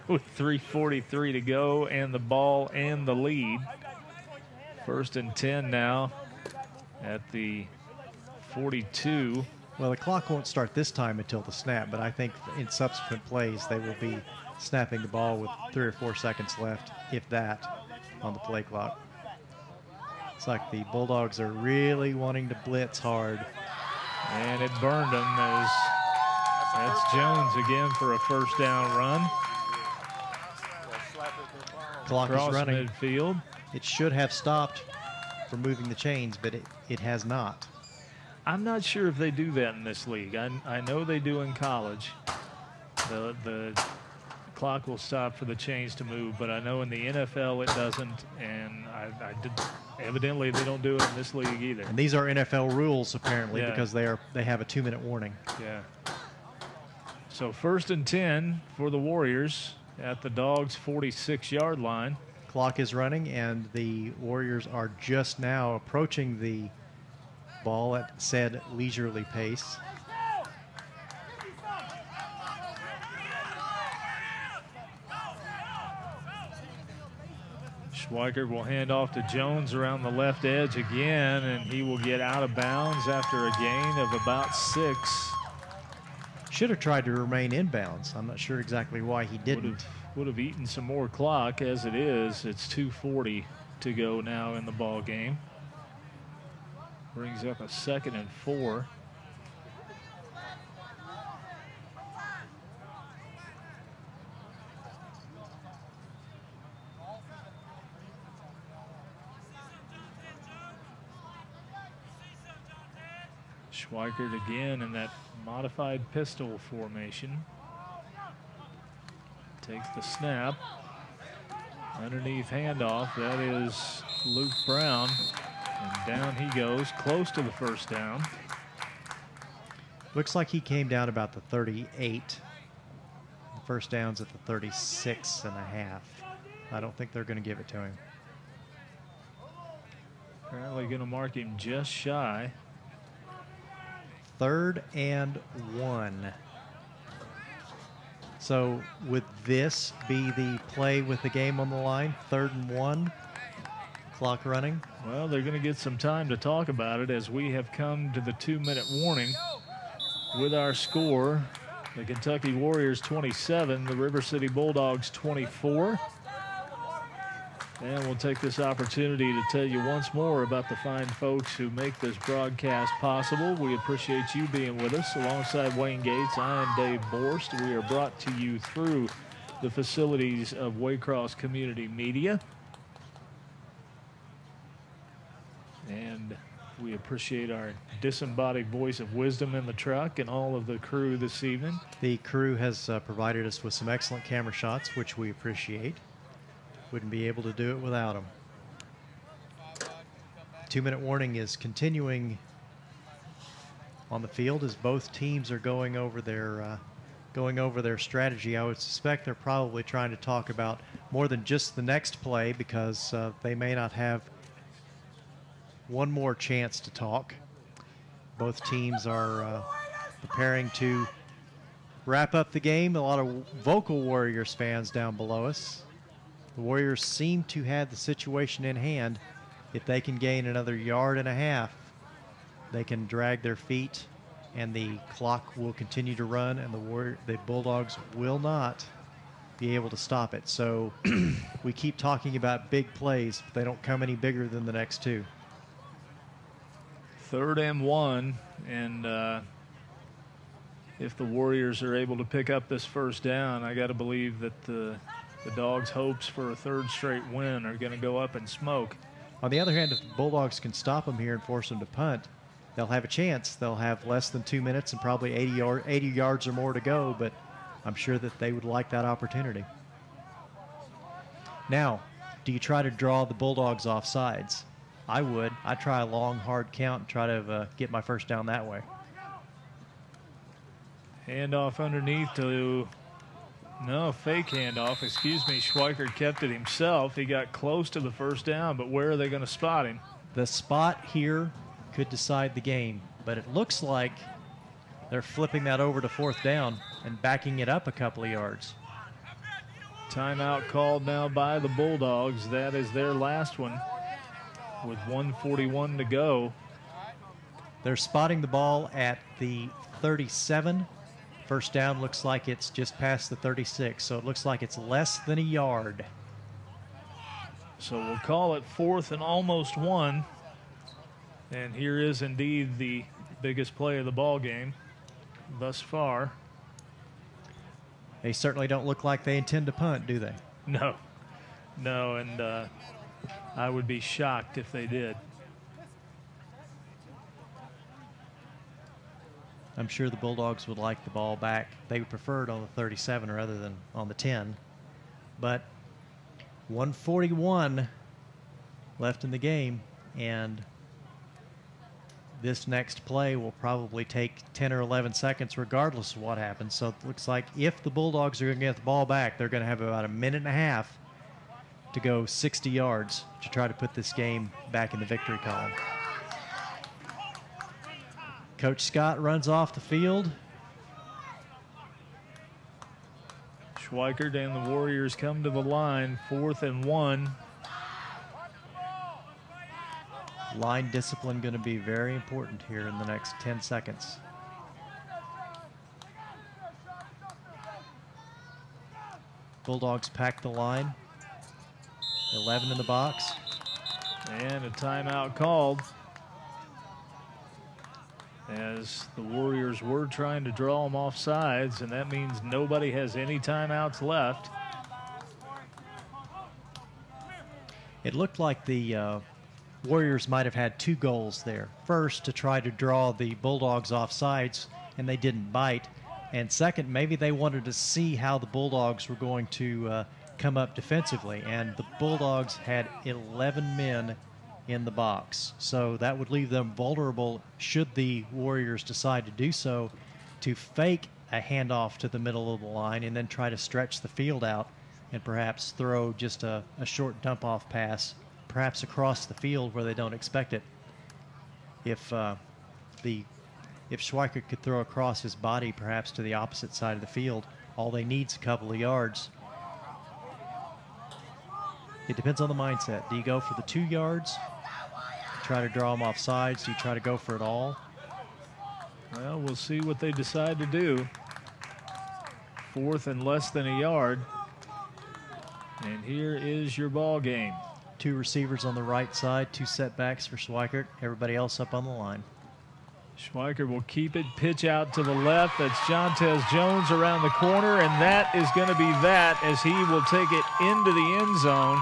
With 3.43 to go and the ball and the lead. First and 10 now at the 42. Well, the clock won't start this time until the snap, but I think in subsequent plays they will be snapping the ball with three or four seconds left, if that, on the play clock. It's like the Bulldogs are really wanting to blitz hard. And it burned them as that's Jones again for a first down run. Clock Cross is running. midfield. It should have stopped for moving the chains, but it, it has not. I'm not sure if they do that in this league. I, I know they do in college. The the clock will stop for the chains to move, but I know in the NFL it doesn't, and I, I did, evidently they don't do it in this league either. And these are NFL rules apparently Yeah. because they are they have a two minute warning. Yeah. So first and ten for the Warriors at the Dogs' 46 yard line. Clock is running, and the Warriors are just now approaching the ball at said leisurely pace. Schweikert will hand off to Jones around the left edge again, and he will get out of bounds after a gain of about six. Should have tried to remain inbounds. I'm not sure exactly why he didn't. have would have eaten some more clock. As it is, it's 2:40 to go now in the ball game. Brings up a second and four. Schweikert again in that modified pistol formation. Takes the snap. Underneath handoff, that is Luke Brown. And down he goes, close to the first down. Looks like he came down about the 38. The first down's at the 36 and a half. I don't think they're going to give it to him. Apparently going to mark him just shy. Third and one. So would this be the play with the game on the line? Third and one, clock running. Well, they're going to get some time to talk about it as we have come to the two minute warning with our score. The Kentucky Warriors 27, the River City Bulldogs 24. And we'll take this opportunity to tell you once more about the fine folks who make this broadcast possible. We appreciate you being with us. Alongside Wayne Gates, I am Dave Borst. We are brought to you through the facilities of Waycross Community Media. And we appreciate our disembodied voice of wisdom in the truck and all of the crew this evening. The crew has uh, provided us with some excellent camera shots, which we appreciate. Wouldn't be able to do it without them. Two minute warning is continuing on the field as both teams are going over their uh, going over their strategy. I would suspect they're probably trying to talk about more than just the next play because uh, they may not have one more chance to talk. Both teams are uh, preparing to wrap up the game. A lot of vocal Warriors fans down below us. The Warriors seem to have the situation in hand. If they can gain another yard and a half, they can drag their feet, and the clock will continue to run, and the Warrior, the Bulldogs will not be able to stop it. So we keep talking about big plays, but they don't come any bigger than the next two. Third and one, and uh, if the Warriors are able to pick up this first down, I got to believe that the the Dogs' hopes for a third straight win are going to go up in smoke. On the other hand, if the Bulldogs can stop them here and force them to punt, they'll have a chance. They'll have less than two minutes and probably 80, yard, 80 yards or more to go, but I'm sure that they would like that opportunity. Now, do you try to draw the Bulldogs off sides? I would. I'd try a long, hard count and try to uh, get my first down that way. Handoff underneath to no, fake handoff. Excuse me. Schweikert kept it himself. He got close to the first down, but where are they going to spot him? The spot here could decide the game, but it looks like they're flipping that over to fourth down and backing it up a couple of yards. Timeout called now by the Bulldogs. That is their last one with 141 to go. They're spotting the ball at the 37 First down looks like it's just past the 36, so it looks like it's less than a yard. So we'll call it fourth and almost one. And here is indeed the biggest play of the ball game thus far. They certainly don't look like they intend to punt, do they? No, no, and uh, I would be shocked if they did. I'm sure the Bulldogs would like the ball back. They would prefer it on the 37 rather than on the 10. But 141 left in the game, and this next play will probably take 10 or 11 seconds regardless of what happens. So it looks like if the Bulldogs are going to get the ball back, they're going to have about a minute and a half to go 60 yards to try to put this game back in the victory column. Coach Scott runs off the field. Schweikert and the Warriors come to the line, fourth and one. Line discipline going to be very important here in the next 10 seconds. Bulldogs pack the line. 11 in the box. And a timeout called as the Warriors were trying to draw them off sides, and that means nobody has any timeouts left. It looked like the uh, Warriors might have had two goals there. First, to try to draw the Bulldogs off sides, and they didn't bite. And second, maybe they wanted to see how the Bulldogs were going to uh, come up defensively. And the Bulldogs had 11 men in the box. So that would leave them vulnerable should the Warriors decide to do so to fake a handoff to the middle of the line and then try to stretch the field out and perhaps throw just a, a short dump off pass, perhaps across the field where they don't expect it. If uh, the if Schweikert could throw across his body, perhaps to the opposite side of the field, all they need is a couple of yards. It depends on the mindset. Do you go for the two yards? Try to draw them off sides? Do you try to go for it all? Well, we'll see what they decide to do. Fourth and less than a yard. And here is your ball game. Two receivers on the right side, two setbacks for Schweikert. Everybody else up on the line. Schweikert will keep it, pitch out to the left. That's Jontez Jones around the corner, and that is going to be that as he will take it into the end zone.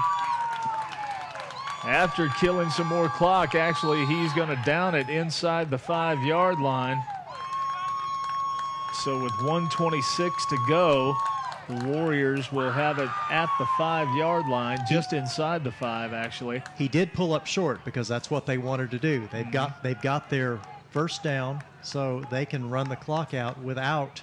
After killing some more clock, actually, he's going to down it inside the five yard line. So with 126 to go, the Warriors will have it at the five yard line, just inside the five, actually. He did pull up short because that's what they wanted to do. They've got they've got their first down, so they can run the clock out without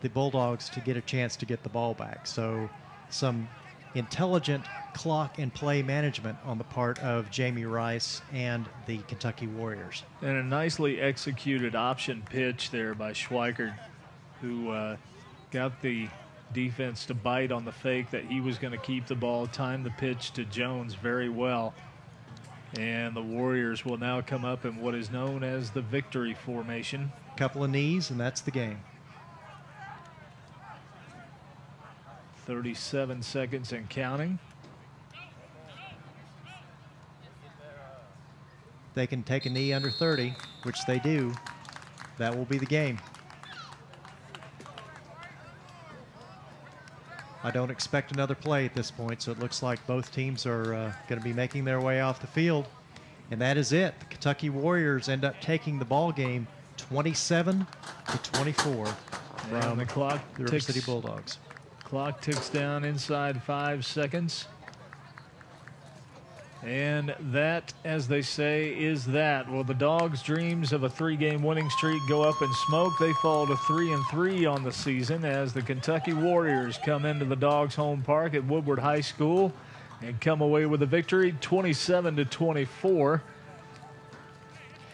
the Bulldogs to get a chance to get the ball back. So some intelligent clock and play management on the part of Jamie Rias and the Kentucky Warriors. And a nicely executed option pitch there by Schweikert, who uh, got the defense to bite on the fake that he was going to keep the ball, timed the pitch to Jones very well. And the Warriors will now come up in what is known as the victory formation. Couple of knees, and that's the game. 37 seconds and counting. They can take a knee under 30, which they do. That will be the game. I don't expect another play at this point, so it looks like both teams are uh, going to be making their way off the field. And that is it. The Kentucky Warriors end up taking the ball game 27 to 24 from the clock the River City Bulldogs. Clock ticks down inside five seconds. And that, as they say, is that. Well, the Dogs' dreams of a three-game winning streak go up in smoke. They fall to three and three on the season as the Kentucky Warriors come into the Dogs' home park at Woodward High School and come away with a victory, 27 to 24.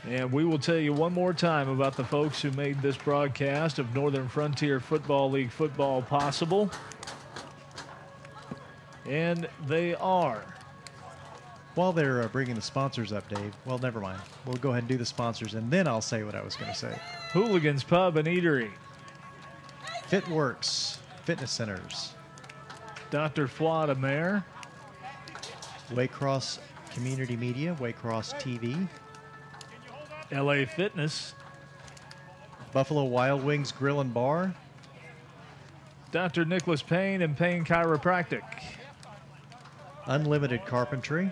And we will tell you one more time about the folks who made this broadcast of Northern Frontier Football League football possible. And they are While they're uh, bringing the sponsors up, Dave, well, never mind. We'll go ahead and do the sponsors, and then I'll say what I was going to say. Hooligans Pub and Eatery, FitWorks Fitness Centers, Dr. Flada Mayer, Waycross Community Media, Waycross TV, LA Fitness, Buffalo Wild Wings Grill and Bar, Dr. Nicholas Payne and Payne Chiropractic, Unlimited Carpentry,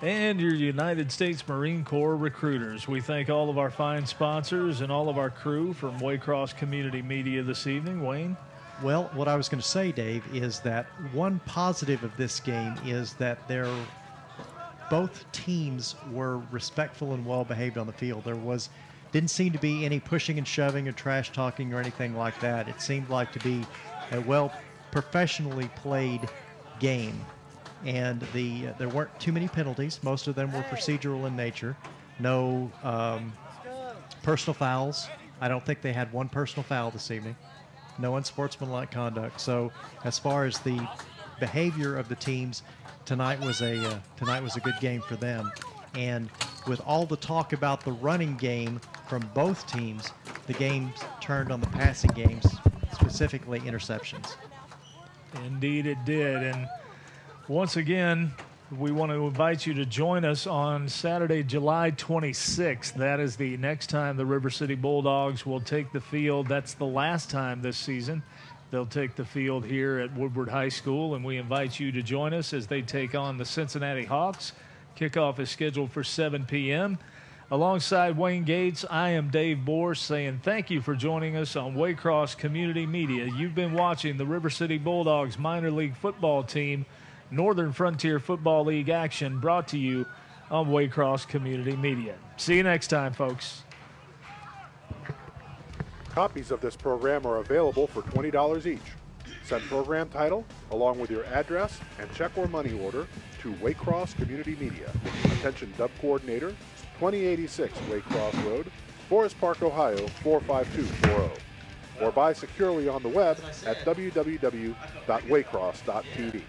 and your United States Marine Corps recruiters. We thank all of our fine sponsors and all of our crew from Waycross Community Media this evening. Wayne? Well, what I was going to say, Dave, is that one positive of this game is that they're both teams were respectful and well behaved on the field. There was didn't seem to be any pushing and shoving or trash talking or anything like that. It seemed like to be a well professionally played game, and the uh, there weren't too many penalties. Most of them were procedural in nature. No um, personal fouls. I don't think they had one personal foul this evening no unsportsmanlike conduct. So, as far as the behavior of the teams, tonight was a uh, tonight was a good game for them. And with all the talk about the running game from both teams, the game turned on the passing games, specifically interceptions. Indeed, it did. And once again, we want to invite you to join us on Saturday, July 26th. That is the next time the River City Bulldogs will take the field. That's the last time this season they'll take the field here at Woodward High School. And we invite you to join us as they take on the Cincinnati Hawks. Kickoff is scheduled for 7 p.m. Alongside Wayne Gates, I am Dave Bohr saying thank you for joining us on Waycross Community Media. You've been watching the River City Bulldogs minor league football team, Northern Frontier Football League action brought to you on Waycross Community Media. See you next time, folks. Copies of this program are available for $20 each. Send program title along with your address and check or money order to Waycross Community Media. Attention Dub Coordinator, 2086 Waycross Road, Forest Park, Ohio 45240. Or buy securely on the web at www.waycross.tv.